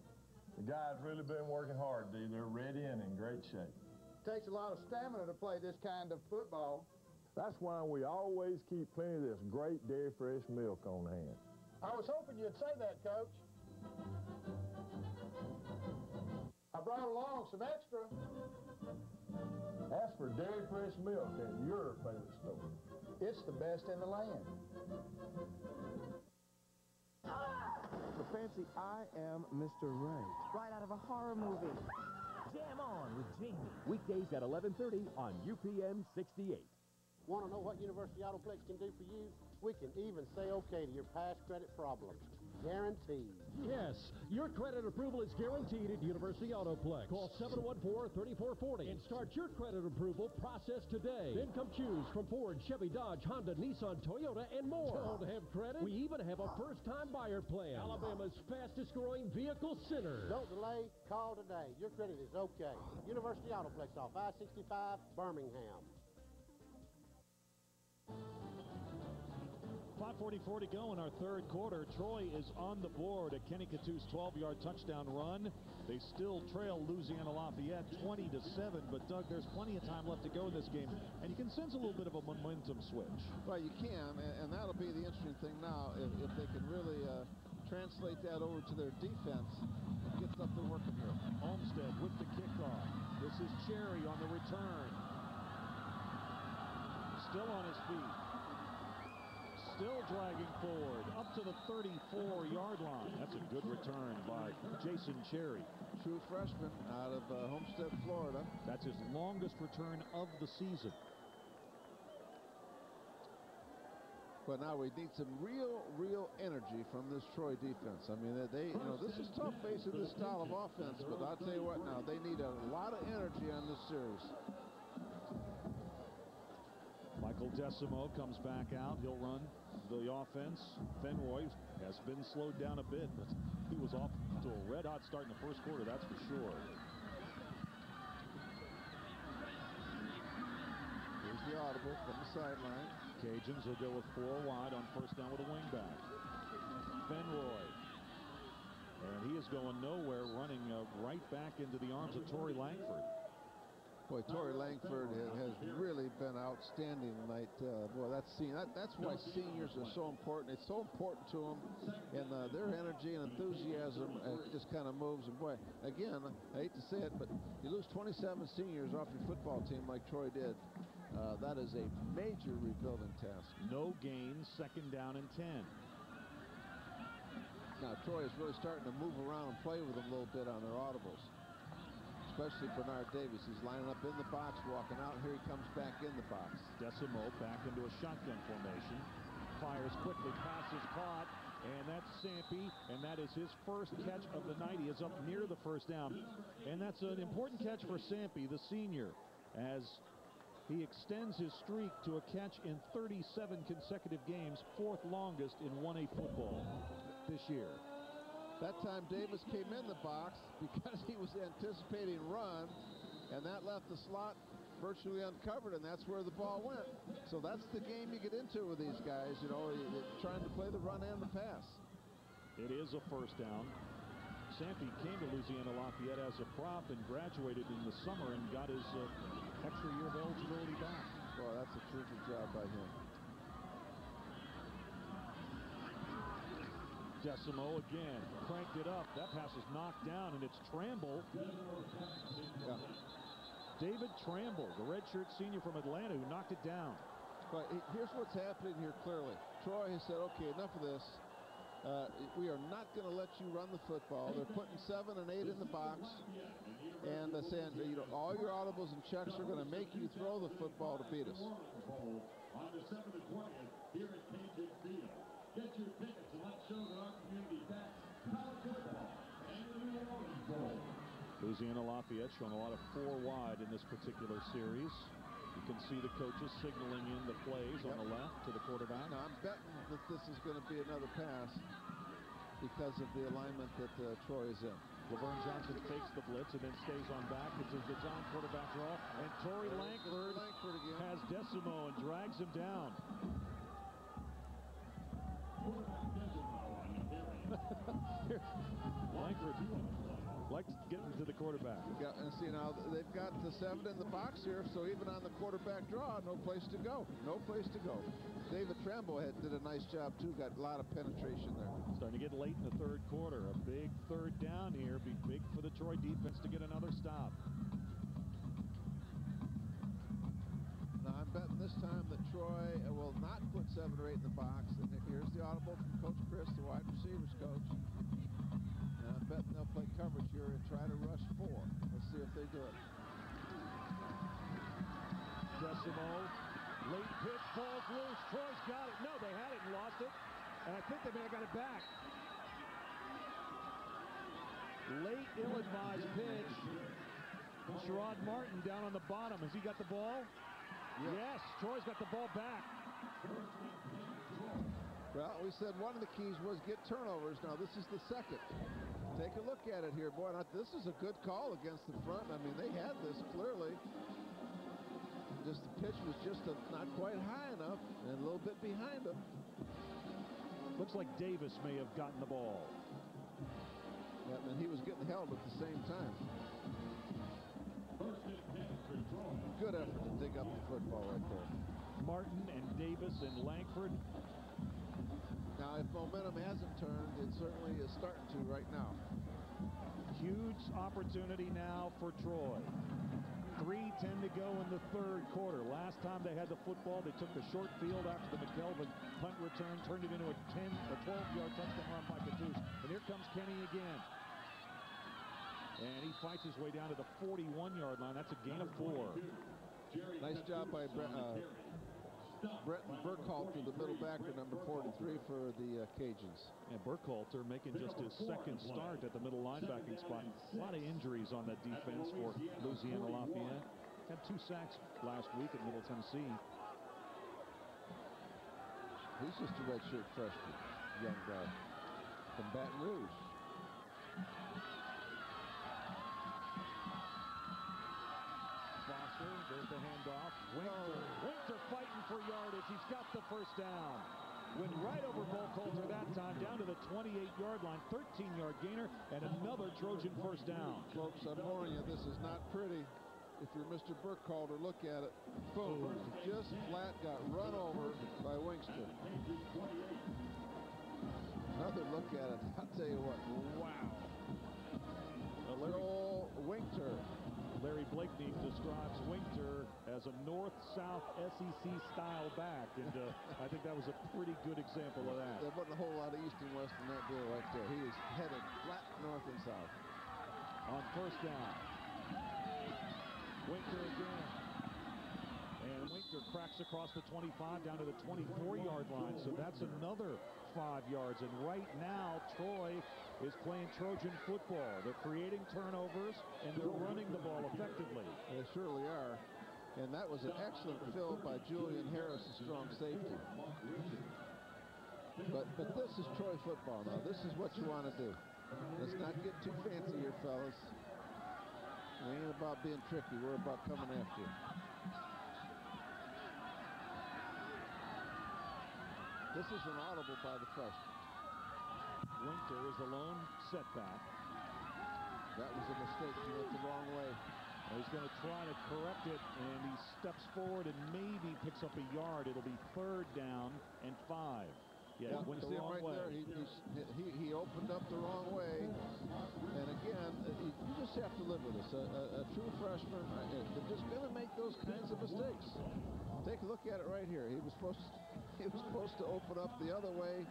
The guys really been working hard, D. They're ready and in great shape.
Takes a lot of stamina to play this kind of football.
That's why we always keep plenty of this great dairy fresh milk on hand.
I was hoping you'd say that, Coach. I brought along some extra.
Ask for dairy fresh milk at your favorite store.
It's the best in the land.
The fancy I am Mr. Right.
Right out of a horror movie.
Jam on with Jamie. Weekdays at 11:30 on UPN 68.
Want to know what University Autoplex can do for you? We can even say okay to your past credit problems. Guaranteed.
Yes, your credit approval is guaranteed at University Autoplex. Call 714-3440 and start your credit approval process today. Then come choose from Ford, Chevy, Dodge, Honda, Nissan, Toyota, and more. Don't have credit? We even have a first-time buyer plan. Alabama's fastest-growing vehicle center.
Don't delay. Call today. Your credit is okay. University Autoplex off I-65, Birmingham.
5.44 to go in our third quarter. Troy is on the board. at Kenny Cattouse 12-yard touchdown run. They still trail Louisiana Lafayette 20 to 7. But Doug, there's plenty of time left to go in this game, and you can sense a little bit of a momentum switch.
Well, you can, and, and that'll be the interesting thing now if, if they can really uh, translate that over to their defense and get something working here.
Olmstead with the kickoff. This is Cherry on the return. Still on his feet still dragging forward up to the 34-yard line. That's a good return by Jason Cherry.
True freshman out of uh, Homestead, Florida.
That's his longest return of the season.
But now we need some real, real energy. from this Troy defense. I mean, they, they you know, this is tough facing this style of offense, but I'll tell you what now, they need a lot of energy on this series.
Michael Desormeaux comes back out. He'll run the offense. Fenroy has been slowed down a bit, but he was off to a red hot start in the first quarter, that's for sure.
Here's the audible from the sideline.
Cajuns will go with four wide on first down with a wingback. Fenroy. And he is going nowhere, running uh, right back into the arms of Tory Langford.
Boy, Tory Langford has really been outstanding tonight. Uh, boy, that's seen. That, that's why seniors are so important. It's so important to them, and uh, their energy and enthusiasm uh, just kind of moves. And boy, again, I hate to say it, but you lose 27 seniors off your football team like Troy did. Uh, that is a major rebuilding task.
No gains, second down and 10.
Now, Troy is really starting to move around and play with them a little bit on their audibles especially Bernard Davis. He's lining up in the box, walking out. Here he comes back in the box.
Desormeaux back into a shotgun formation. Fires quickly, passes caught, and that's Sampy, and that is his first catch of the night. He is up near the first down, and that's an important catch for Sampy, the senior, as he extends his streak to a catch in 37 consecutive games, fourth longest in 1A football this year.
That time Davis came in the box (laughs) because he was anticipating run, and that left the slot virtually uncovered, and that's where the ball went. So that's the game you get into with these guys, you know, trying to play the run and the pass.
It is a first down. Sampy came to Louisiana Lafayette as a prop and graduated in the summer and got his uh, extra year of eligibility back.
Well, that's a terrific job by him.
Desormeaux again, cranked it up. That pass is knocked down, and it's Tramble.
Yeah.
David Tramble, the redshirt senior from Atlanta, who knocked it down.
But here's what's happening here clearly. Troy has said, okay, enough of this. Uh, we are not going to let you run the football. They're putting seven and eight in the box, and they're saying, you know, all your audibles and checks are going to make you throw the football to beat us.
On December the 20th, here at Cajun Field. Get your tickets
Louisiana Lafayette showing a lot of four wide in this particular series. You can see the coaches signaling in the plays yep. on the left to the quarterback.
Now, I'm betting that this is going to be another pass because of the alignment that uh, Troy is in.
Laverne Johnson fakes the blitz and then stays on back. It's a design quarterback draw. And Tory Langford,
Langford
has Desormeaux and drags him down. Likes getting to the quarterback.
Yeah, and see now they've got the seven in the box here, so even on the quarterback draw, no place to go. No place to go. David Tramble had, did a nice job too. Got a lot of penetration there.
Starting to get late in the third quarter. A big third down here. Be big for the Troy defense to get another stop.
Now I'm betting this time that Troy will not put seven or eight in the box. And here's the audible from Coach Chris, the wide receivers coach. And I'm betting they'll play coverage here and try to rush four. Let's see if they do it.
Desormeaux, late pitch falls loose. Troy's got it. No, they had it and lost it. And I think they may have got it back. Late ill-advised pitch. Sherrod Martin down on the bottom. Has he got the ball?
Yep.
Yes, Troy's got the ball back.
Well, we said one of the keys was get turnovers. Now this is the second. Take a look at it here, boy. Now, this is a good call against the front. I mean, they had this clearly. Just the pitch was just a, not quite high enough and a little bit behind them.
Looks like Davis may have gotten the ball.
Yeah, and he was getting held at the same time. Good effort to dig up the football right there.
Martin and Davis and Langford.
Now, if momentum hasn't turned, it certainly is starting to right now.
Huge opportunity now for Troy. 3.10 to go in the third quarter. Last time they had the football, they took the short field after the McKelvin punt return, turned it into a 10, a 12-yard touchdown run by Cattouse. And here comes Kenny again. And he fights his way down to the 41-yard line. That's a gain of four.
Nice job by uh, Bretton Burkhalter, the middle backer, number 43 for the uh, Cajuns.
And Burkhalter making just his second start at the middle linebacking spot. A lot of injuries on that defense for Louisiana Lafayette. Had two sacks last week at Middle Tennessee.
He's just a redshirt freshman, young guy from Baton Rouge.
Handoff. Winter, Winter fighting for yardage. He's got the first down. Went right over Burkhalter that time, down to the 28-yard line, 13-yard gainer, and another Trojan first down.
Folks, I'm warning you, this is not pretty. If you're Mr. Burkhalter, look at it. Boom. Oh. Just flat got run over by Winkster. Another look at it. I'll tell you what.
Wow.
Joel Winkter.
Larry Blakeney describes Winkter as a north-south SEC style back, and uh, I think that was a pretty good example of that.
There wasn't a whole lot of east and west in that deal right there. He is headed flat north and south.
On first down, Winkter again. And Winkter cracks across the 25 down to the 24-yard line, so that's another five yards. And right now, Troy is playing Trojan football. They're creating turnovers, and they're running the ball effectively.
They surely are. And that was an excellent fill by Julian Harris, a strong safety. But but this is Troy football now. This is what you want to do. Let's not get too fancy here, fellas. We ain't about being tricky. We're about coming after you. This is an audible by the freshman.
Winter is the lone setback.
That was a mistake. He went the wrong way.
He's going to try to correct it, and he steps forward and maybe picks up a yard. It'll be third down and five. Yeah,
yeah
went the wrong
right
way.
there. He, he, he opened up the wrong way. And again, uh, you just have to live with this. A, a, a true freshman, uh, they're just going to make those kinds of mistakes. Take a look at it right here. He was supposed to, (laughs) he was supposed to open up the other way,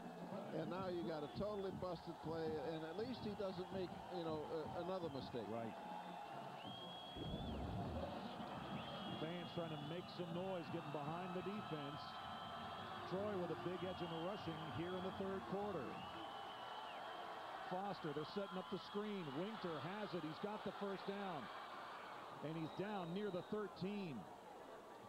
and now you got a totally busted play. And at least he doesn't make you know uh, another mistake.
Right. Fans trying to make some noise, getting behind the defense. Troy with a big edge in the rushing here in the third quarter. Foster, they're setting up the screen. Winter has it. He's got the first down. And he's down near the 13.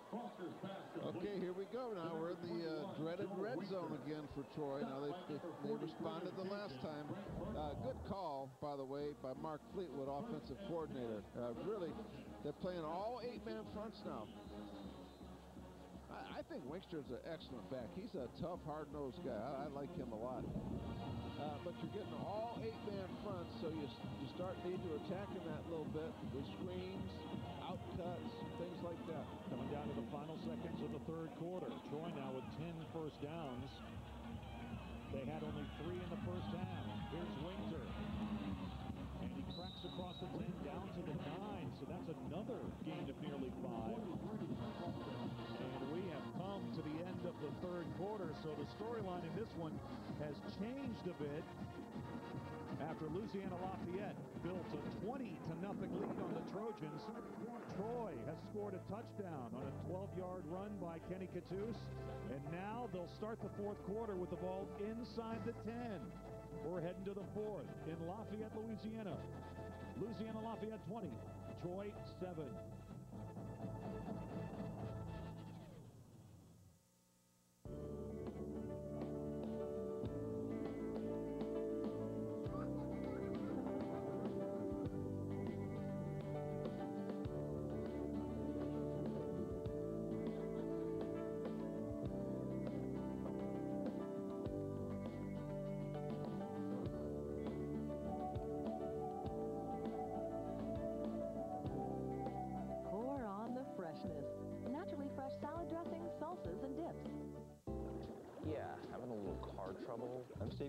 Okay, here we go now. We're in the uh, dreaded red zone again for Troy. Now, they, they, they responded the last time. Uh, good call, by the way, by Mark Fleetwood, offensive coordinator. Uh, really, they're playing all eight-man fronts now. I, I think Winkster's an excellent back. He's a tough, hard-nosed guy. I, I like him a lot. Uh, but you're getting all eight-man fronts, so you, you start need to attack him that little bit with screens, outcuts, things like that.
Coming down to the final seconds of the third quarter. Troy now with 10 first downs. They had only three in the first half. Here's Winter. And he cracks across the 10 down to the 9. So that's another gain of nearly five. And we have come to the end of the third quarter. So the storyline in this one has changed a bit after Louisiana Lafayette built a 20 to nothing lead on the Trojans. Troy has scored a touchdown on a 12-yard run by Kenny Cattouse, and now they'll start the fourth quarter with the ball inside the 10. We're heading to the fourth in Lafayette, Louisiana. Louisiana Lafayette 20, Troy 7.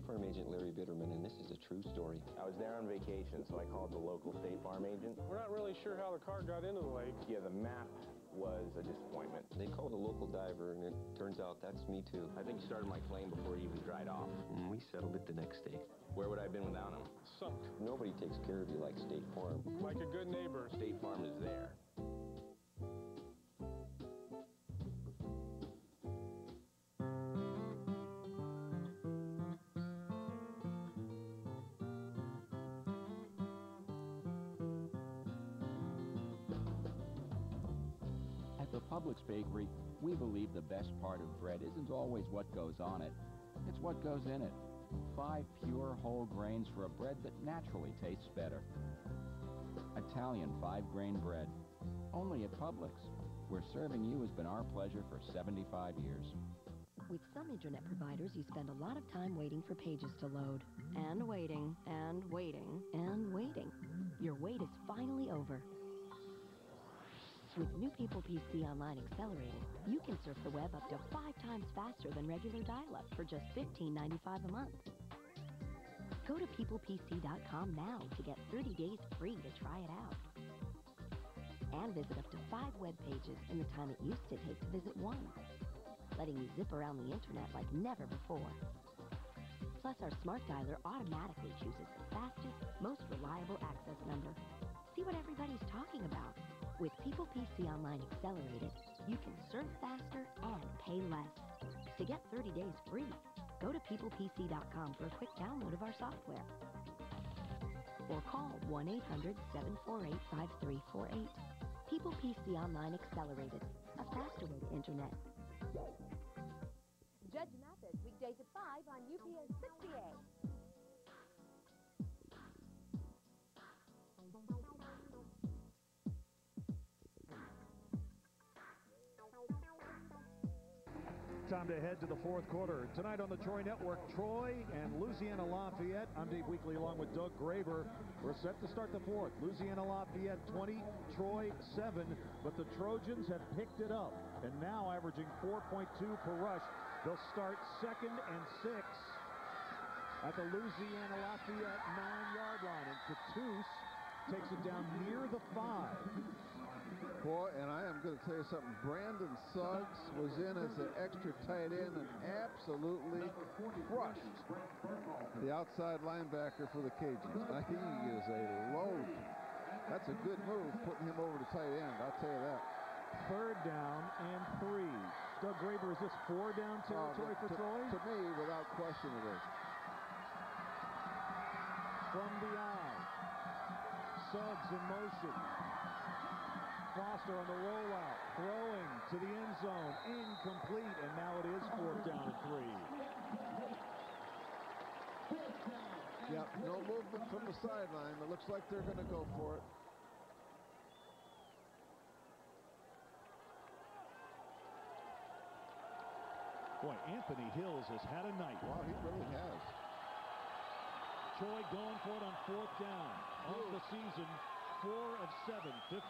Farm Agent Larry Bitterman, and this is a true story. I was there on vacation, so I called the local State Farm agent.
We're not really sure how the car got into the lake.
Yeah, the map was a disappointment. They called a local diver, and it turns out that's me too. I think he started my claim before he even dried off. And we settled it the next day. Where would I have been without him?
Sunk.
Nobody takes care of you like State Farm.
Like a good neighbor.
State Farm is there.
Publix Bakery, we believe the best part of bread isn't always what goes on it, it's what goes in it. Five pure whole grains for a bread that naturally tastes better. Italian five-grain bread, only at Publix, where serving you has been our pleasure for 75 years.
With some internet providers, you spend a lot of time waiting for pages to load. And waiting, and waiting, and waiting. Your wait is finally over. With New People PC Online Accelerated, you can surf the web up to five times faster than regular dial-up for just $15.95 a month. Go to peoplepc.com now to get 30 days free to try it out. And visit up to five web pages in the time it used to take to visit one, letting you zip around the internet like never before. Plus, our smart dialer automatically chooses the fastest, most reliable access number. See what everybody's talking about. With People PC Online Accelerated, you can surf faster and pay less. To get 30 days free, go to peoplepc.com for a quick download of our software. Or call 1-800-748-5348. People PC Online Accelerated, a faster way to internet.
Judge Mathis, weekdays at 5 on UPN 60A.
To head to the fourth quarter. Tonight on the Troy Network, Troy and Louisiana Lafayette. I'm Dave Weekly along with Doug Graber. We're set to start the fourth. Louisiana Lafayette 20, Troy 7, but the Trojans have picked it up and now averaging 4.2 per rush. They'll start second and six at the Louisiana Lafayette nine-yard line, and Cattouse takes it down near the five.
Boy, and I am going to tell you something. Brandon Suggs was in as an extra tight end and absolutely crushed the outside linebacker for the Cajuns. Now, he is a load. That's a good move, putting him over to tight end. I'll tell you that.
Third down and three. Doug Graber, is this four down territory
Uh,
for
to,
Troy?
To me, without question, it is.
From the I. Suggs in motion. Foster on the rollout, throwing to the end zone, incomplete, and now it is fourth down and three.
Yep, no movement from the sideline. It looks like they're going to go for it.
Boy, Anthony Hills has had a night.
Wow, he really has.
Troy going for it on fourth down. Off the season, four of seven, 57%.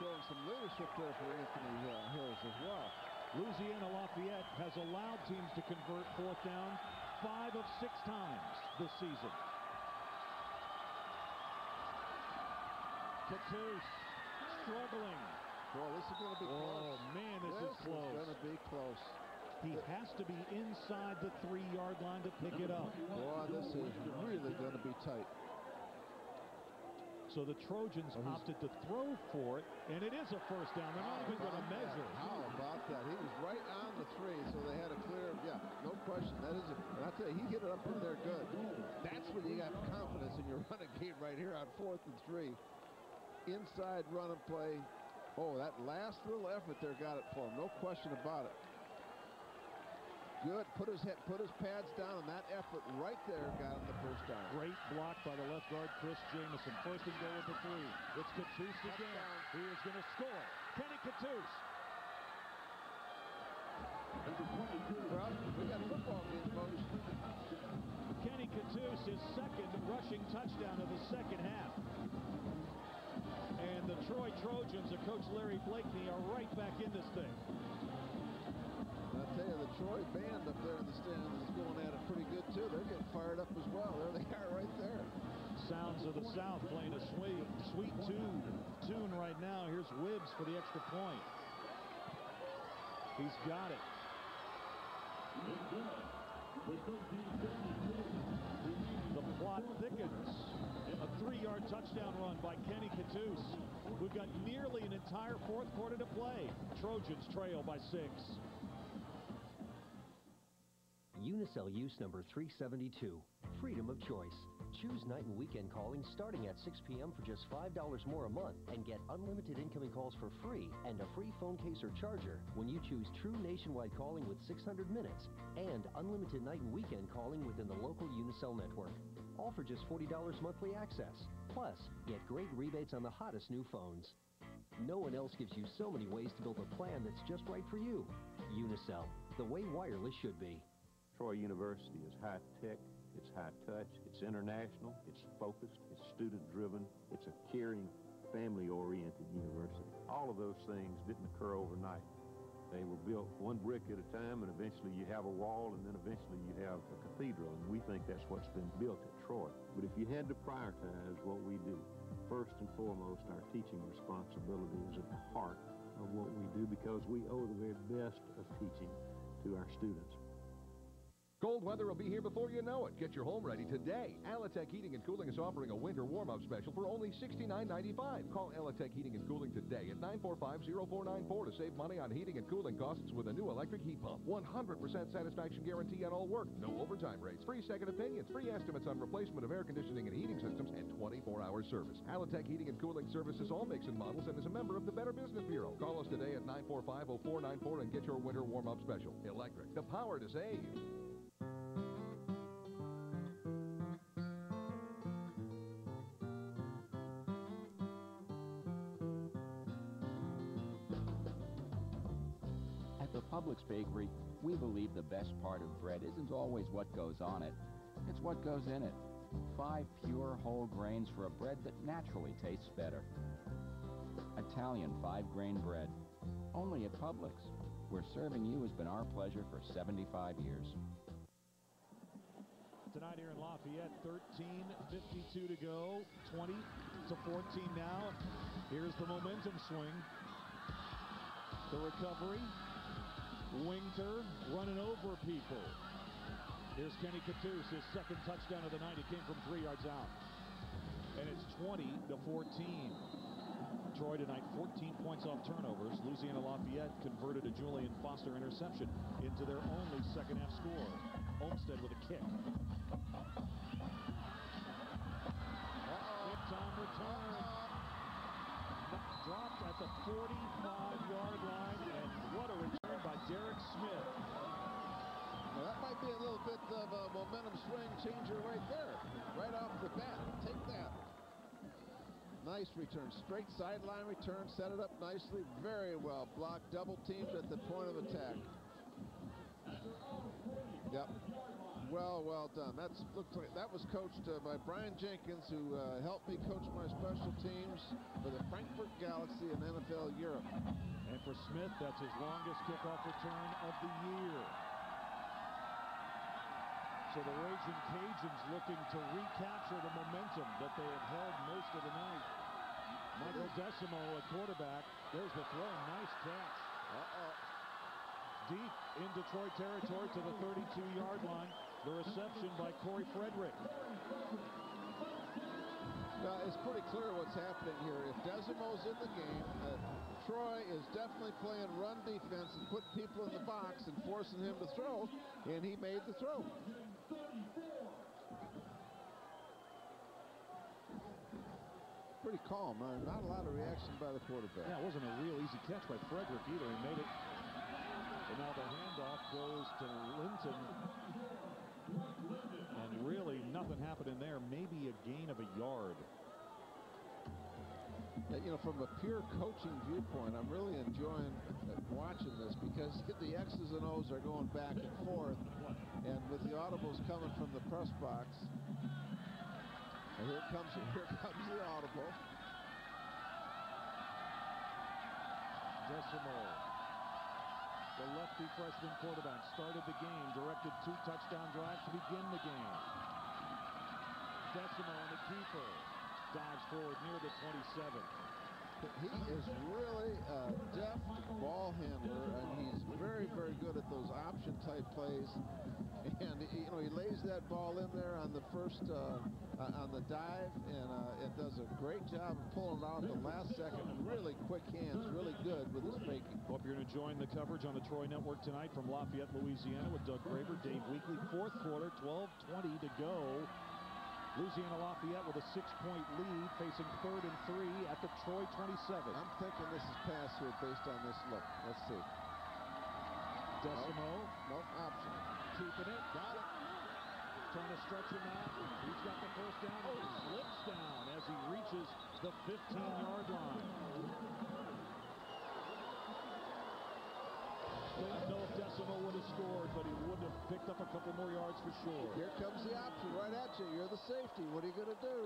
Showing some leadership there for Anthony uh, Hills as well.
Louisiana Lafayette has allowed teams to convert fourth down five of six times this season. Cattouse struggling.
Boy, this is going to be
oh,
close.
man, this,
this
is close.
going to be close.
He has to be inside the three-yard line to pick it up.
Boy, this is really going to be tight.
So the Trojans opted to throw for it, and it is a first down. They're not even going to measure.
How about that? He was right on the three, so they had a clear, yeah, no question. That is, a, and I tell you, he hit it up in there good. That's when you got confidence in your (laughs) running game right here on fourth and three. Inside run and play. Oh, that last little effort there got it for him. No question about it. Good. Put his head, put his pads down, and that effort right there got him the first down.
Great block by the left guard, Chris Jamison. First and goal at the three. It's Cattouse again. He is going to score. Kenny.
Well, we got football game, folks.
Kenny Cattouse, his second rushing touchdown of the second half. And the Troy Trojans of Coach Larry Blakeney are right back in this thing.
Tell you, the Troy band up there in the stands is going at it pretty good too. They're getting fired up as well. There they are, right there.
Sounds of the South playing a sweet, sweet tune, tune right now. Here's Whibbs for the extra point. He's got it. The plot thickens. A three-yard touchdown run by Kenny Cattouse. We've got nearly an entire fourth quarter to play. Trojans trail by six.
Unicel use number 372. Freedom of choice. Choose night and weekend calling starting at 6 p.m. for just $5 more a month and get unlimited incoming calls for free and a free phone case or charger when you choose true nationwide calling with 600 minutes and unlimited night and weekend calling within the local Unicel network. All for just $40 monthly access. Plus, get great rebates on the hottest new phones. No one else gives you so many ways to build a plan that's just right for you. Unicel, the way wireless should be.
Troy University is high tech, it's high touch, it's international, it's focused, it's student driven, it's a caring, family oriented university. All of those things didn't occur overnight. They were built one brick at a time, and eventually you have a wall, and then eventually you have a cathedral. And we think that's what's been built at Troy. But if you had to prioritize what we do, first and foremost, our teaching responsibility is at the heart of what we do because we owe the very best of teaching to our students.
Cold weather will be here before you know it. Get your home ready today. Alatech Heating and Cooling is offering a winter warm-up special for only $69.95. Call Alatech Heating and Cooling today at 945-0494 to save money on heating and cooling costs with a new electric heat pump. 100% satisfaction guarantee on all work. No overtime rates. Free second opinions. Free estimates on replacement of air conditioning and heating systems and 24-hour service. Alatech Heating and Cooling services all makes and models and is a member of the Better Business Bureau. Call us today at 945-0494 and get your winter warm-up special. Electric. The power to save.
At the Publix Bakery, we believe the best part of bread isn't always what goes on it, it's what goes in it. Five pure whole grains for a bread that naturally tastes better. Italian five-grain bread, only at Publix, where serving you has been our pleasure for 75 years.
Tonight here in Lafayette, 13.52 to go, 20 to 14 now. Here's the momentum swing. The recovery. Wingter running over people. Here's Kenny Cattouse, his second touchdown of the night. He came from three yards out. And it's 20 to 14. Troy tonight 14 points off turnovers. Louisiana Lafayette converted a Julian Foster interception into their only second half score. Olmstead with a kick. Big time return. Dropped at the 45-yard line, and what a return by Derek Smith.
Now, that might be a little bit of a momentum swing changer right there. Right off the bat. Take that. Nice return. Straight sideline return. Set it up nicely. Very well blocked. Double teamed at the point of attack. Yep. Well, well done. That's looked like that was coached uh, by Brian Jenkins, who uh, helped me coach my special teams for the Frankfurt Galaxy in NFL Europe.
And for Smith, that's his longest kickoff return of the year. So the Raging Cajuns looking to recapture the momentum that they have held most of the night. Michael Desormeaux a quarterback. There's the throw. Nice catch.
Uh-oh.
Deep in Detroit territory to the 32-yard line. The reception by Corey Frederick.
Now, it's pretty clear what's happening here. If Desormeaux's in the game, uh, Troy is definitely playing run defense and putting people in the box and forcing him to throw, and he made the throw. Pretty calm. Uh, not a lot of reaction by the quarterback.
Yeah, it wasn't a real easy catch by Frederick either. He made it. And now the handoff goes to Linton. And really nothing happened in there. Maybe a gain of a yard.
You know, from a pure coaching viewpoint, I'm really enjoying watching this because (laughs) the X's and O's are going back and forth, and with the audibles coming from the press box, and here comes (laughs) here comes the audible.
Desormeaux, the lefty freshman quarterback, started the game, directed two touchdown drives to begin the game. Desormeaux and the keeper dives forward near the 27.
He is really a deft ball handler, and he's very, very good at those option type plays. And you know he lays that ball in there on the first uh, uh, on the dive, and uh, it does a great job of pulling out the last second. Really quick hands, really good with his faking.
Hope you're enjoying the coverage on the Troy Network tonight from Lafayette, Louisiana, with Doug Graber, Dave Weekly. Fourth quarter, 12:20 to go. Louisiana Lafayette with a six-point lead, facing third and three at the Troy 27.
I'm thinking this is pass here based on this look. Let's see.
Desormeaux.
Nope, option.
Keeping it. Got it. Trying to stretch him out. He's got the first down. He slips down as he reaches the 15-yard line. Don't know if Desormeaux would have scored, but he would have picked up a couple more yards for sure.
Here comes the option right at you. You're the safety. What are you going to do?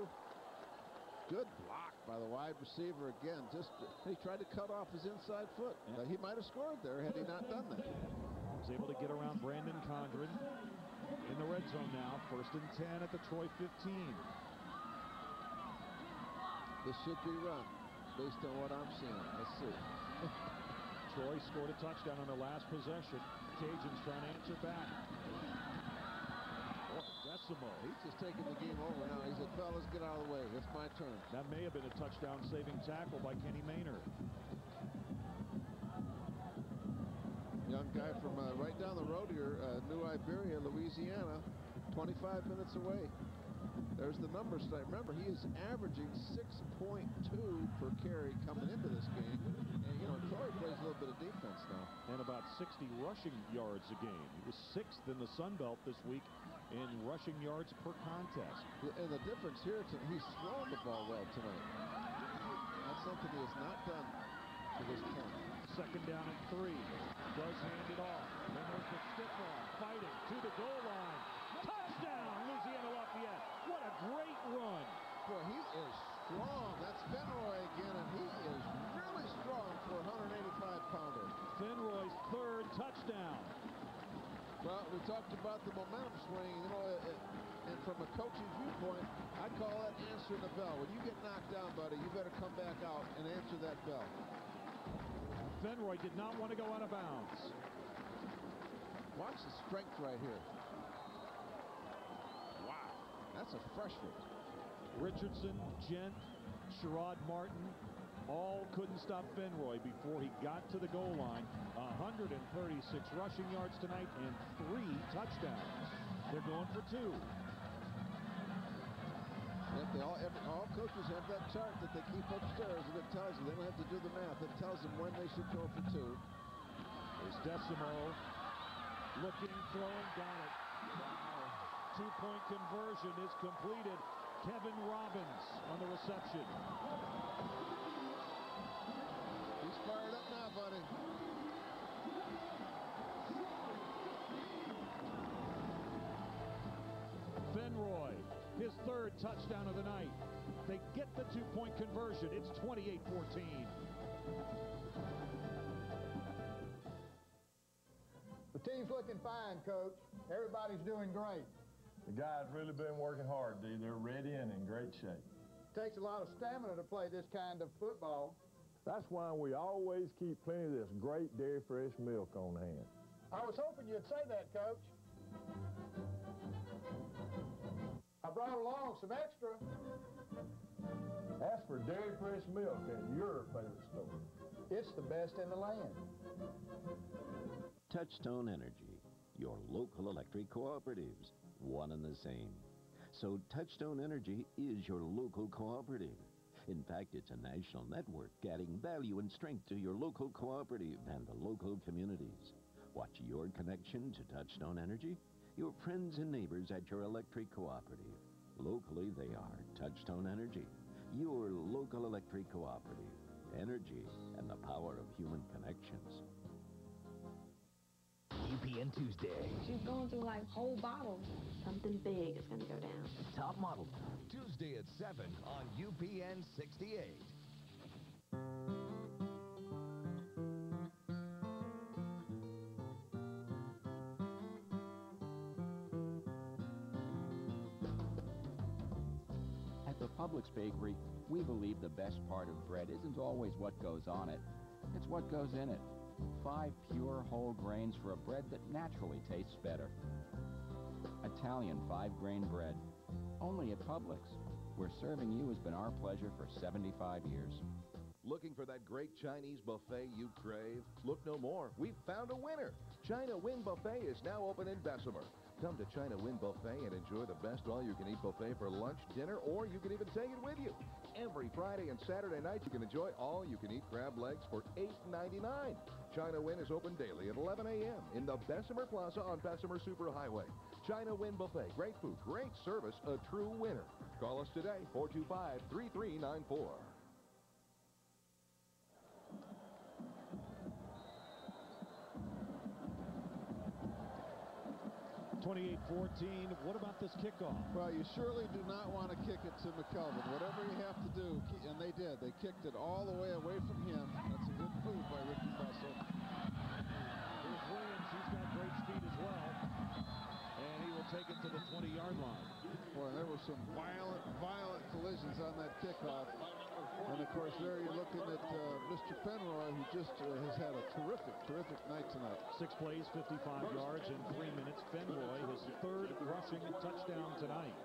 Good block by the wide receiver again. Just he tried to cut off his inside foot. Uh, he might have scored there had he not done that. (laughs)
Was able to get around Brandon Condren in the red zone now. First and 10 at the Troy 15.
This should be run based on what I'm seeing. Let's see. (laughs)
Troy scored a touchdown on the last possession. Cajuns trying to answer back. Oh, Desormeaux.
He's just taking the game over now. He said, fellas, get out of the way. It's my turn.
That may have been a touchdown-saving tackle by Kenny Maynard.
Young guy from uh, right down the road here, uh, New Iberia, Louisiana, 25 minutes away. There's the numbers tonight. Remember, he is averaging 6.2 per carry coming into this game. And, you know, Troy plays a little bit of defense now.
And about 60 rushing yards a game. He was sixth in the Sun Belt this week in rushing yards per contest.
And the difference here, is he's thrown the ball well tonight. That's something he has not done to this point.
Second down and three. Does hand it off. Then there's the stiff arm. Fighting to the goal line. Touchdown, Louisiana Lafayette. What a great run.
Boy, he is strong. That's Fenroy again, and he is really strong for a 185-pounder.
Fenroy's third touchdown.
Well, we talked about the momentum swing, you know, it, and from a coaching viewpoint, I call that answering the bell. When you get knocked down, buddy, you better come back out and answer that bell.
Fenroy did not want to go out of bounds.
Watch the strength right here. Wow, that's a freshman.
Richardson, Gent, Sherrod Martin, all couldn't stop Fenroy before he got to the goal line. 136 rushing yards tonight and three touchdowns. They're going for two.
Yep, all, every, all coaches have that chart that they keep upstairs, and it tells them. They don't have to do the math. It tells them when they should go for two.
There's Desormeaux looking, throwing, got it. Two-point conversion is completed. Kevin Robbins on the reception.
He's fired up now, buddy.
Fenroy, his third touchdown of the night. They get the two-point conversion. It's 28-14.
The team's looking fine, Coach. Everybody's doing great.
The guys really been working hard, D. They're ready and in great shape.
It Takes a lot of stamina to play this kind of football.
That's why we always keep plenty of this great dairy fresh milk on hand.
I was hoping you'd say that, Coach. I brought along some extra.
Ask for dairy fresh milk at your favorite store.
It's the best in the land.
Touchstone Energy, your local electric cooperatives, one and the same. So Touchstone Energy is your local cooperative. In fact, it's a national network adding value and strength to your local cooperative and the local communities. Watch your connection to Touchstone Energy? Your friends and neighbors at your electric cooperative. Locally, they are Touchstone Energy, your local electric cooperative. Energy and the power of human connections.
UPN Tuesday.
She's going through like whole bottles.
Something big is going to go down.
Top Model Tuesday at 7 on UPN 68.
At the Publix Bakery, we believe the best part of bread isn't always what goes on it, it's what goes in it. Five pure whole grains for a bread that naturally tastes better. Italian five-grain bread. Only at Publix, where serving you has been our pleasure for 75 years.
Looking for that great Chinese buffet you crave? Look no more. We've found a winner. China Wing Buffet is now open in Bessemer.
Come to China Win Buffet and enjoy the best all-you-can-eat buffet for lunch, dinner, or you can even take it with you. Every Friday and Saturday night, you can enjoy all-you-can-eat crab legs for $8.99. China Win is open daily at 11 a.m. in the Bessemer Plaza on Bessemer Superhighway. China Win Buffet. Great food, great service, a true winner. Call us today, 425-3394.
28-14. What about this kickoff?
Well, you surely do not want to kick it to McKelvin. Whatever you have to do, and they did. They kicked it all the way away from him. That's a good move by Ricky Bustle.
Here's Williams. He's got great speed as well. And he will take it to the 20-yard line.
Boy, there were some violent, violent collisions on that kickoff. And of course, there you're looking at uh, Mr. Fenroy, who just uh, has had a terrific, terrific night tonight.
Six plays, 55 yards in three minutes. Fenroy, his third rushing touchdown tonight.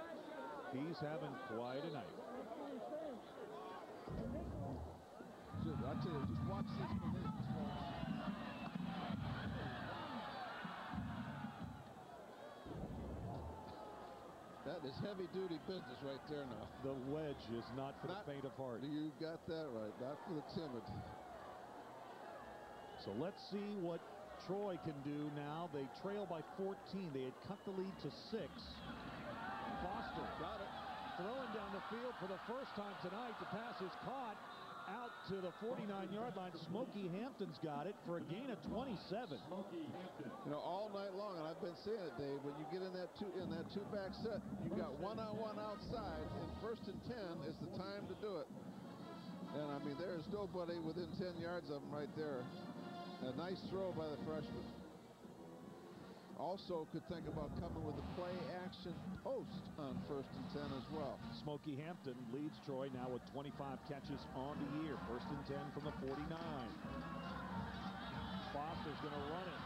He's having quite a night.
I tell you, just watch these That is heavy-duty business right there now.
The wedge is not for
Not-
the faint of heart.
You got that right. Not for the timid.
So let's see what Troy can do now. They trail by 14. They had cut the lead to six. Foster got it. Throwing down the field for the first time tonight. The pass is caught out to the 49-yard line. Smokey Hampton's got it for a gain of 27.
You know, all night long, and I've been saying it, Dave. When you get in that two in that two-back set, you've got one-on-one outside, and first and ten is the time to do it. And I mean, there is nobody within 10 yards of him right there. A nice throw by the freshman. Also could think about coming with a play action post on first and 10 as well.
Smokey Hampton leads Troy now with 25 catches on the year. First and 10 from the 49. Foster's going to run it.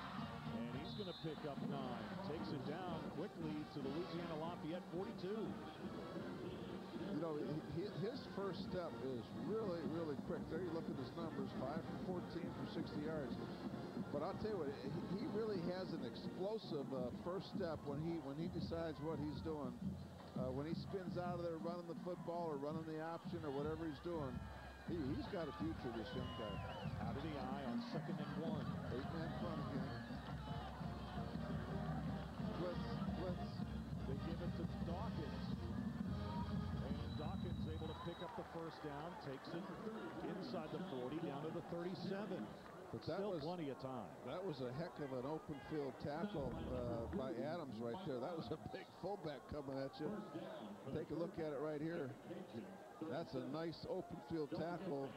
And he's going to pick up nine. Takes it down quickly to the Louisiana Lafayette 42.
You know, he, his first step is really, really quick. There you look at his numbers, 5 for 14 for 60 yards. But I'll tell you what, he, really has an explosive uh, first step when he when he decides what he's doing. Uh, when he spins out of there running the football or running the option or whatever he's doing, he, he's got a future, this young guy.
Out of the I on second and one.
Eight-man front again. Blitz, blitz.
They give it to Dawkins. And Dawkins able to pick up the first down, takes it inside the 40, down to the 37. But
That
still
was-
plenty of time.
That was a heck of an open field tackle uh, by Adams right there. That was a big fullback coming at you. Take a look at it right here. That's a nice open field tackle.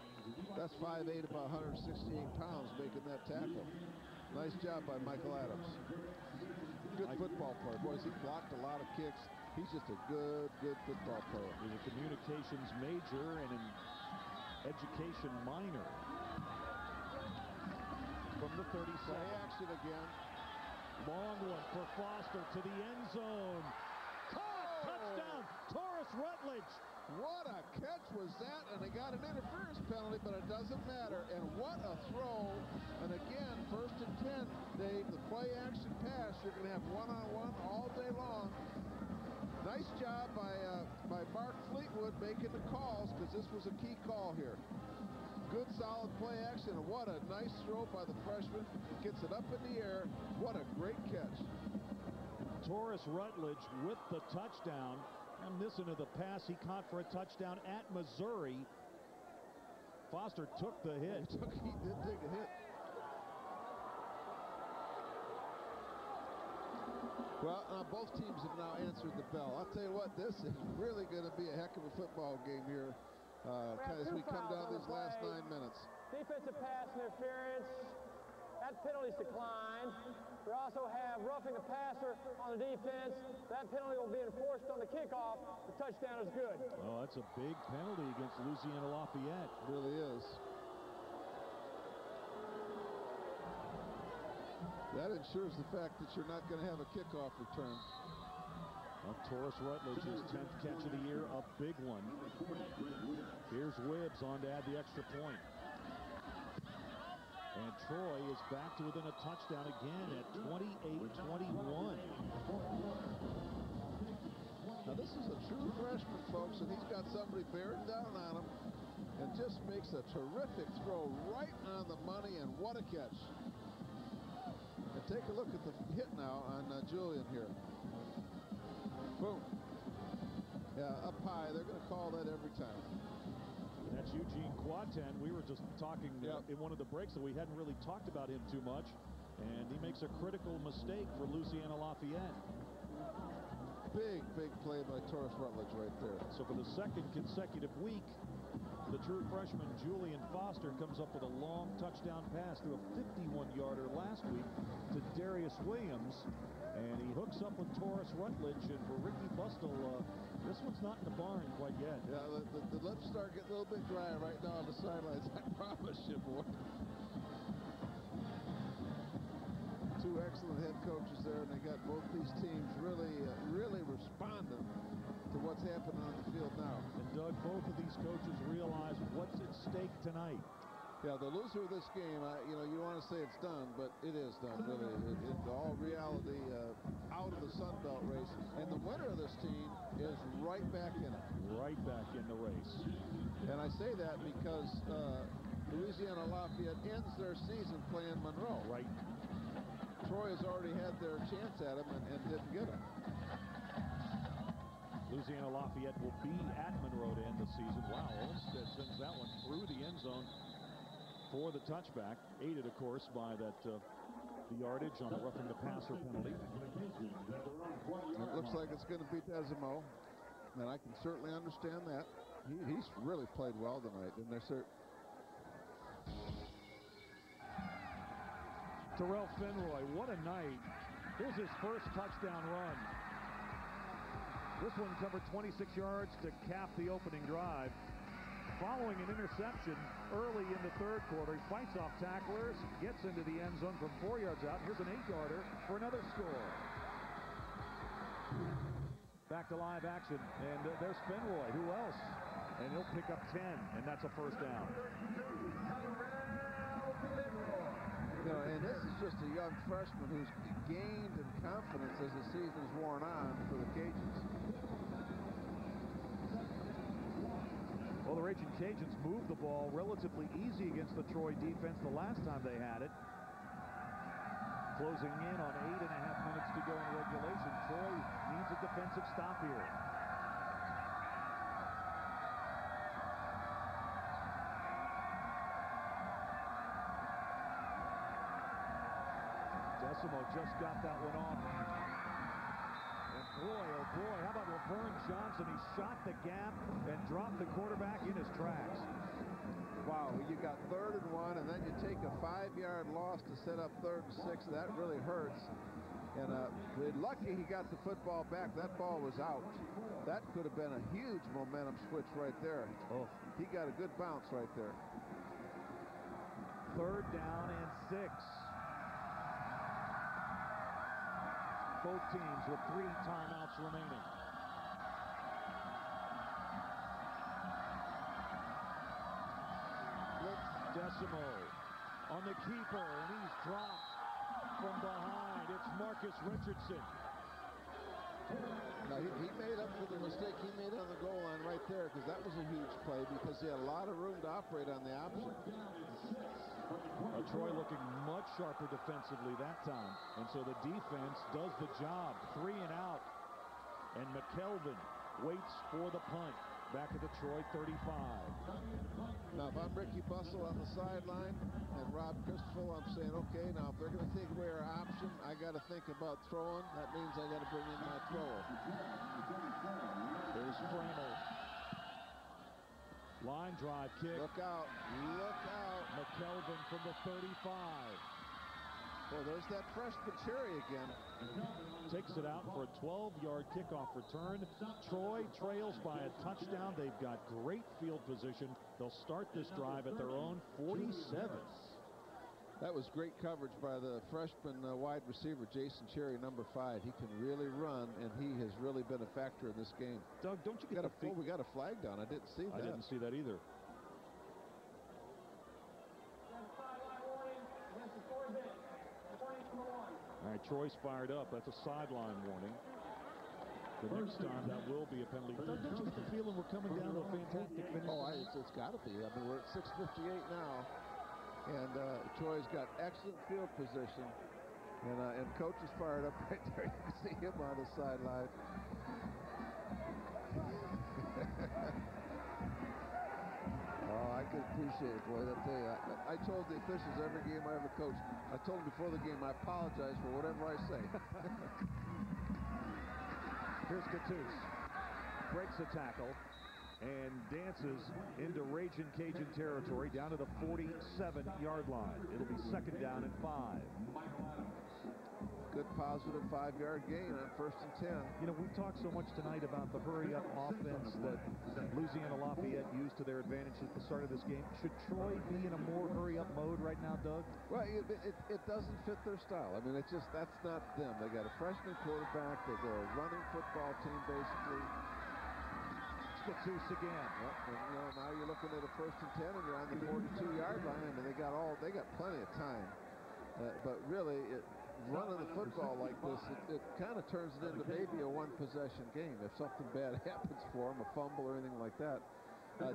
That's 5'8", about 168 pounds making that tackle. Nice job by Michael Adams. Good football player. Boys, he blocked a lot of kicks. He's just a good, good football player.
He's a communications major and an education minor. From the 37.
Play action again.
Long one for Foster to the end zone. Caught! Touchdown! Taurus Rutledge.
What a catch was that, and they got an interference penalty, but it doesn't matter. And what a throw. And again, first and 10, Dave, the play action pass, you're going to have one-on-one all day long. Nice job by, uh, by Mark Fleetwood making the calls, because this was a key call here. Good solid play action, and what a nice throw by the freshman. Gets it up in the air. What a great catch.
Taurus Rutledge with the touchdown. And missing to the pass he caught for a touchdown at Missouri. Foster took the hit.
He, took, he did take a hit. Well, uh, both teams have now answered the bell. I'll tell you what, this is really going to be a heck of a football game here uh,
We
as we come down
on the
these last nine minutes.
Defensive pass interference. That penalty's declined. We also have roughing the passer on the defense. That penalty will be enforced on the kickoff. The touchdown is good.
Oh, that's a big penalty against Louisiana Lafayette.
really is. That ensures the fact that you're not going to have a kickoff return.
Well, Taurus Rutledge's 10th catch of the year, a big one. Here's Whibbs on to add the extra point. And Troy is back to within a touchdown again at 28-21.
Now this is a true freshman, folks, and he's got somebody bearing down on him and just makes a terrific throw right on the money, and what a catch. And take a look at the hit now on uh, Julian here. Boom. Yeah, up high. They're going to call that every time.
That's Eugene Quaten. We were just talking uh, in one of the breaks that we hadn't really talked about him too much. And he makes a critical mistake for Louisiana Lafayette.
Big, big play by Taurus Rutledge right there.
So for the second consecutive week, the true freshman Julian Foster comes up with a long touchdown pass to a 51-yarder last week to Darius Williams. And he hooks up with Taurus Rutledge. And for Ricky Bustle, uh, this one's not in the barn quite yet.
Yeah, the, the, the lips start getting a little bit dry right now on the sidelines. (laughs) I promise you, boy. Two excellent head coaches there, and they got both these teams really, uh, really responding to what's happening on the field now.
And Doug, both of these coaches realize what's at stake tonight.
Yeah, the loser of this game, I, you know, you want to say it's done, but it is done, really. It, it, all reality uh, out of the Sun Belt race. And the winner of this team is right back in it.
Right back in the race.
And I say that because uh, Louisiana Lafayette ends their season playing Monroe.
Right.
Troy has already had their chance at him and, and didn't get him.
Louisiana Lafayette will be at Monroe to end the season. Wow, Olmstead sends that one through the end zone for the touchback, aided, of course, by that uh, the yardage on a roughing the passer penalty.
It looks like it's going to be Desormeaux, and I can certainly understand that. He, he's really played well tonight, and they're cert
Tyrell Fenroy, what a night. Here's his first touchdown run. This one covered 26 yards to cap the opening drive. Following an interception early in the third quarter, he fights off tacklers, gets into the end zone from four yards out. Here's an eight-yarder for another score. Back to live action, and uh, there's Fenroy. Who else? And he'll pick up 10, and that's a first down.
You know, and this is just a young freshman who's gained in confidence as the season's worn on for the Cajuns.
Well, the Raging Cajuns moved the ball relatively easy against the Troy defense the last time they had it. Closing in on eight and a half minutes to go in regulation. Troy needs a defensive stop here. Desormeaux just got that one off. Boy, oh boy, how about Laverne Johnson? He shot the gap and dropped the quarterback in his tracks.
Wow, you got third and one, and then you take a five-yard loss to set up third and six. That really hurts. And uh, lucky he got the football back. That ball was out. That could have been a huge momentum switch right there.
Oh,
he got a good bounce right there.
Third down and six. Both teams with three timeouts remaining. Blitz Desormeaux on the keeper, and he's dropped from behind. It's Marcus Richardson.
Now, he, he, made up for the mistake he made on the goal line right there because that was a huge play because he had a lot of room to operate on the option.
Uh, Troy looking much sharper defensively that time. And so the defense does the job. Three and out. And McKelvin waits for the punt. Back at the Troy 35.
Now, if I'm Ricky Bustle on the sideline and Rob Christopher, I'm saying, okay, now if they're going to take away our option, I got to think about throwing. That means I got to bring in my thrower.
There's Framel. Line drive kick.
Look out. Look out.
McKelvin from the 35.
Well, there's that freshman cherry again.
Takes it out for a 12-yard kickoff return. Troy trails by a touchdown. They've got great field position. They'll start this drive at their own 47.
That was great coverage by the freshman uh, wide receiver, Jason Cherry, number five. He can really run, and he has really been a factor in this game.
Doug, don't you get
got a, oh, we got a flag down. I didn't see that.
I didn't see that either. Right, Troy's fired up. That's a sideline warning. The next time, that will be a penalty. Don't you get the feeling we're coming down to a fantastic finish?
Oh, I, it's, it's got to be. I mean, we're at 6:58 now, and uh, Troy's got excellent field position, and uh, and coach is fired up (laughs) right there. You can see him on the sideline. I can appreciate it, boy. I tell you, I, I told the officials every game I ever coached. I told them before the game, I apologize for whatever I say. (laughs)
Here's Cattouse. Breaks a tackle and dances into Raging Cajun territory down to the 47-yard line. It'll be second down and five.
Good positive five-yard gain on first and 10.
You know, we've talked so much tonight about the hurry-up offense that Louisiana Lafayette used to their advantage at the start of this game. Should Troy be in a more hurry-up mode right now, Doug?
Well, it, it, it doesn't fit their style. I mean, it's just, that's not them. They got a freshman quarterback. They, they're a running football team, basically.
Cattouse again.
Yep, and, you know, now you're looking at a first and 10, and you're on the 42-yard line. and they got all, they got plenty of time. Uh, but really, it, running the football like this, it, it kind of turns it into maybe a one-possession game. If something bad (laughs) happens for them, a fumble or anything like that, uh,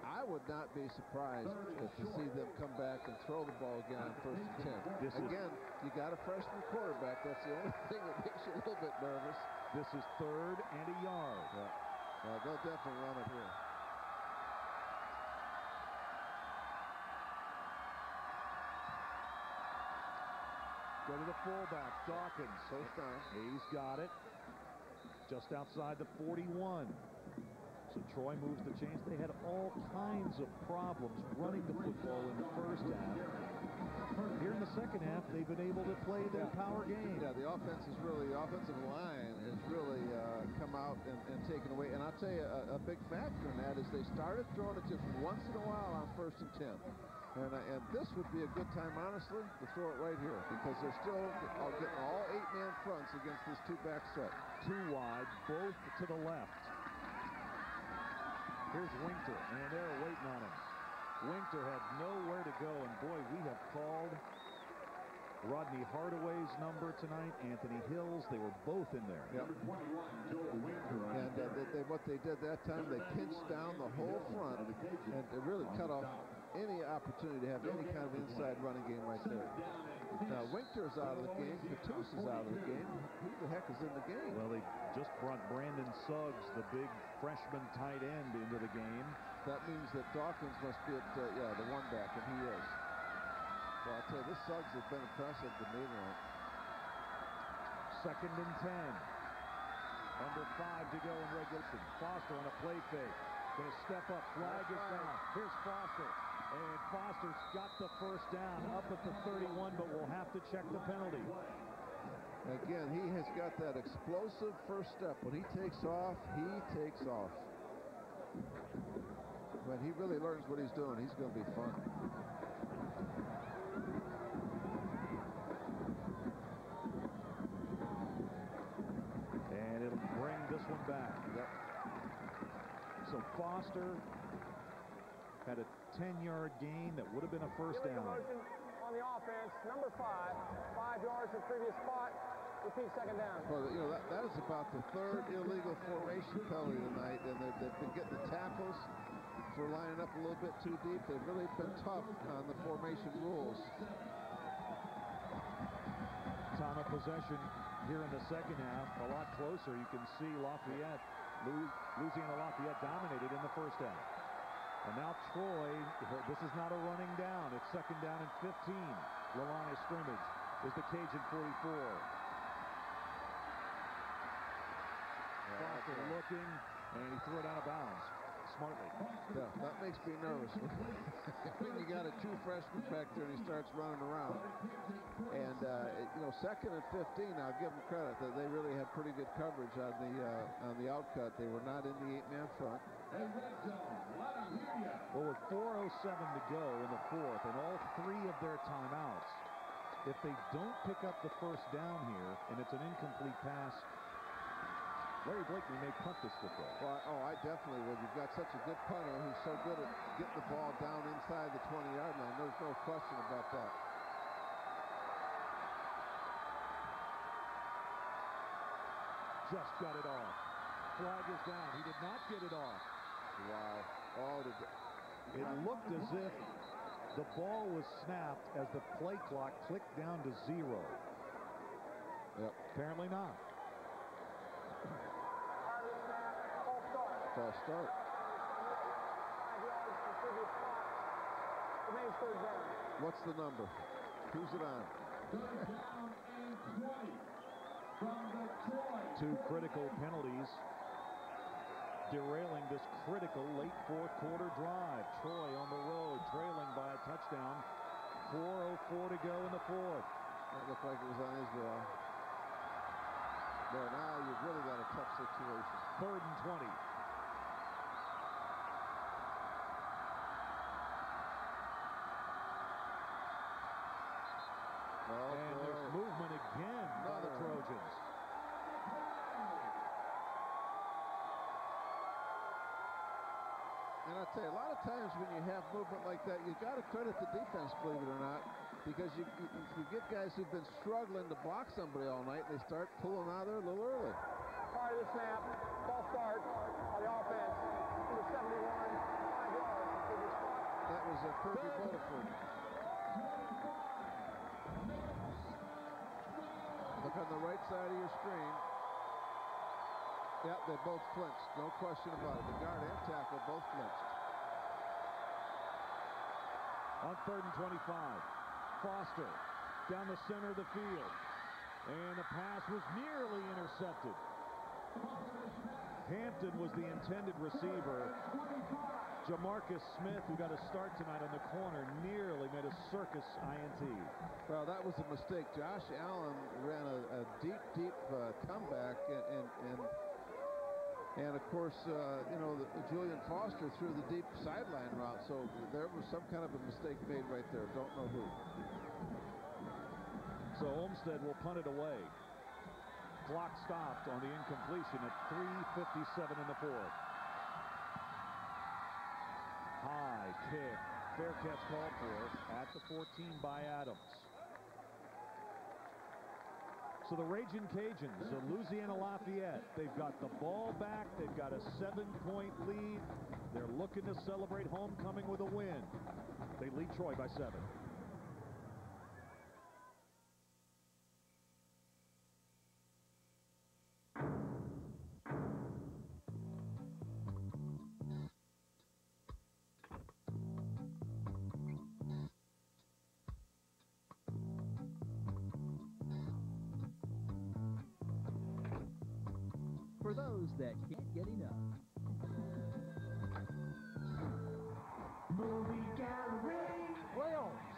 I would not be surprised to see them come back and throw the ball again on first and 10.
This
again, you got a freshman quarterback. That's the only (laughs) thing that makes you a little bit nervous.
This is third and a yard.
Yeah. Uh, they'll definitely run it here.
Go to the fullback, Dawkins.
First down.
He's got it. Just outside the 41. So Troy moves the chains. They had all kinds of problems running the football in the first half. Here in the second half, they've been able to play their power game.
Yeah, the offense is really, the offensive line has really uh, come out and, and, taken away. And I'll tell you, a, a, big factor in that is they started throwing it just once in a while on first and 10. And, uh, and this would be a good time, honestly, to throw it right here because they're still getting all eight-man fronts against this two-back set.
Two wide, both to the left. Here's Winter, and they're waiting on him. Winter had nowhere to go, and boy, we have called Rodney Hardaway's number tonight, Anthony Hills, they were both in there.
Yep. And uh, they, they, what they did that time, they pinched down the whole front and they really cut off any opportunity to have any kind of inside running game right there. Now, Winter's out of the game. Cattouse is out of the game. Who the heck is in the game?
Well, they just brought Brandon Suggs, the big freshman tight end, into the game.
That means that Dawkins must be at, uh, yeah, the one back, and he is. Well, I'll tell you, this Suggs has been impressive to me tonight.
Second and 10. Under five to go in regulation. Foster on a play fake. Going to step up. Flag is down. Here's Foster. And Foster's got the first down up at the 31, but we'll have to check the penalty.
Again, he has got that explosive first step. When he takes off, he takes off. When he really learns what he's doing, he's going to be fun.
And it'll bring this one back.
Yep.
So Foster had a 10-yard gain that would have been a first down.
on the offense, number five, five yards from previous spot. Repeat second down.
Well, you know, that, that is about the third illegal formation penalty tonight, and they've, they've been getting the tackles for lining up a little bit too deep. They've really been tough on the formation rules.
Time of possession here in the second half, a lot closer. You can see Lafayette, Louisiana Lafayette dominated in the first half. And now Troy, this is not a running down. It's second down and 15. The line of scrimmage is the Cajun 44. Foster looking, and he threw it out of bounds smartly.
Yeah, that makes me nervous. (laughs) when you got a two freshman back there and he starts running around. And, uh, you know, second and 15, I'll give them credit that they really had pretty good coverage on the uh, on the outcut. They were not in the eight-man front.
Well, with 4.07 to go in the fourth and all three of their timeouts, if they don't pick up the first down here and it's an incomplete pass, Larry Blakeney may punt this football.
Well, oh, I definitely would. You've got such a good punter who's so good at getting the ball down inside the 20-yard line. There's no question about that.
just got it off. Flag is down. He did not get it off.
Wow. Oh,
It looked as if the ball was snapped as the play clock clicked down to zero.
Yep.
Apparently not.
false start.
Remains third down.
What's the number? Who's it on?
Two critical penalties derailing this critical late fourth quarter drive. Troy on the road, trailing by a touchdown. 4.04 to go in the fourth.
That looked like it was on Israel. There, now you've really got a tough situation.
Third and 20.
Oh,
and
boy.
there's movement again by the
Another.
Trojans.
And I'll tell you, a lot of times when you have movement like that, you got to credit the defense, believe it or not, because you, you, you get guys who've been struggling to block somebody all night, and they start pulling out there a little early.
Part of the snap, false start by the offense. Number 71, five yards.
That was a Kirby Butterford. Look on the right side of your screen. Yep, they both flinched. No question about it. The guard and tackle both flinched.
On third and 25. Foster down the center of the field. And the pass was nearly intercepted. Hampton was the intended receiver. Jamarcus Smith, who got a start tonight on the corner, nearly made a circus INT.
Well, that was a mistake. Josh Allen ran a, a deep, deep uh, comeback, and and and, and of course, uh, you know, the, Julian Foster threw the deep sideline route. So there was some kind of a mistake made right there. Don't know who.
So Olmstead will punt it away. Clock stopped on the incompletion at 3.57 in the fourth. High kick. Fair catch called for at the 14 by Adams. So the Raging Cajuns the Louisiana Lafayette, they've got the ball back. They've got a seven-point lead. They're looking to celebrate homecoming with a win. They lead Troy by seven.
Those that can't get enough.
Movie Gallery.
Playoffs.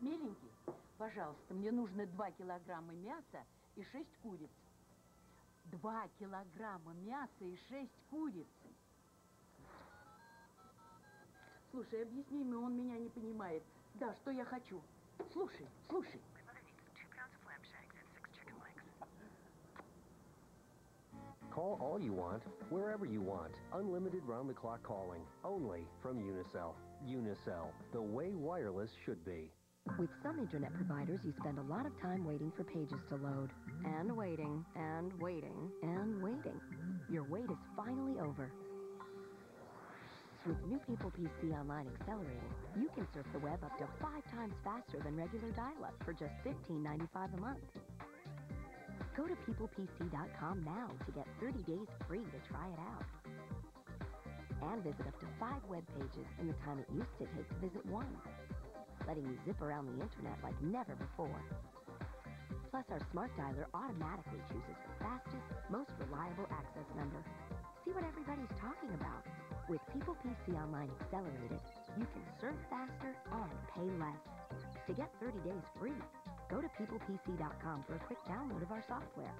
Миленький, пожалуйста, мне нужно 2 килограмма мяса и 6 куриц. 2 килограмма мяса и 6 куриц. Слушай, объясни ему, он меня не понимает. Да, что я хочу? Слушай, слушай.
Call all you want, wherever you want. Unlimited round-the-clock calling. Only from Unicel. Unicel, the way wireless should be.
With some internet providers, you spend a lot of time waiting for pages to load. And waiting, and waiting, and waiting. Your wait is finally over. With New People PC Online Accelerated, you can surf the web up to five times faster than regular dial-up for just $15.95 a month. Go to peoplepc.com now to get 30 days free to try it out. And visit up to five web pages in the time it used to take to visit one, letting you zip around the internet like never before. Plus, our smart dialer automatically chooses the fastest, most reliable access number. See what everybody's talking about. With People PC Online Accelerated, you can surf faster and pay less. To get 30 days free, go to peoplepc.com for a quick download of our software.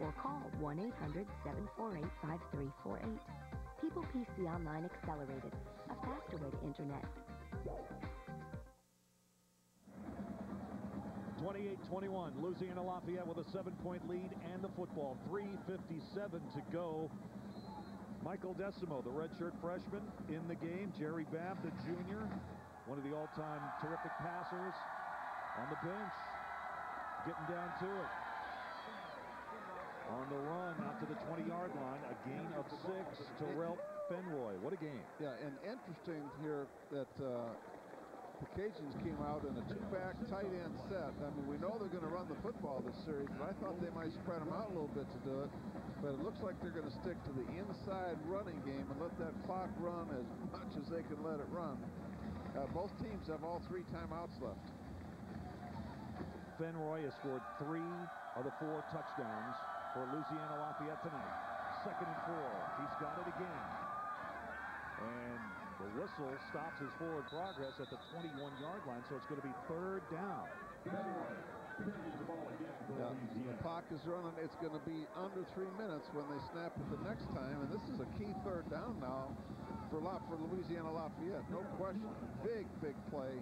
Or call 1-800-748-5348. People PC Online Accelerated, a faster way to internet.
28-21, Louisiana Lafayette with a seven-point lead and the football. 3.57 to go. Michael Desormeaux, the redshirt freshman, in the game. Jerry Babb, the junior, one of the all-time terrific passers, on the bench. getting down to it. On the run out to the 20-yard line, a gain of six. Tyrell Fenroy, what a game.
Yeah, and interesting here that uh, the Cajuns came out in a two-back tight end set. I mean, we know they're going to run the football this series, but I thought they might spread them out a little bit to do it. But it looks like they're going to stick to the inside running game and let that clock run as much as they can let it run. Uh, both teams have all three timeouts left.
Fenroy has scored three of the four touchdowns for Louisiana Lafayette tonight. Second and four. He's got it again. And the whistle stops his forward progress at the 21-yard line, so it's going to be third down.
Yeah, the clock is running. It's going to be under three minutes when they snap it the next time, and this is a key third down now for La for Louisiana Lafayette. No question. Big, big play.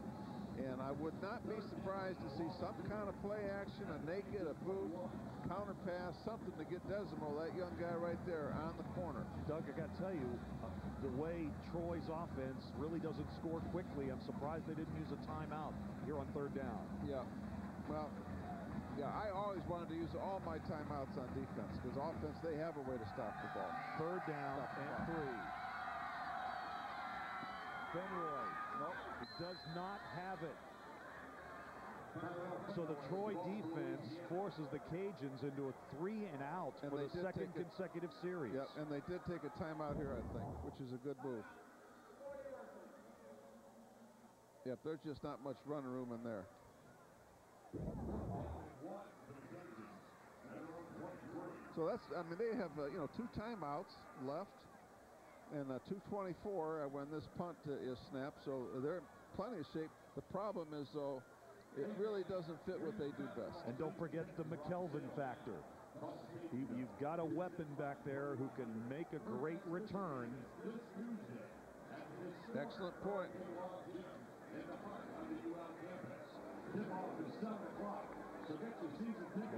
And I would not be surprised to see some kind of play action, a naked, a boot, counter pass, something to get Desormeaux, that young guy right there, on the corner.
Doug, I got to tell you, uh, the way Troy's offense really doesn't score quickly, I'm surprised they didn't use a timeout here on third down.
Yeah. Well, yeah, I always wanted to use all my timeouts on defense because offense, they have a way to stop the ball.
Third down and three. Fenroy. Nope. It does not have it. So the Troy defense forces the Cajuns into a three and out
And
for the second
a-
consecutive series.
Yep, and they did take a timeout here, I think, which is a good move. Yep, there's just not much running room in there. So that's, I mean, they have, uh, you know, two timeouts left and uh, 224 uh, when this punt uh, is snapped, so they're in plenty of shape. The problem is, though, it really doesn't fit what they do best.
And don't forget the McKelvin factor. You, you've got a weapon back there who can make a great return.
Excellent point.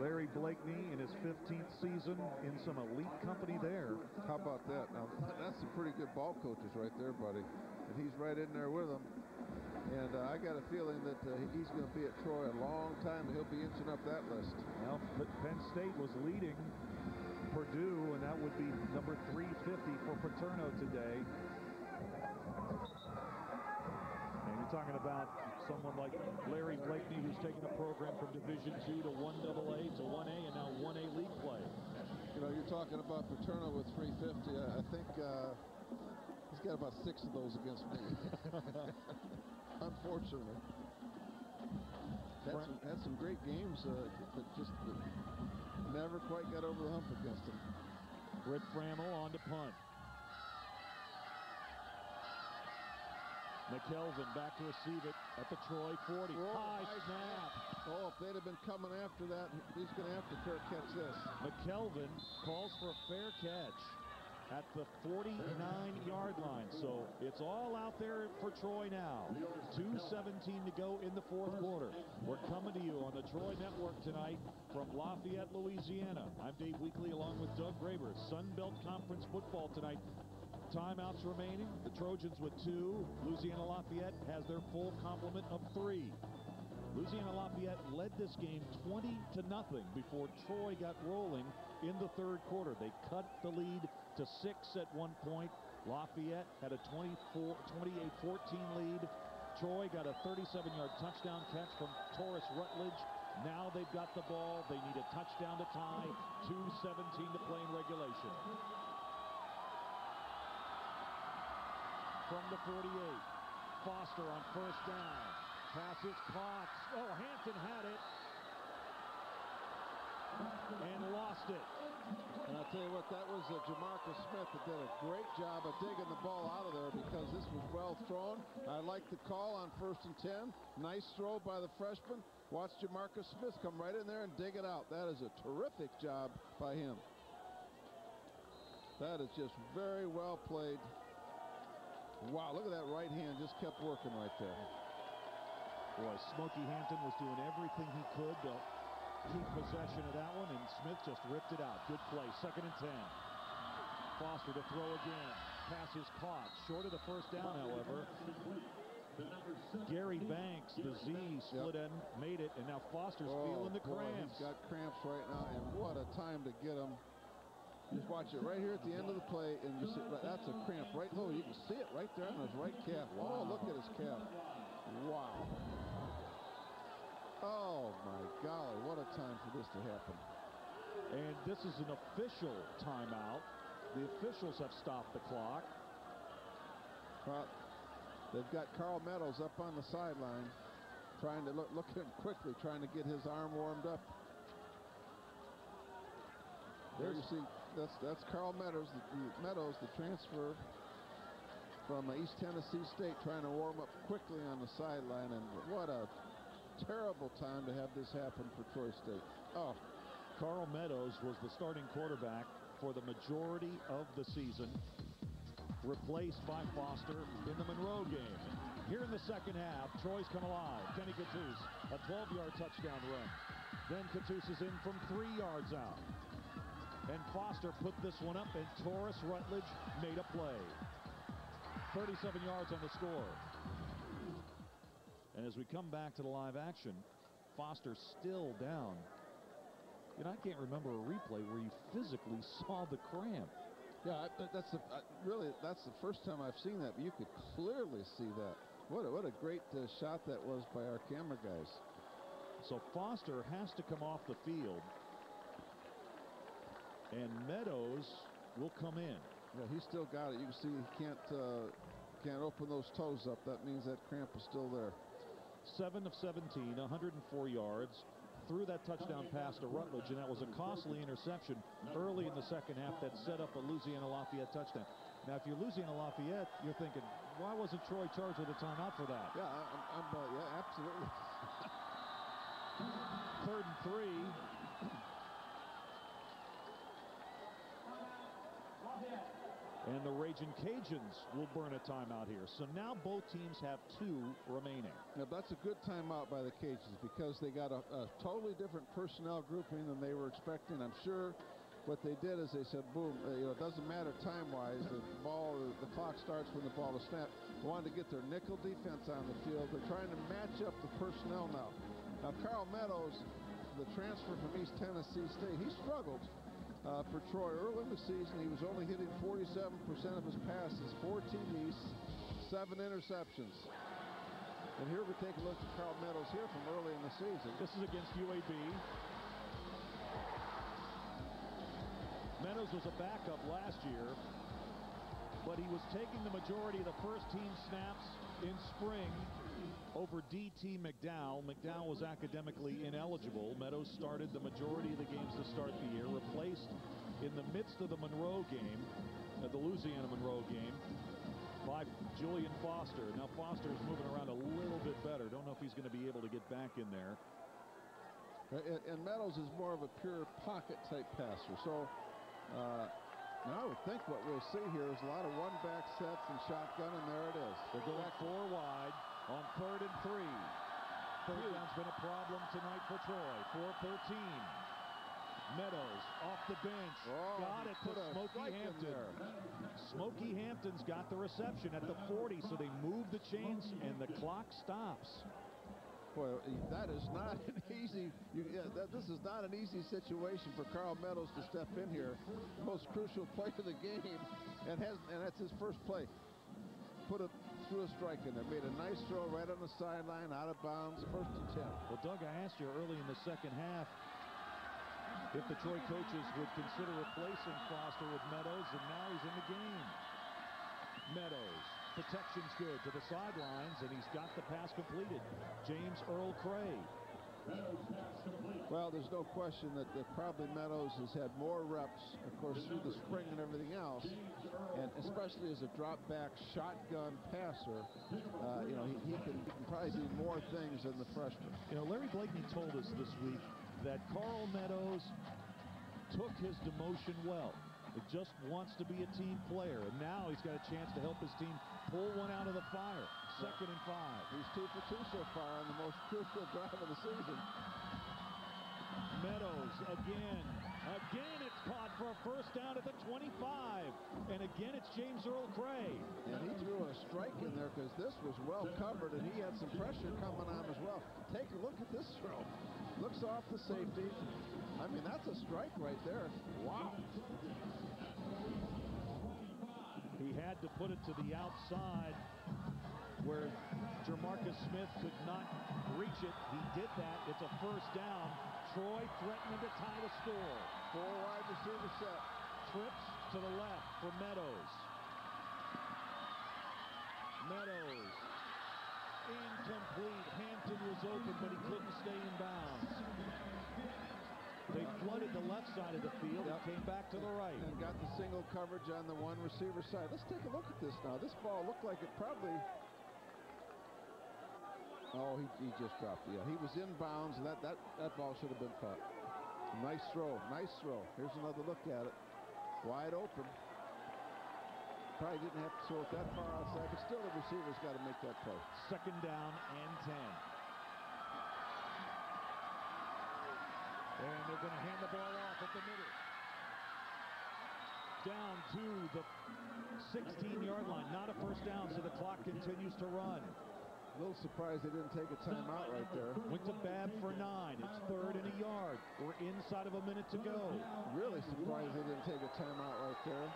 Larry Blakeney in his 15th season in some elite company there.
How about that? Now, that's some pretty good ball coaches right there, buddy. And he's right in there with them. And uh, I got a feeling that uh, he's going to be at Troy a long time. He'll be inching up that list.
Well, Penn State was leading Purdue, and that would be number 350 for Paterno today. And you're talking about someone like Larry Blakeney, who's taken a program from Division two to 1AA to 1A and now 1A league play.
You know, you're talking about Paterno with 350. I, I think uh, he's got about six of those against me. (laughs) Unfortunately. Had some, had some great games, uh, but just uh, never quite got over the hump against him.
Britt Bramall on to punt. McKelvin back to receive it at the Troy 40.
Whoa,
High snap.
Oh, if they'd have been coming after that, he's going to have to fair catch this.
McKelvin calls for a fair catch at the 49-yard line. So it's all out there for Troy now. 2.17 to go in the fourth quarter. We're coming to you on the Troy Network tonight from Lafayette, Louisiana. I'm Dave Weekly along with Doug Graber. Sun Belt Conference football tonight. Timeouts remaining. The Trojans with two. Louisiana Lafayette has their full complement of three. Louisiana Lafayette led this game 20 to nothing before Troy got rolling in the third quarter. They cut the lead to six at one point. Lafayette had a 24, 28-14 lead. Troy got a 37-yard touchdown catch from Taurus Rutledge. Now they've got the ball. They need a touchdown to tie. 2.17 to play in regulation. From the 48, Foster on first down. Pass is caught. Oh, Hampton had it and lost it.
And I'll tell you what, that was uh, Jamarcus Smith that did a great job of digging the ball out of there because this was well thrown. I like the call on first and 10. Nice throw by the freshman. Watch Jamarcus Smith come right in there and dig it out. That is a terrific job by him. That is just very well played. Wow, look at that right hand just kept working right there.
Boy, Smokey Hampton was doing everything he could to keep possession of that one, and Smith just ripped it out. Good play. Second and 10. Foster to throw again. Pass is caught. Short of the first down, however. Gary Banks, the Z split end, made it, and now Foster's
Oh,
feeling the
boy,
cramps.
He's got cramps right now, and what a time to get him. Just watch it right here at the end of the play, and you see that's a cramp right. Oh, you can see it right there on his right calf. Oh, look at his calf. Wow. Oh my golly, what a time for this to happen.
And this is an official timeout. The officials have stopped the clock.
Well, they've got Carl Meadows up on the sideline, trying to look, look at him quickly, trying to get his arm warmed up. There you see, that's that's Carl Meadows, the, the Meadows, the transfer from East Tennessee State, trying to warm up quickly on the sideline, and what a terrible time to have this happen for Troy State. Oh,
Carl Meadows was the starting quarterback for the majority of the season, replaced by Foster in the Monroe game. Here in the second half, Troy's come alive. Kenny Cattouse, a 12-yard touchdown run. Then Cattouse is in from three yards out. And Foster put this one up, and Taurus Rutledge made a play. 37 yards on the score. And as we come back to the live action, Foster still down. You know, I can't remember a replay where you physically saw the cramp.
Yeah, that's the really that's the first time I've seen that. But you could clearly see that. What a, what a great uh, shot that was by our camera guys.
So Foster has to come off the field, and Meadows will come in.
Yeah, he's still got it. You can see he can't uh, can't open those toes up. That means that cramp is still there.
Seven of 17, 104 yards. Threw that touchdown pass to Rutledge, and that was a costly interception early in the second half that set up a Louisiana Lafayette touchdown. Now, if you're Louisiana Lafayette, you're thinking, why wasn't Troy charged with a timeout for that?
Yeah, I'm, I'm uh, yeah, absolutely. (laughs)
Third and three. And the Raging Cajuns will burn a timeout here. So now both teams have two remaining.
Now that's a good timeout by the Cajuns because they got a, a totally different personnel grouping than they were expecting. I'm sure what they did is they said, boom, you know, it doesn't matter time-wise. The ball, the clock starts when the ball is snapped. They wanted to get their nickel defense on the field. They're trying to match up the personnel now. Now, Carl Meadows, the transfer from East Tennessee State, he struggled uh, for Troy early in the season. He was only hitting 47% of his passes, four TDs, seven interceptions. And here we take a look at Carl Meadows here from early in the season.
This is against UAB. Meadows was a backup last year, but he was taking the majority of the first team snaps in spring over DT McDowell. McDowell was academically ineligible. Meadows started the majority of the games to start the year, replaced in the midst of the Monroe game, uh, the Louisiana Monroe game, by Julian Foster. Now Foster is moving around a little bit better. Don't know if he's going to be able to get back in there.
And, and Meadows is more of a pure pocket type passer. So uh, now I would think what we'll see here is a lot of one back sets and shotgun, and there it is.
They're going four wide on third and three. Third down's been a problem tonight for Troy. 4-13. Meadows off the bench.
Oh,
got it to Smokey Hampton.
there.
Smokey Hampton's got the reception at the 40, so they move the chains and the clock stops.
Boy, that is not an easy. You, yeah, that, this is not an easy situation for Carl Meadows to step in here. Most crucial play of the game, and has and that's his first play. Put a a strike in there. Made a nice throw right on the sideline, out of bounds, first and ten.
Well, Doug, I asked you early in the second half if the Troy coaches would consider replacing Foster with Meadows, and now he's in the game. Meadows, protection's good to the sidelines, and he's got the pass completed. James Earl Cray.
Well, there's no question that, that probably Meadows has had more reps, of course, through the spring and everything else, and especially as a drop back shotgun passer, uh, you know, he, he, can, he can probably do more things than the freshman.
You know, Larry Blakeney told us this week that Carl Meadows took his demotion well. It just wants to be a team player, and now he's got a chance to help his team pull one out of the fire. Second and five.
He's two for two so far on the most crucial drive of the season.
Meadows again. Again, it's caught for a first down at the 25. And again, it's James Earl Cray.
And he threw a strike in there because this was well covered, and he had some pressure coming on as well. Take a look at this throw. Looks off the safety. I mean, that's a strike right there. Wow.
He had to put it to the outside where Jamarcus Smith could not reach it. He did that. It's a first down. Troy threatening to tie the score.
Four wide receiver set.
Trips to the left for Meadows. Meadows. Incomplete. Hampton was open, but he couldn't stay in bounds. They flooded the left side of the field
Yep.
and came back to the right.
And got the single coverage on the one receiver side. Let's take a look at this now. This ball looked like it probably... Oh, he, he just dropped it. Yeah, he was in bounds, and that, that, that ball should have been caught. Nice throw. Nice throw. Here's another look at it. Wide open. Probably didn't have to throw it that far outside, but still the receiver's got to make that play.
Second down and 10. And they're going to hand the ball off at the middle. Down to the 16-yard line. Not a first down, so the clock continues to run.
A little surprised they didn't take a timeout right there.
Went to Bab for nine. It's third and a yard. We're inside of a minute to go.
Really surprised they didn't take a timeout right there.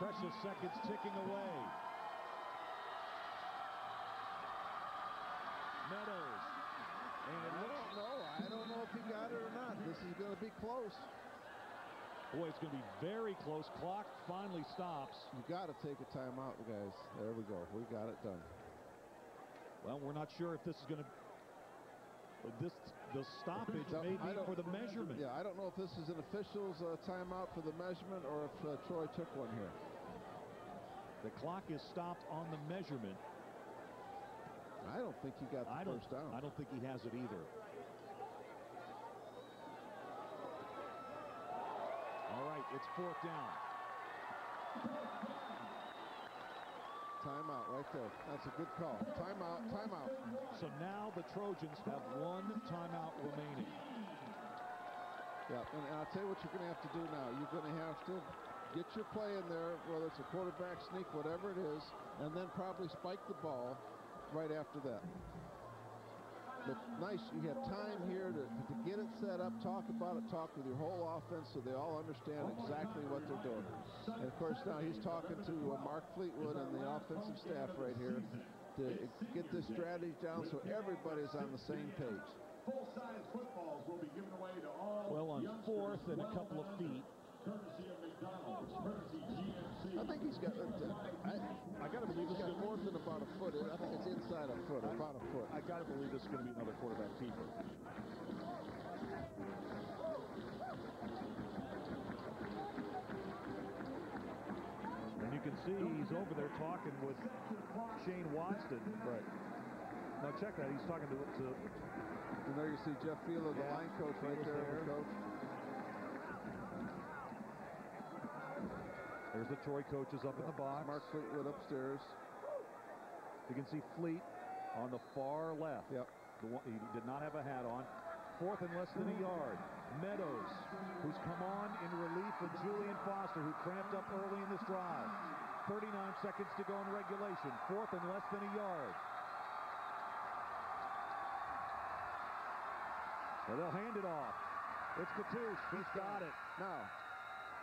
Precious seconds ticking away. Meadows. And it
I don't know. I don't know if he got it or not. This is going to be close.
Boy, it's going to be very close. Clock finally stops.
You got to take a timeout, guys. There we go. We got it done.
Well, we're not sure if this is going to. This the stoppage (laughs)
No,
may be for the (laughs) measurement.
Yeah, I don't know if this is an official's uh, timeout for the measurement or if uh, Troy took one here.
The clock is stopped on the measurement.
I don't think he got the
I don't.
first down.
I don't think he has it either. All right, it's fourth down.
Timeout right there. That's a good call. Timeout, timeout.
So now the Trojans have one timeout remaining.
Yeah, and, I'll tell you what you're going to have to do now. You're going to have to get your play in there, whether it's a quarterback sneak, whatever it is, and then probably spike the ball right after that. But nice, you have time here to, to get it set up, talk about it, talk with your whole offense so they all understand exactly what they're doing. And of course, now he's talking to uh, Mark Fleetwood and the offensive staff right here to get this strategy down so everybody's on the same page.
Full-size footballs will be given away to all
Well, on fourth and a couple of feet.
Courtesy of McDonald's, courtesy GMC.
I think he's got. Uh, I, I got to believe he's got more than about a foot. I think it's inside a foot, about a foot.
I got to believe this is going to be another quarterback keeper. And you can see he's over there talking with Shane Watson.
Right.
Now check that. He's talking to, to
And there you see Jeff Fielder, the line coach, right there,
there.
the coach.
There's the Troy coaches up in the box.
Mark Fleetwood upstairs.
You can see Fleet on the far left.
Yep.
The one, he did not have a hat on. Fourth and less than a yard. Meadows, who's come on in relief of Julian Foster, who cramped up early in this drive. 39 seconds to go in regulation. Fourth and less than a yard. Well, they'll hand it off. It's Cattouse. He's got it.
Now,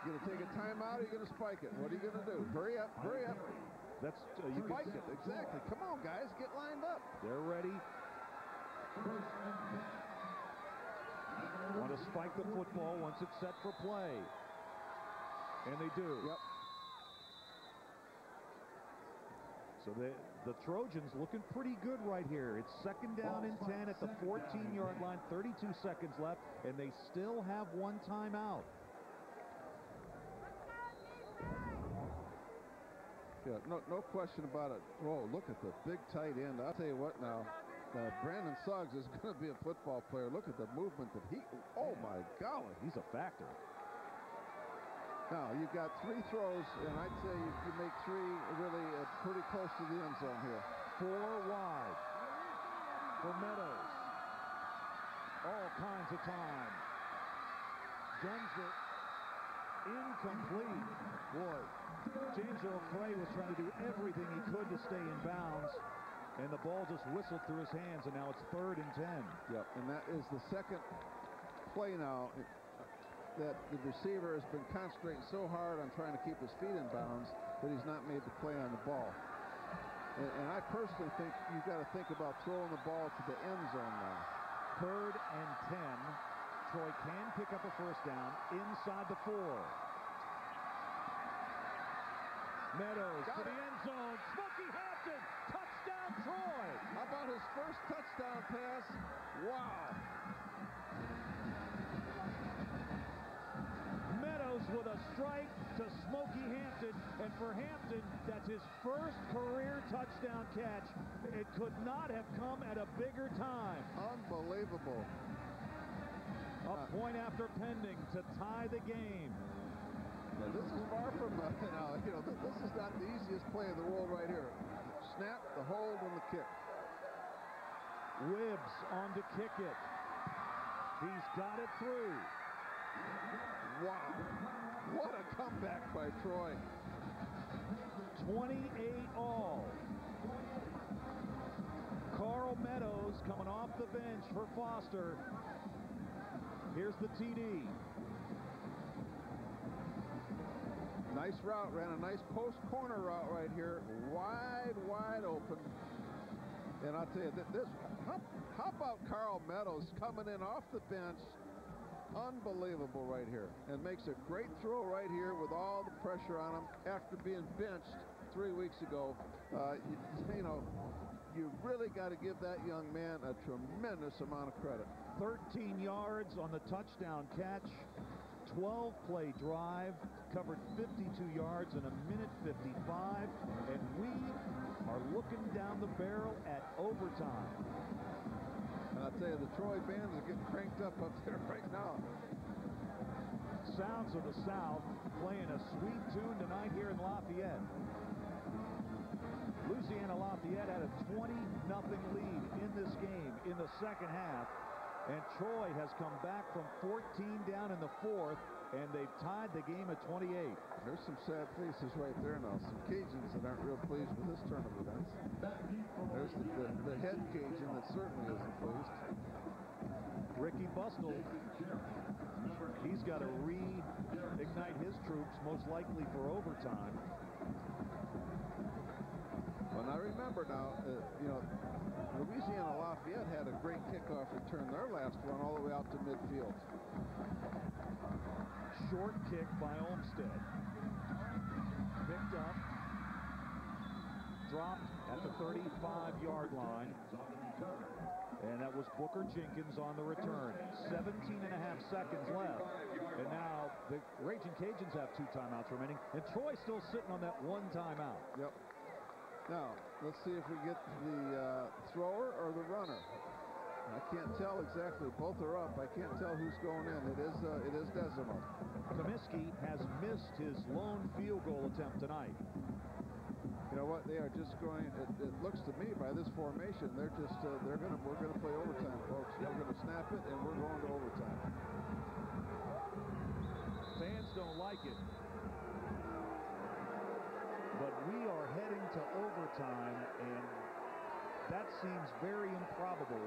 you gonna take a timeout or you're gonna spike it? What are you gonna do? Hurry up, hurry up.
That's uh, you
Spike it, exactly. Come on, guys, get lined up.
They're ready. Want to spike the football once it's set for play. And they do.
Yep.
So the, the Trojans looking pretty good right here. It's second down and 10 at the 14-yard line, 32 seconds left, and they still have one timeout.
Yeah, no, no question about it. Whoa, look at the big tight end. I'll tell you what now. Uh, Brandon Suggs is (laughs) going to be a football player. Look at the movement that he. Oh my golly,
he's a factor.
Now you've got three throws, and I'd say you, you make three really uh, pretty close to the end zone here.
Four wide for Meadows. All kinds of time. Guns it. incomplete. Boy, James Earl Clay was trying to do everything he could to stay in bounds, and the ball just whistled through his hands, and now it's third and 10.
Yep, and that is the second play now that the receiver has been concentrating so hard on trying to keep his feet in bounds that he's not made the play on the ball. And, and I personally think you've got to think about throwing the ball to the end zone now.
Third and 10. Troy can pick up a first down inside the four. Meadows
Got
to the end zone. Smokey Hampton, touchdown Troy.
How about his first touchdown pass? Wow.
Meadows with a strike to Smokey Hampton, and for Hampton, that's his first career touchdown catch. It could not have come at a bigger time.
Unbelievable.
A point after pending to tie the game.
This is far from, uh, you know, you know, this is not the easiest play in the world right here. Snap, the hold, and the kick.
Whibbs on to kick it. He's got it through.
Wow. What a comeback by Troy.
28 all. Carl Meadows coming off the bench for Foster. Here's the TD.
Nice route, ran a nice post corner route right here. Wide, wide open. And I'll tell you, th- this, how, how about Carl Meadows coming in off the bench? Unbelievable right here. And makes a great throw right here with all the pressure on him after being benched three weeks ago. Uh, you, you know, you really got to give that young man a tremendous amount of credit.
13 yards on the touchdown catch. 12 play drive, covered 52 yards in a minute 55, and we are looking down the barrel at overtime.
And I'll tell you, the Troy bands are getting cranked up up there (laughs) right now.
Sounds of the South playing a sweet tune tonight here in Lafayette. Louisiana Lafayette had a 20-0 lead in this game in the second half. And Troy has come back from 14 down in the fourth, and they've tied the game at 28.
There's some sad faces right there now. Some Cajuns that aren't real pleased with this turn of events. There's the, the, the head Cajun that certainly isn't pleased.
Ricky Bustle, he's got to reignite his troops, most likely for overtime.
Well, now remember now, uh, you know, Louisiana Lafayette had a great kickoff return their last one all the way out to midfield.
Short kick by Olmstead. Picked up. Dropped at the 35-yard line. And that was Booker Jenkins on the return. 17 and a half seconds left. And now the Raging Cajuns have two timeouts remaining. And Troy's still sitting on that one timeout.
Yep. Now, let's see if we get the uh, thrower or the runner. I can't tell exactly. Both are up. I can't tell who's going in. It is uh, it is Desormeaux.
Comiskey has missed his lone field goal attempt tonight.
You know what? They are just going. It, it looks to me by this formation, they're just uh, they're gonna we're gonna play overtime, folks. We're gonna snap it and we're going to overtime.
Fans don't like it. But we are heading to overtime, and that seems very improbable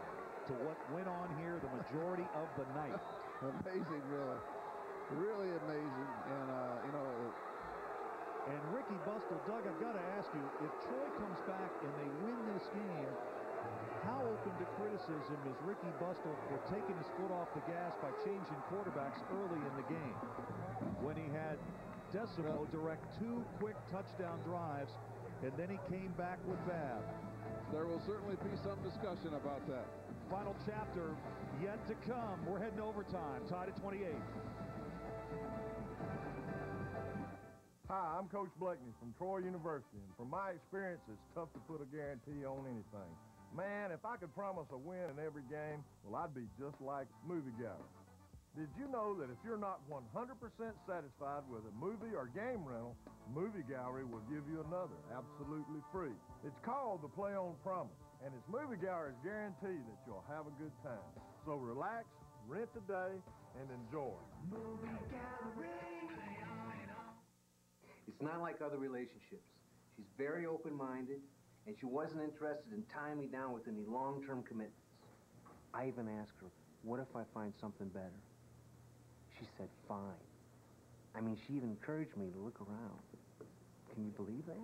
to what went on here the majority of the night. (laughs)
amazing, really, really amazing. And uh, you know,
And Ricky Bustle, Doug, I've got to ask you, if Troy comes back and they win this game, how open to criticism is Ricky Bustle for taking his foot off the gas by changing quarterbacks early in the game when he had Desormeaux direct two quick touchdown drives, and then he came back with Babb.
there will certainly be some discussion about that.
Final chapter yet to come. We're heading to overtime, tied at 28.
Hi, I'm Coach Blakeney from Troy University, and from my experience, it's tough to put a guarantee on anything. Man, if I could promise a win in every game, well, I'd be just like Movie Gallery. Did you know that if you're not 100% satisfied with a movie or game rental, Movie Gallery will give you another absolutely free? It's called the Play On Promise, and it's Movie Gallery's guarantee that you'll have a good time. So relax, rent today, and enjoy.
Movie Gallery,
It's not like other relationships. She's very open-minded, and she wasn't interested in tying me down with any long-term commitments. I even asked her, what if I find something better? She said, fine. I mean, she even encouraged me to look around. Can you believe that?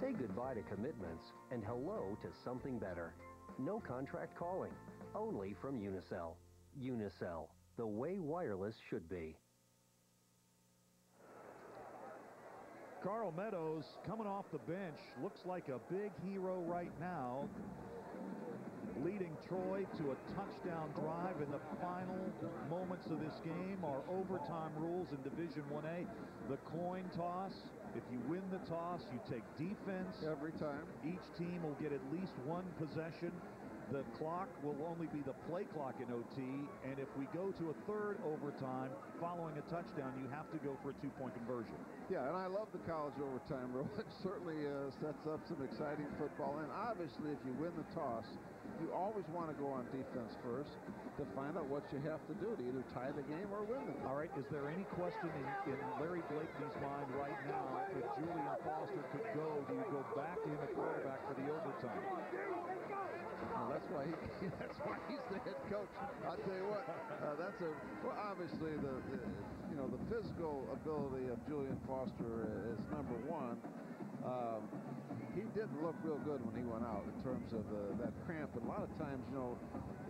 Say goodbye to commitments and hello to something better. No contract calling, only from Unicel. Unicel, the way wireless should be.
Carl Meadows coming off the bench looks like a big hero right now leading Troy to a touchdown drive in the final moments of this game are overtime rules in Division 1A. The coin toss, if you win the toss, you take defense.
Every time.
Each team will get at least one possession. The clock will only be the play clock in OT, and if we go to a third overtime following a touchdown, you have to go for a two-point conversion.
Yeah, and I love the college overtime rule. (laughs) It certainly uh, sets up some exciting football, and obviously if you win the toss, you always want to go on defense first to find out what you have to do to either tie the game or win the game.
All right, is there any question in, in Larry Blakeney's mind right now if Julian Foster could go, do you go back to him at quarterback for the overtime?
Well, that's why he, (laughs) that's why he's the head coach. I'll tell you what, uh, that's a well, obviously the, the you know the physical ability of Julian Foster is number one. Um, he didn't look real good when he went out in terms of uh, that cramp. And a lot of times, you know,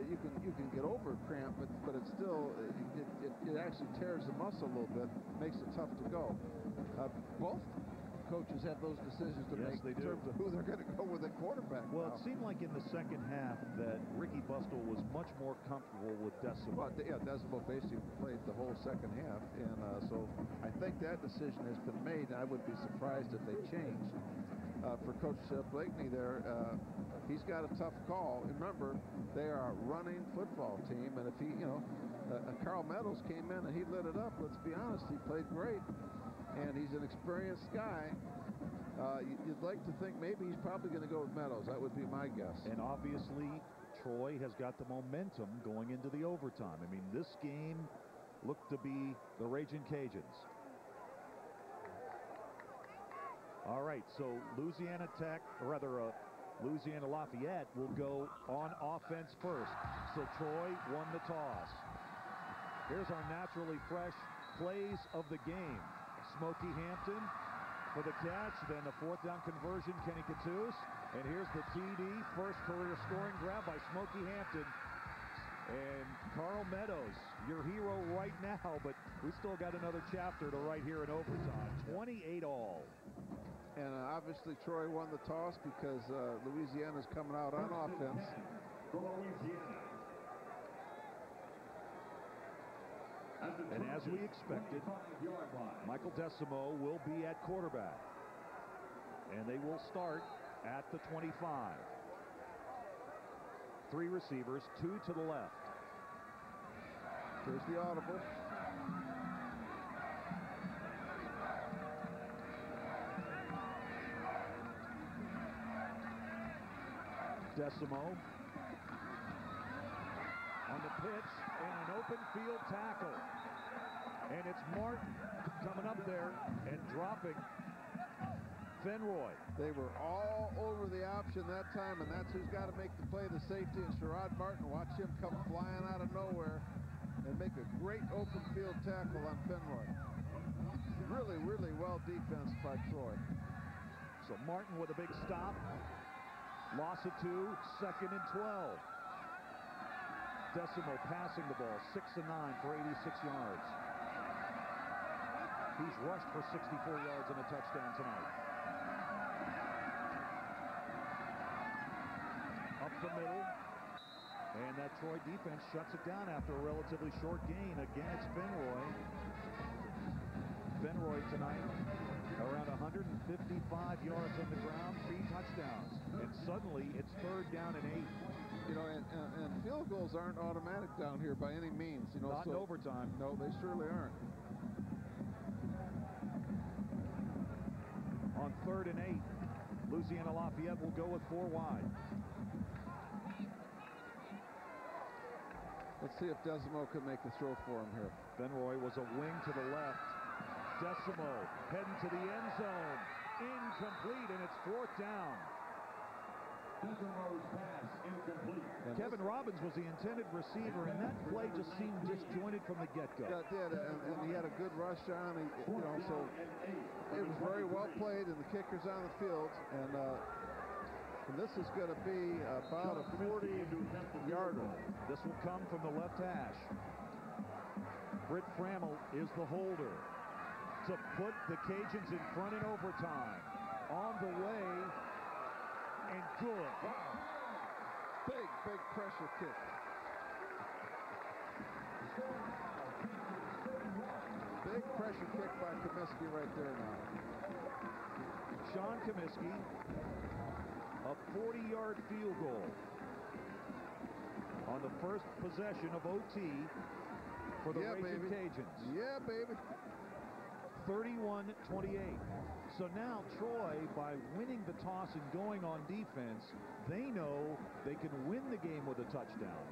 you can you can get over cramp, but but it still it, it, it actually tears the muscle a little bit, makes it tough to go. Uh, both coaches have those decisions to
yes,
make in terms of who they're going to go with at quarterback.
Well,
now.
it seemed like in the second half that Ricky Bustle was much more comfortable with Desormeaux.
Well, yeah, Desormeaux basically played the whole second half, and uh, so I think that decision has been made. I would be surprised if they changed. Uh, for Coach uh, Blakeney there, uh, he's got a tough call. Remember, they are a running football team, and if he, you know, uh, Carl Meadows came in and he lit it up. Let's be honest, he played great and he's an experienced guy. Uh, you'd like to think maybe he's probably going to go with Meadows. That would be my guess.
And obviously, Troy has got the momentum going into the overtime. I mean, this game looked to be the Raging Cajuns. All right, so Louisiana Tech, or rather, uh, Louisiana Lafayette will go on offense first. So Troy won the toss. Here's our naturally fresh plays of the game. Smoky Hampton for the catch, then a fourth down conversion, Kenny Cattouse. And here's the TD, first career scoring grab by Smoky Hampton. And Carl Meadows, your hero right now, but we still got another chapter to write here in overtime. 28 all.
And uh, obviously Troy won the toss because uh, Louisiana's coming out on offense.
And as we expected, Michael Desormeaux will be at quarterback. And they will start at the 25. Three receivers, two to the left.
Here's the audible.
Desormeaux on the pitch and an open field tackle. And it's Martin coming up there and dropping Fenroy.
They were all over the option that time, and that's who's got to make the play, the safety, and Sherrod Martin. Watch him come flying out of nowhere and make a great open field tackle on Fenroy. Really, really well defense by Troy.
So Martin with a big stop. Loss of two, second and 12. Desormeaux passing the ball, 6 and 9 for 86 yards. He's rushed for 64 yards and a touchdown tonight. Up the middle. And that Troy defense shuts it down after a relatively short gain. Again, it's Fenroy. Fenroy tonight around 155 yards on the ground, three touchdowns. And suddenly it's third down and eight.
You know, and, and, and field goals aren't automatic down here by any means. You know,
Not
so,
in overtime.
No, they surely aren't.
On third and eight, Louisiana Lafayette will go with four wide.
Let's see if Desormeaux can make the throw for him here.
Fenroy was a wing to the left. Desormeaux heading to the end zone. Incomplete, and it's fourth down.
Desormeaux's pass incomplete.
Kevin Robbins was the intended receiver, and that play just seemed disjointed from the get-go.
Yeah, it did, and, and he had a good rush on. He, you know, so it was very well played, and the kicker's on the field, and, uh, and this is going to be about a 40-yarder.
This will come from the left hash. Britt Framel is the holder to put the Cajuns in front in overtime. On the way, and good.
Big, big pressure kick. Big pressure kick by Comiskey right there now.
Sean Comiskey, a 40-yard field goal on the first possession of OT for the
Yeah,
Raging
baby.
Cajuns.
Yeah, baby.
31-28. So now Troy, by winning the toss and going on defense, they know they can win the game with a touchdown.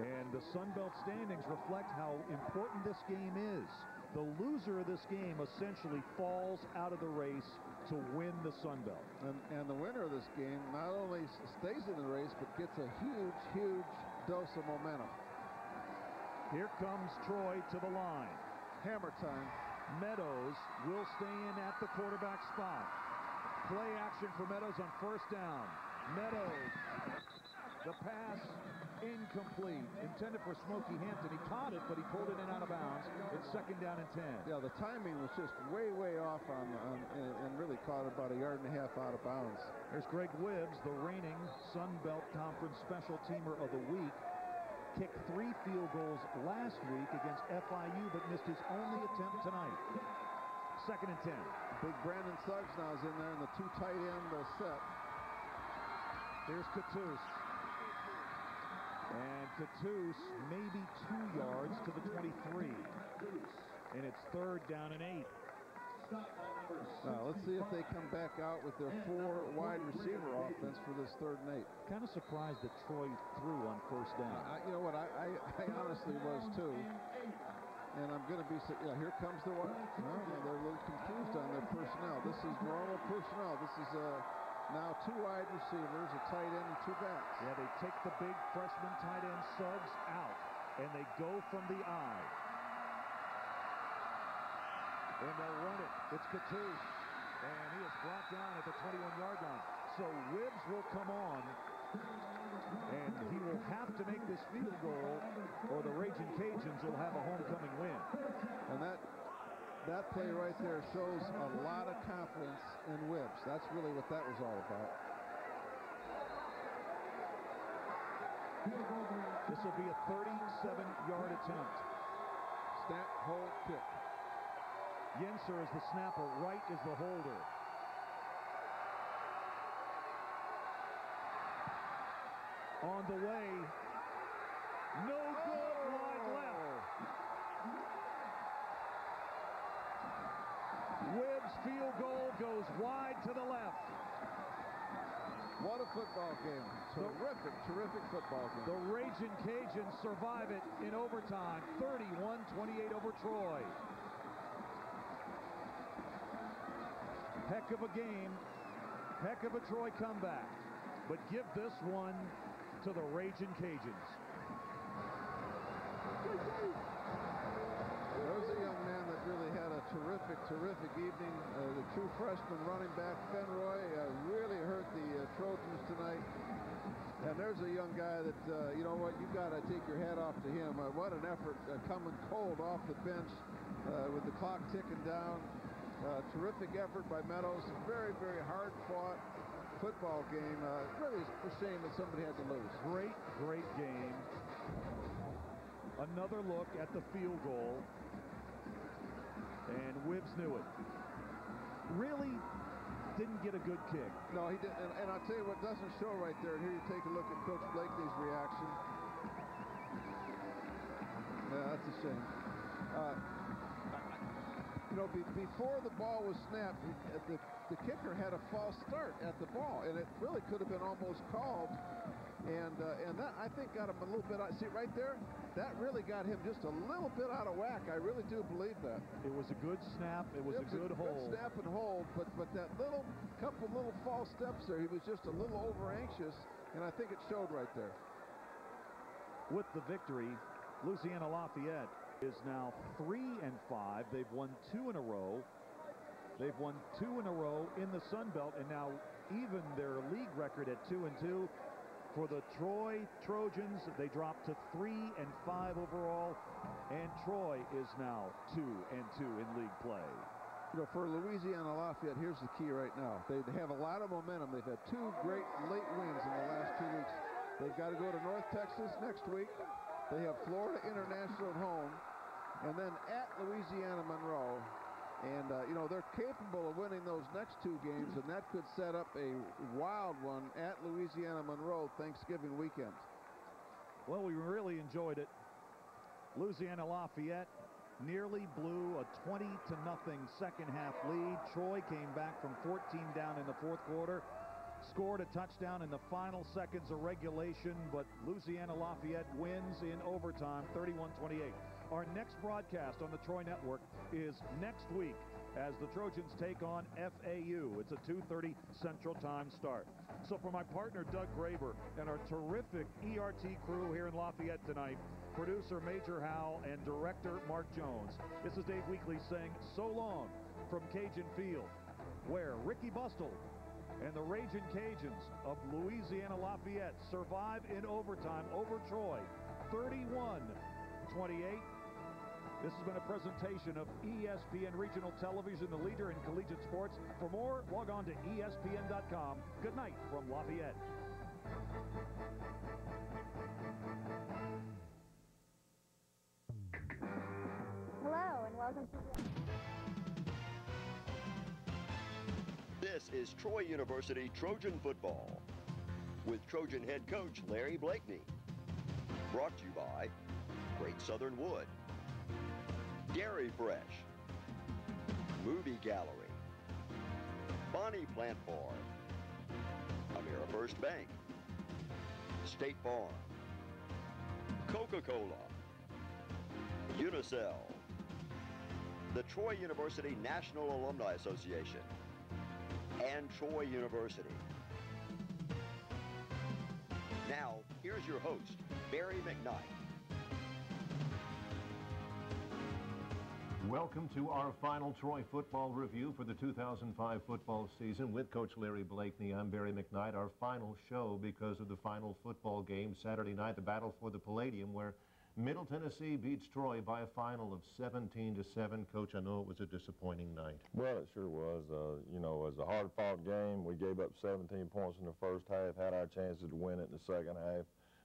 And the Sun Belt standings reflect how important this game is. The loser of this game essentially falls out of the race to win the Sun Belt.
And, and the winner of this game not only stays in the race, but gets a huge, huge dose of momentum.
Here comes Troy to the line.
Hammer time.
Meadows will stay in at the quarterback spot. Play action for Meadows on first down. Meadows, the pass incomplete. Intended for Smokey Hampton. He caught it, but he pulled it in out of bounds. It's second down and 10.
Yeah, the timing was just way, way off on, on and, and really caught it about a yard and a half out of bounds.
There's Greg Whibbs, the reigning Sun Belt Conference Special Teamer of the Week. Kicked three field goals last week against FIU, but missed his only attempt tonight. Second and 10.
Big Brandon Suggs now is in there and the two tight end will set.
Here's Cattouse. And Cattouse maybe two yards to the 23. And it's third down and eight.
Now let's see if they come back out with their four wide receiver offense for this third and eight.
Kind of surprised that Troy threw on first down.
I, you know what? I, I, I honestly was too. And I'm going to be, yeah, here comes the, wa- well, they're a little confused on their personnel. This is normal personnel. This is uh, now two wide receivers, a tight end, and two backs.
Yeah, they take the big freshman tight end Suggs out, and they go from the eye. And they'll run it. It's Cattouse. And he is brought down at the 21-yard line. So Whibbs will come on, and he will have to make this field goal, or the Raging Cajuns will have a homecoming win.
And that that play right there shows a lot of confidence in Whibbs. That's really what that was all about.
This will be a 37-yard attempt.
Snap, hold, kick.
Yenser is the snapper. Wright is the holder. On the way. No good. Wide left. Whibbs field goal goes wide to the left.
What a football game. Terrific, terrific football game.
The Raging Cajuns survive it in overtime. 31-28 over Troy. Heck of a game. Heck of a Troy comeback. But give this one to the Raging Cajuns.
There's a young man that really had a terrific, terrific evening. Uh, the true freshman running back, Fenroy, uh, really hurt the uh, Trojans tonight. And there's a young guy that, uh, you know what, you got to take your hat off to him. Uh, what an effort uh, coming cold off the bench uh, with the clock ticking down. Uh, terrific effort by Meadows. Very, very hard fought football game. Uh, really a shame that somebody had to lose.
Great, great game. Another look at the field goal. And Whibbs knew it. Really didn't get a good kick.
No, he didn't. And, and I'll tell you what doesn't show right there. Here you take a look at Coach Blakeney's reaction. Yeah, that's a shame. Uh, you know, be, before the ball was snapped, uh, the, the kicker had a false start at the ball, and it really could have been almost called And, uh, and that, I think, got him a little bit, see right there? That really got him just a little bit out of whack. I really do believe that.
It was a good snap. It was,
it
a good
a
hold.
Good snap and hold, but, but that little, couple little false steps there, he was just a little over anxious, and I think it showed right there.
With the victory, Louisiana Lafayette is now three and five. They've won two in a row. They've won two in a row in the Sun Belt, and now even their league record at two and two. For the Troy Trojans, they dropped to three and five overall, and Troy is now two and two in league play.
You know, for Louisiana Lafayette, here's the key right now. They, they have a lot of momentum. They've had two great late wins in the last two weeks. They've got to go to North Texas next week. They have Florida International at home, and then at Louisiana Monroe. And, uh, you know, they're capable of winning those next two games, and that could set up a wild one at Louisiana Monroe Thanksgiving weekend.
Well, we really enjoyed it. Louisiana Lafayette nearly blew a 20 to nothing second half lead. Troy came back from 14 down in the fourth quarter, scored a touchdown in the final seconds of regulation, but Louisiana Lafayette wins in overtime 31-28. Our next broadcast on the Troy Network is next week as the Trojans take on FAU. It's a 2.30 Central Time start. So for my partner, Doug Graber, and our terrific ERT crew here in Lafayette tonight, producer Major Howell and director Mark Jones, this is Dave Weekly saying so long from Cajun Field, where Ricky Bustle and the Raging Cajuns of Louisiana Lafayette survive in overtime over Troy, 31-28. This has been a presentation of ESPN Regional Television, the leader in collegiate sports. For more, log on to ESPN.com. Good night from Lafayette.
Hello and welcome to...
This is Troy University Trojan football with Trojan head coach Larry Blakeney. Brought to you by Great Southern Wood, Dairy Fresh, Movie Gallery, Bonnie Plant Farm, AmeriFirst Bank, State Farm, Coca-Cola, Unicel, the Troy University National Alumni Association, and Troy University. Now, here's your host, Barry McKnight.
Welcome to our final Troy football review for the 2005 football season with Coach Larry Blakeney. I'm Barry McKnight. Our final show because of the final football game Saturday night, the battle for the Palladium, where Middle Tennessee beats Troy by a final of 17 to 7. Coach, I know it was a disappointing night.
Well, it sure was. Uh, you know, it was a hard-fought game. We gave up 17 points in the first half, had our chances to win it in the second half.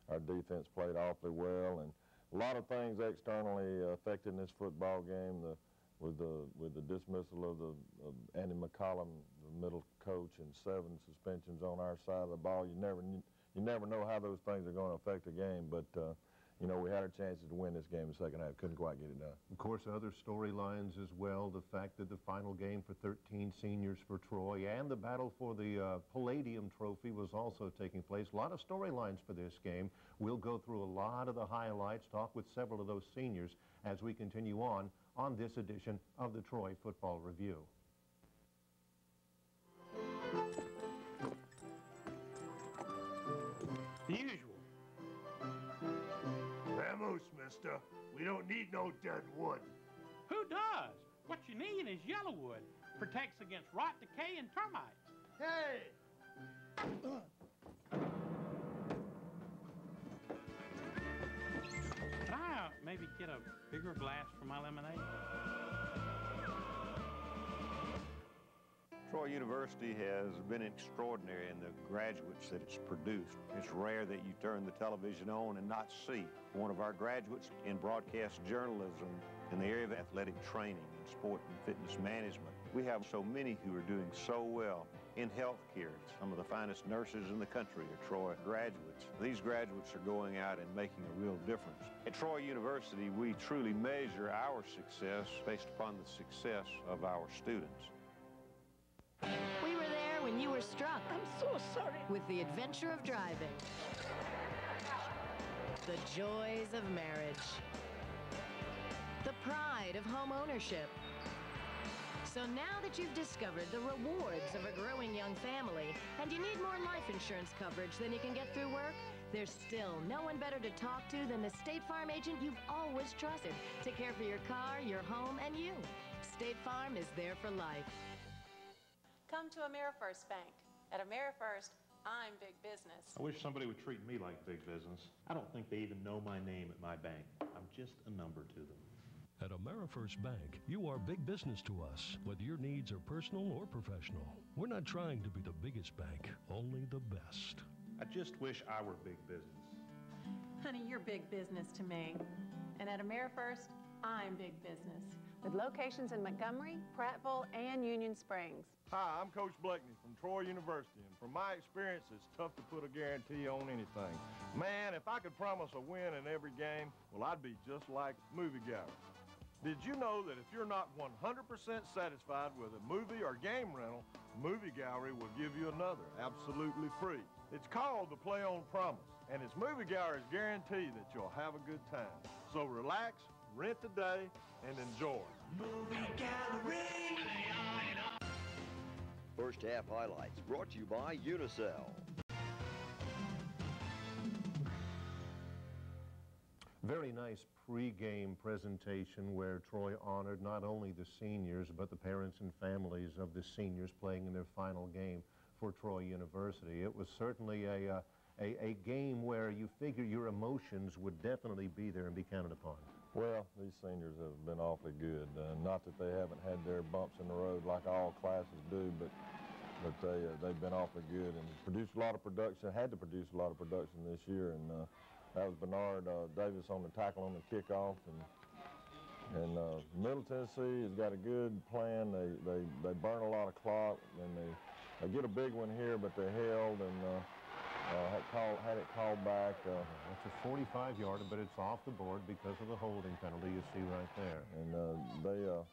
Our defense played awfully well, and a lot of things externally affecting this football game. The, with the with the dismissal of the of Andy McCollum, the middle coach, and seven suspensions on our side of the ball, you never you never know how those things are going to affect the game. But uh, you know, we had our chances to win this game in the second half. Couldn't quite get it done.
Of course, other storylines as well. The fact that the final game for 13 seniors for Troy and the battle for the uh, Palladium Trophy was also taking place. A lot of storylines for this game. We'll go through a lot of the highlights, talk with several of those seniors as we continue on on this edition of the Troy Football Review.
The usual. Mister. We don't need no dead wood.
Who does? What you need is YellaWood. Protects against rot, decay, and termites.
Hey!
Can I uh, maybe get a bigger glass for my lemonade?
Troy University has been extraordinary in the graduates that it's produced. It's rare that you turn the television on and not see one of our graduates in broadcast journalism in the area of athletic training and sport and fitness management. We have so many who are doing so well in healthcare. Some of the finest nurses in the country are Troy graduates. These graduates are going out and making a real difference. At Troy University, we truly measure our success based upon the success of our students.
We were there when you were struck. I'm so sorry. With the adventure of driving.
The joys of marriage. The pride of home ownership. So now that you've discovered the rewards of a growing young family and you need more life insurance coverage than you can get through work, there's still no one better to talk to than the State Farm agent you've always trusted to care for your car, your home, and you. State Farm is there for life.
Come to AmeriFirst Bank. At AmeriFirst, I'm big business.
I wish somebody would treat me like big business. I don't think they even know my name at my bank. I'm just a number to them.
At AmeriFirst Bank, you are big business to us, whether your needs are personal or professional. We're not trying to be the biggest bank, only the best.
I just wish I were big business.
Honey, you're big business to me. And at AmeriFirst, I'm big business. With locations in Montgomery, Prattville, and Union Springs.
Hi, I'm Coach Blakeney from Troy University, and from my experience, it's tough to put a guarantee on anything. Man, if I could promise a win in every game, well, I'd be just like Movie Gallery. Did you know that if you're not 100% satisfied with a movie or game rental, Movie Gallery will give you another absolutely free? It's called the Play On Promise, and it's Movie Gallery's guarantee that you'll have a good time. So relax, rent today, and enjoy. Movie Gallery!
First half highlights brought to you by Unicel.
Very nice pre-game presentation where Troy honored not only the seniors but the parents and families of the seniors playing in their final game for Troy University. It was certainly a, uh, a, a game where you figure your emotions would definitely be there and be counted upon.
Well, these seniors have been awfully good. Uh, not that they haven't had their bumps in the road like all classes do, but but they uh, they've been awfully good and produced a lot of production. Had to produce a lot of production this year, and uh, that was Bernard uh, Davis on the tackle on the kickoff, and and uh, Middle Tennessee has got a good plan. They they they burn a lot of clock, and they they get a big one here, but they're held and. Uh, uh, had, called, had it called back. Uh,
it's a 45-yarder, but it's off the board because of the holding penalty you see right there.
And uh, they, uh,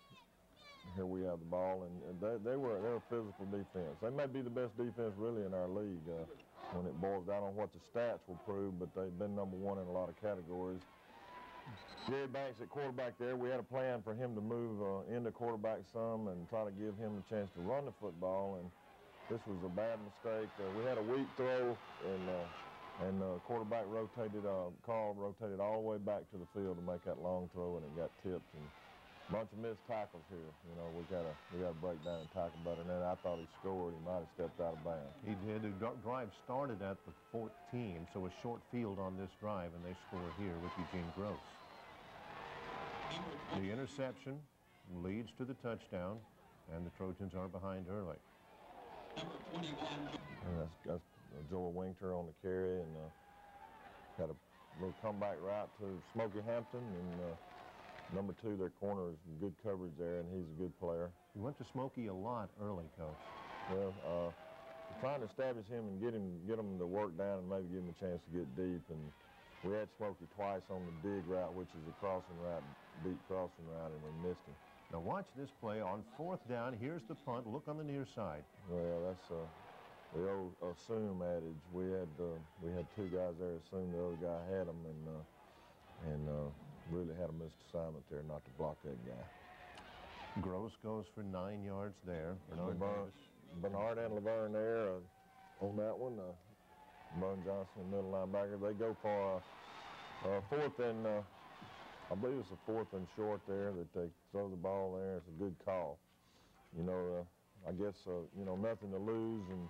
here we have the ball, and they, they were they're a physical defense. They may be the best defense really in our league uh, when it boils down on what the stats will prove, but they've been number one in a lot of categories. Gary Banks at quarterback there, we had a plan for him to move uh, into quarterback some and try to give him a chance to run the football, and this was a bad mistake. Uh, we had a weak throw, and uh, and uh, quarterback rotated, uh, Carl rotated all the way back to the field to make that long throw, and it got tipped. And bunch of missed tackles here. You know, we gotta we gotta break down and tackle better. And then I thought he scored. He might have stepped out of bounds.
He did. The drive started at the 14, so a short field on this drive, and they score here with Eugene Gross. The interception leads to the touchdown, and the Trojans are behind early.
And that's, that's Joel Winter on the carry and uh, got a little comeback route to Smokey Hampton and uh, number two, their corner is good coverage there and he's a good player.
You went to Smokey a lot early, coach.
Well, uh, trying to establish him and get him get him to work down and maybe give him a chance to get deep and we had Smokey twice on the dig route, which is a crossing route, deep crossing route, and we missed him.
Now watch this play on fourth down. Here's the punt. Look on the near side.
Well, that's uh, the old assume adage. We had uh, we had two guys there assume the other guy had them, and uh, and uh, really had a missed assignment there not to block that guy.
Gross goes for nine yards there.
Bernard, Bernard, Bernard and Laverne there uh, on that one. Uh, Johnson, middle linebacker. They go for uh, fourth and I believe it's a fourth and short there that they throw the ball there. It's a good call. You know, uh, I guess, uh, you know, nothing to lose and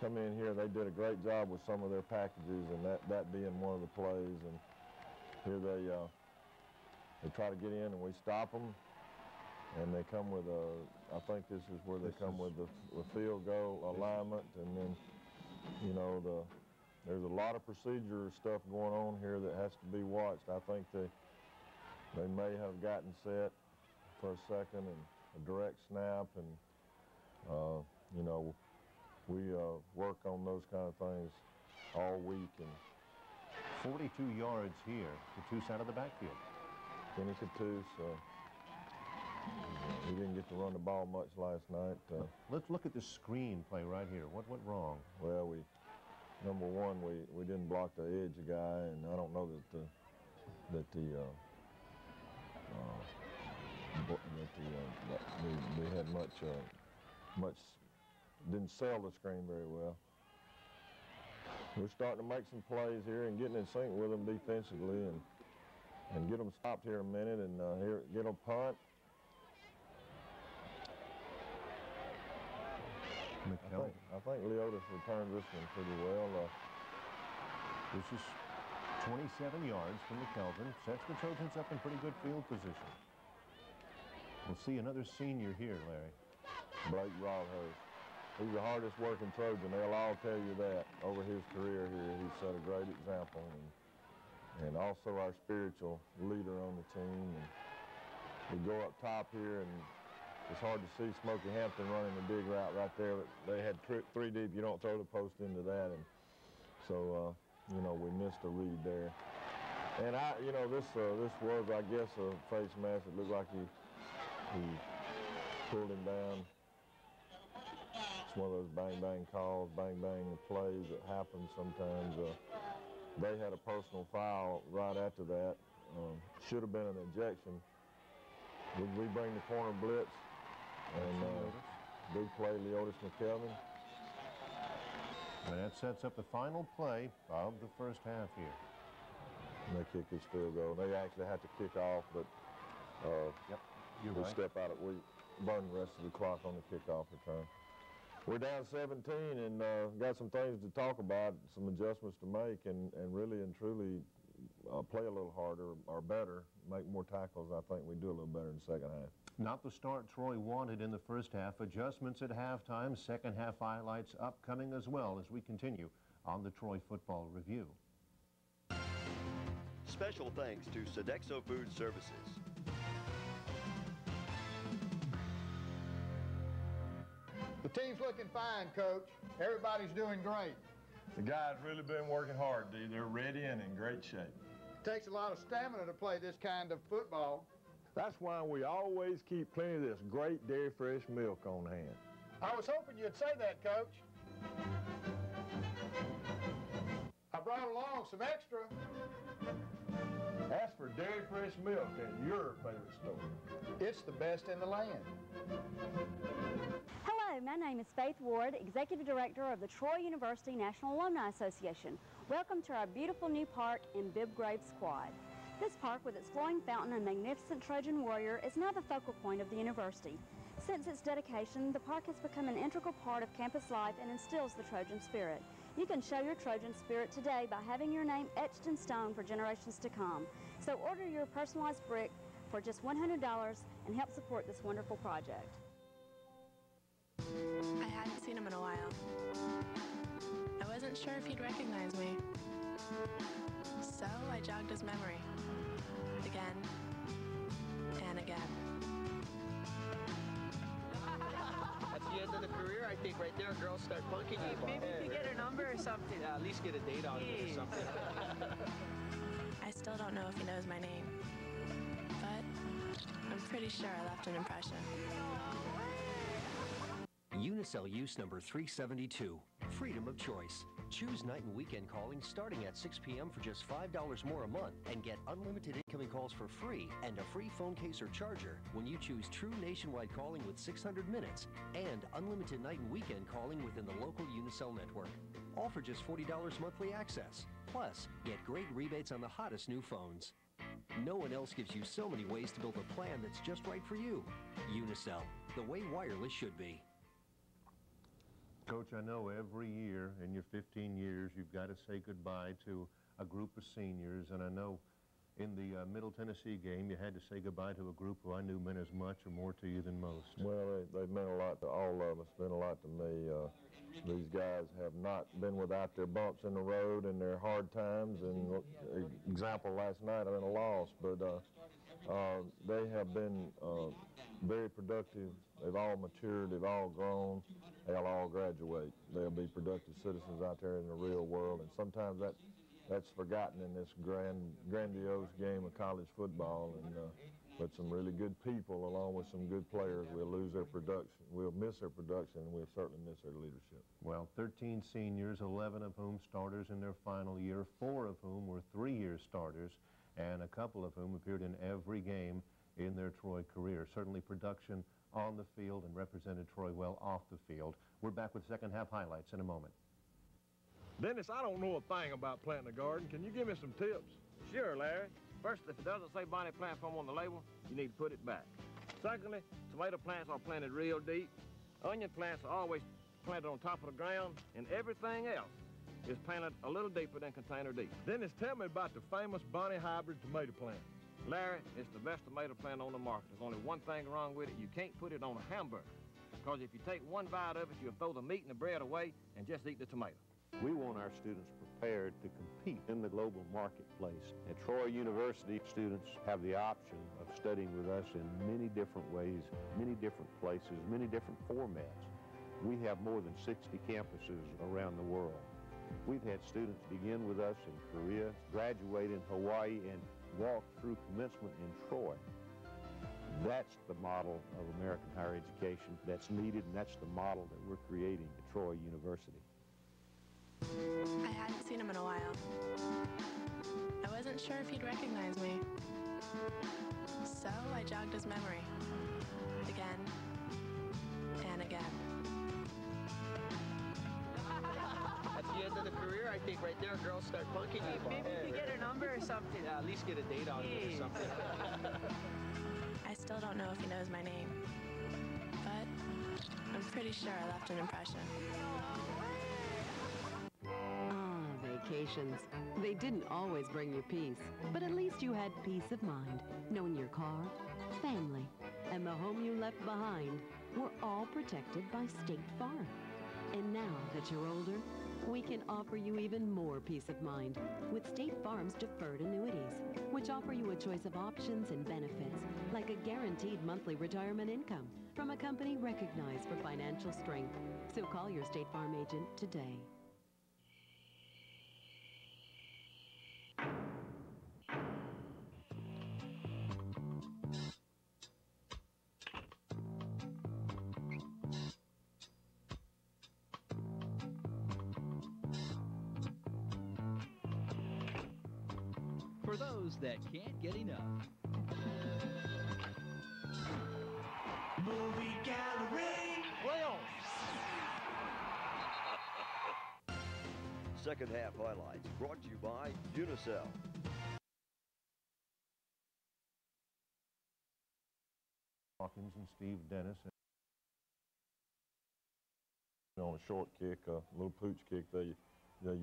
come in here. They did a great job with some of their packages and that, that being one of the plays. And here they, uh, they try to get in and we stop them. And they come with a, I think this is where they
this
come with the, field goal alignment. And then, you know, the, there's a lot of procedure stuff going on here that has to be watched. I think they, they may have gotten set for a second and a direct snap and uh, you know we uh, work on those kind of things all week and
42 yards here Cattouse out of the backfield
Kenny Cattouse uh, he didn't get to run the ball much last night uh,
let's look at the screen play right here what went wrong
well we number one, we, we didn't block the edge guy, and I don't know that the that the uh, uh, that the uh, we, we had much uh, much didn't sell the screen very well. We're starting to make some plays here and getting in sync with them defensively and and get them stopped here a minute and uh, here get a punt. I think, I think Leodis returned this one pretty well. Uh,
This is 27 yards from McKelvin. Sets the Trojans up in pretty good field position. We'll see another senior here, Larry.
Blake Broadhurst. He's the hardest working Trojan. They'll all tell you that. Over his career here, he's set a great example. And, and also our spiritual leader on the team. And we go up top here, and it's hard to see Smokey Hampton running the big route right there. They had three, three deep. You don't throw the post into that. And so, uh, you know, we missed a read there. And I, you know, this uh, this was, I guess, a face mask. It looked like he he pulled him down. It's one of those bang bang calls, bang bang plays that happen sometimes. Uh, they had a personal foul right after that. Um, should have been an ejection. We, we bring the corner blitz and uh, big play, Leodis McKelvin.
And that sets up the final play of the first half here.
And they kick his field goal. They actually had to kick off, but uh,
yep,
we
right.
step out of we burn the rest of the clock on the kickoff return. We're down 17 and uh, got some things to talk about, some adjustments to make, and, and really and truly uh, play a little harder or better, make more tackles. I think we do a little better in the second half.
Not the start Troy wanted in the first half. Adjustments at halftime, second half highlights upcoming as well as we continue on the Troy Football Review.
Special thanks to Sodexo Food Services.
The team's looking fine, Coach. Everybody's doing great.
The guys really been working hard, D. They're ready and in great shape.
It Takes a lot of stamina to play this kind of football.
That's why we always keep plenty of this great dairy fresh milk on hand.
I was hoping you'd say that, Coach. I brought along some extra.
Ask for dairy fresh milk at your favorite store.
It's the best in the land.
Hello, my name is Faith Ward, Executive Director of the Troy University National Alumni Association. Welcome to our beautiful new park in Bibb Graves Quad. This park, with its flowing fountain and magnificent Trojan warrior, is now the focal point of the university. Since its dedication, the park has become an integral part of campus life and instills the Trojan spirit. You can show your Trojan spirit today by having your name etched in stone for generations to come. So order your personalized brick for just $100 and help support this wonderful project.
I hadn't seen him in a while. I wasn't sure if he'd recognize me. So I jogged his memory. Again. And again.
End of the career, I think right there, girls start punking you.
Maybe we could get a number or something.
Yeah, at least get a date on it or something. (laughs)
I still don't know if he knows my name. But I'm pretty sure I left an impression.
Unicel use number 372. Freedom of choice. Choose night and weekend calling starting at 6 p.m. for just $5 more a month and get unlimited incoming calls for free and a free phone case or charger when you choose true nationwide calling with 600 minutes and unlimited night and weekend calling within the local Unicel network. All for just $40 monthly access. Plus, get great rebates on the hottest new phones. No one else gives you so many ways to build a plan that's just right for you. Unicel, the way wireless should be.
Coach, I know every year in your 15 years you've got to say goodbye to a group of seniors, and I know in the uh, Middle Tennessee game you had to say goodbye to a group who I knew meant as much or more to you than most.
Well, they, they've meant a lot to all of us, meant a lot to me. Uh, these guys have not been without their bumps in the road and their hard times, and example last night I in a loss, but uh, uh, they have been uh, very productive. They've all matured, they've all grown, they'll all graduate. They'll be productive citizens out there in the real world, and sometimes that that's forgotten in this grand, grandiose game of college football. And uh, but some really good people along with some good players. We'll lose their production. We'll miss their production, and we'll certainly miss their leadership.
Well, 13 seniors, 11 of whom starters in their final year, four of whom were three-year starters, and a couple of whom appeared in every game in their Troy career. Certainly production on the field and represented Troy well off the field. We're back with second half highlights in a moment.
Dennis, I don't know a thing about planting a garden. Can you give me some tips?
Sure, Larry. First, if it doesn't say Bonnie Plant Farm on the label, you need to put it back. Secondly, tomato plants are planted real deep. Onion plants are always planted on top of the ground, and everything else is planted a little deeper than container deep.
Dennis, tell me about the famous Bonnie hybrid tomato plant.
Larry, it's the best tomato plant on the market. There's only one thing wrong with it. You can't put it on a hamburger. Because if you take one bite of it, you'll throw the meat and the bread away and just eat the tomato.
We want our students prepared to compete in the global marketplace. At Troy University, students have the option of studying with us in many different ways, many different places, many different formats. We have more than 60 campuses around the world. We've had students begin with us in Korea, graduate in Hawaii, and walk through commencement in Troy. That's the model of American higher education that's needed, and that's the model that we're creating at Troy University.
I hadn't seen him in a while. I wasn't sure if he'd recognize me. So I jogged his memory. Again. And again.
Career, I think right there, girls start punking you.
Maybe you could get a number or something.
Yeah, at least get a date on it or something. (laughs)
I still don't know if he knows my name. But I'm pretty sure I left an impression.
Ah, vacations. They didn't always bring you peace, but at least you had peace of mind, knowing your car, family, and the home you left behind were all protected by State Farm. And now that you're older, we can offer you even more peace of mind with State Farm's deferred annuities, which offer you a choice of options and benefits, like a guaranteed monthly retirement income from a company recognized for financial strength. So call your State Farm agent today.
Get enough.
Movie Gallery.
Second half highlights brought to you by Unicel.
Hawkins and Steve Dennis.
On a short kick, a little pooch kick, they, they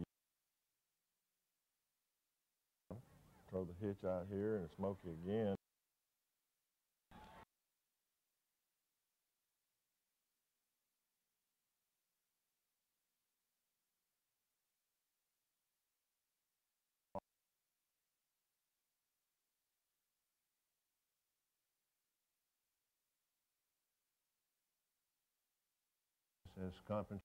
throw the hitch out here and Smokey again.
Says conference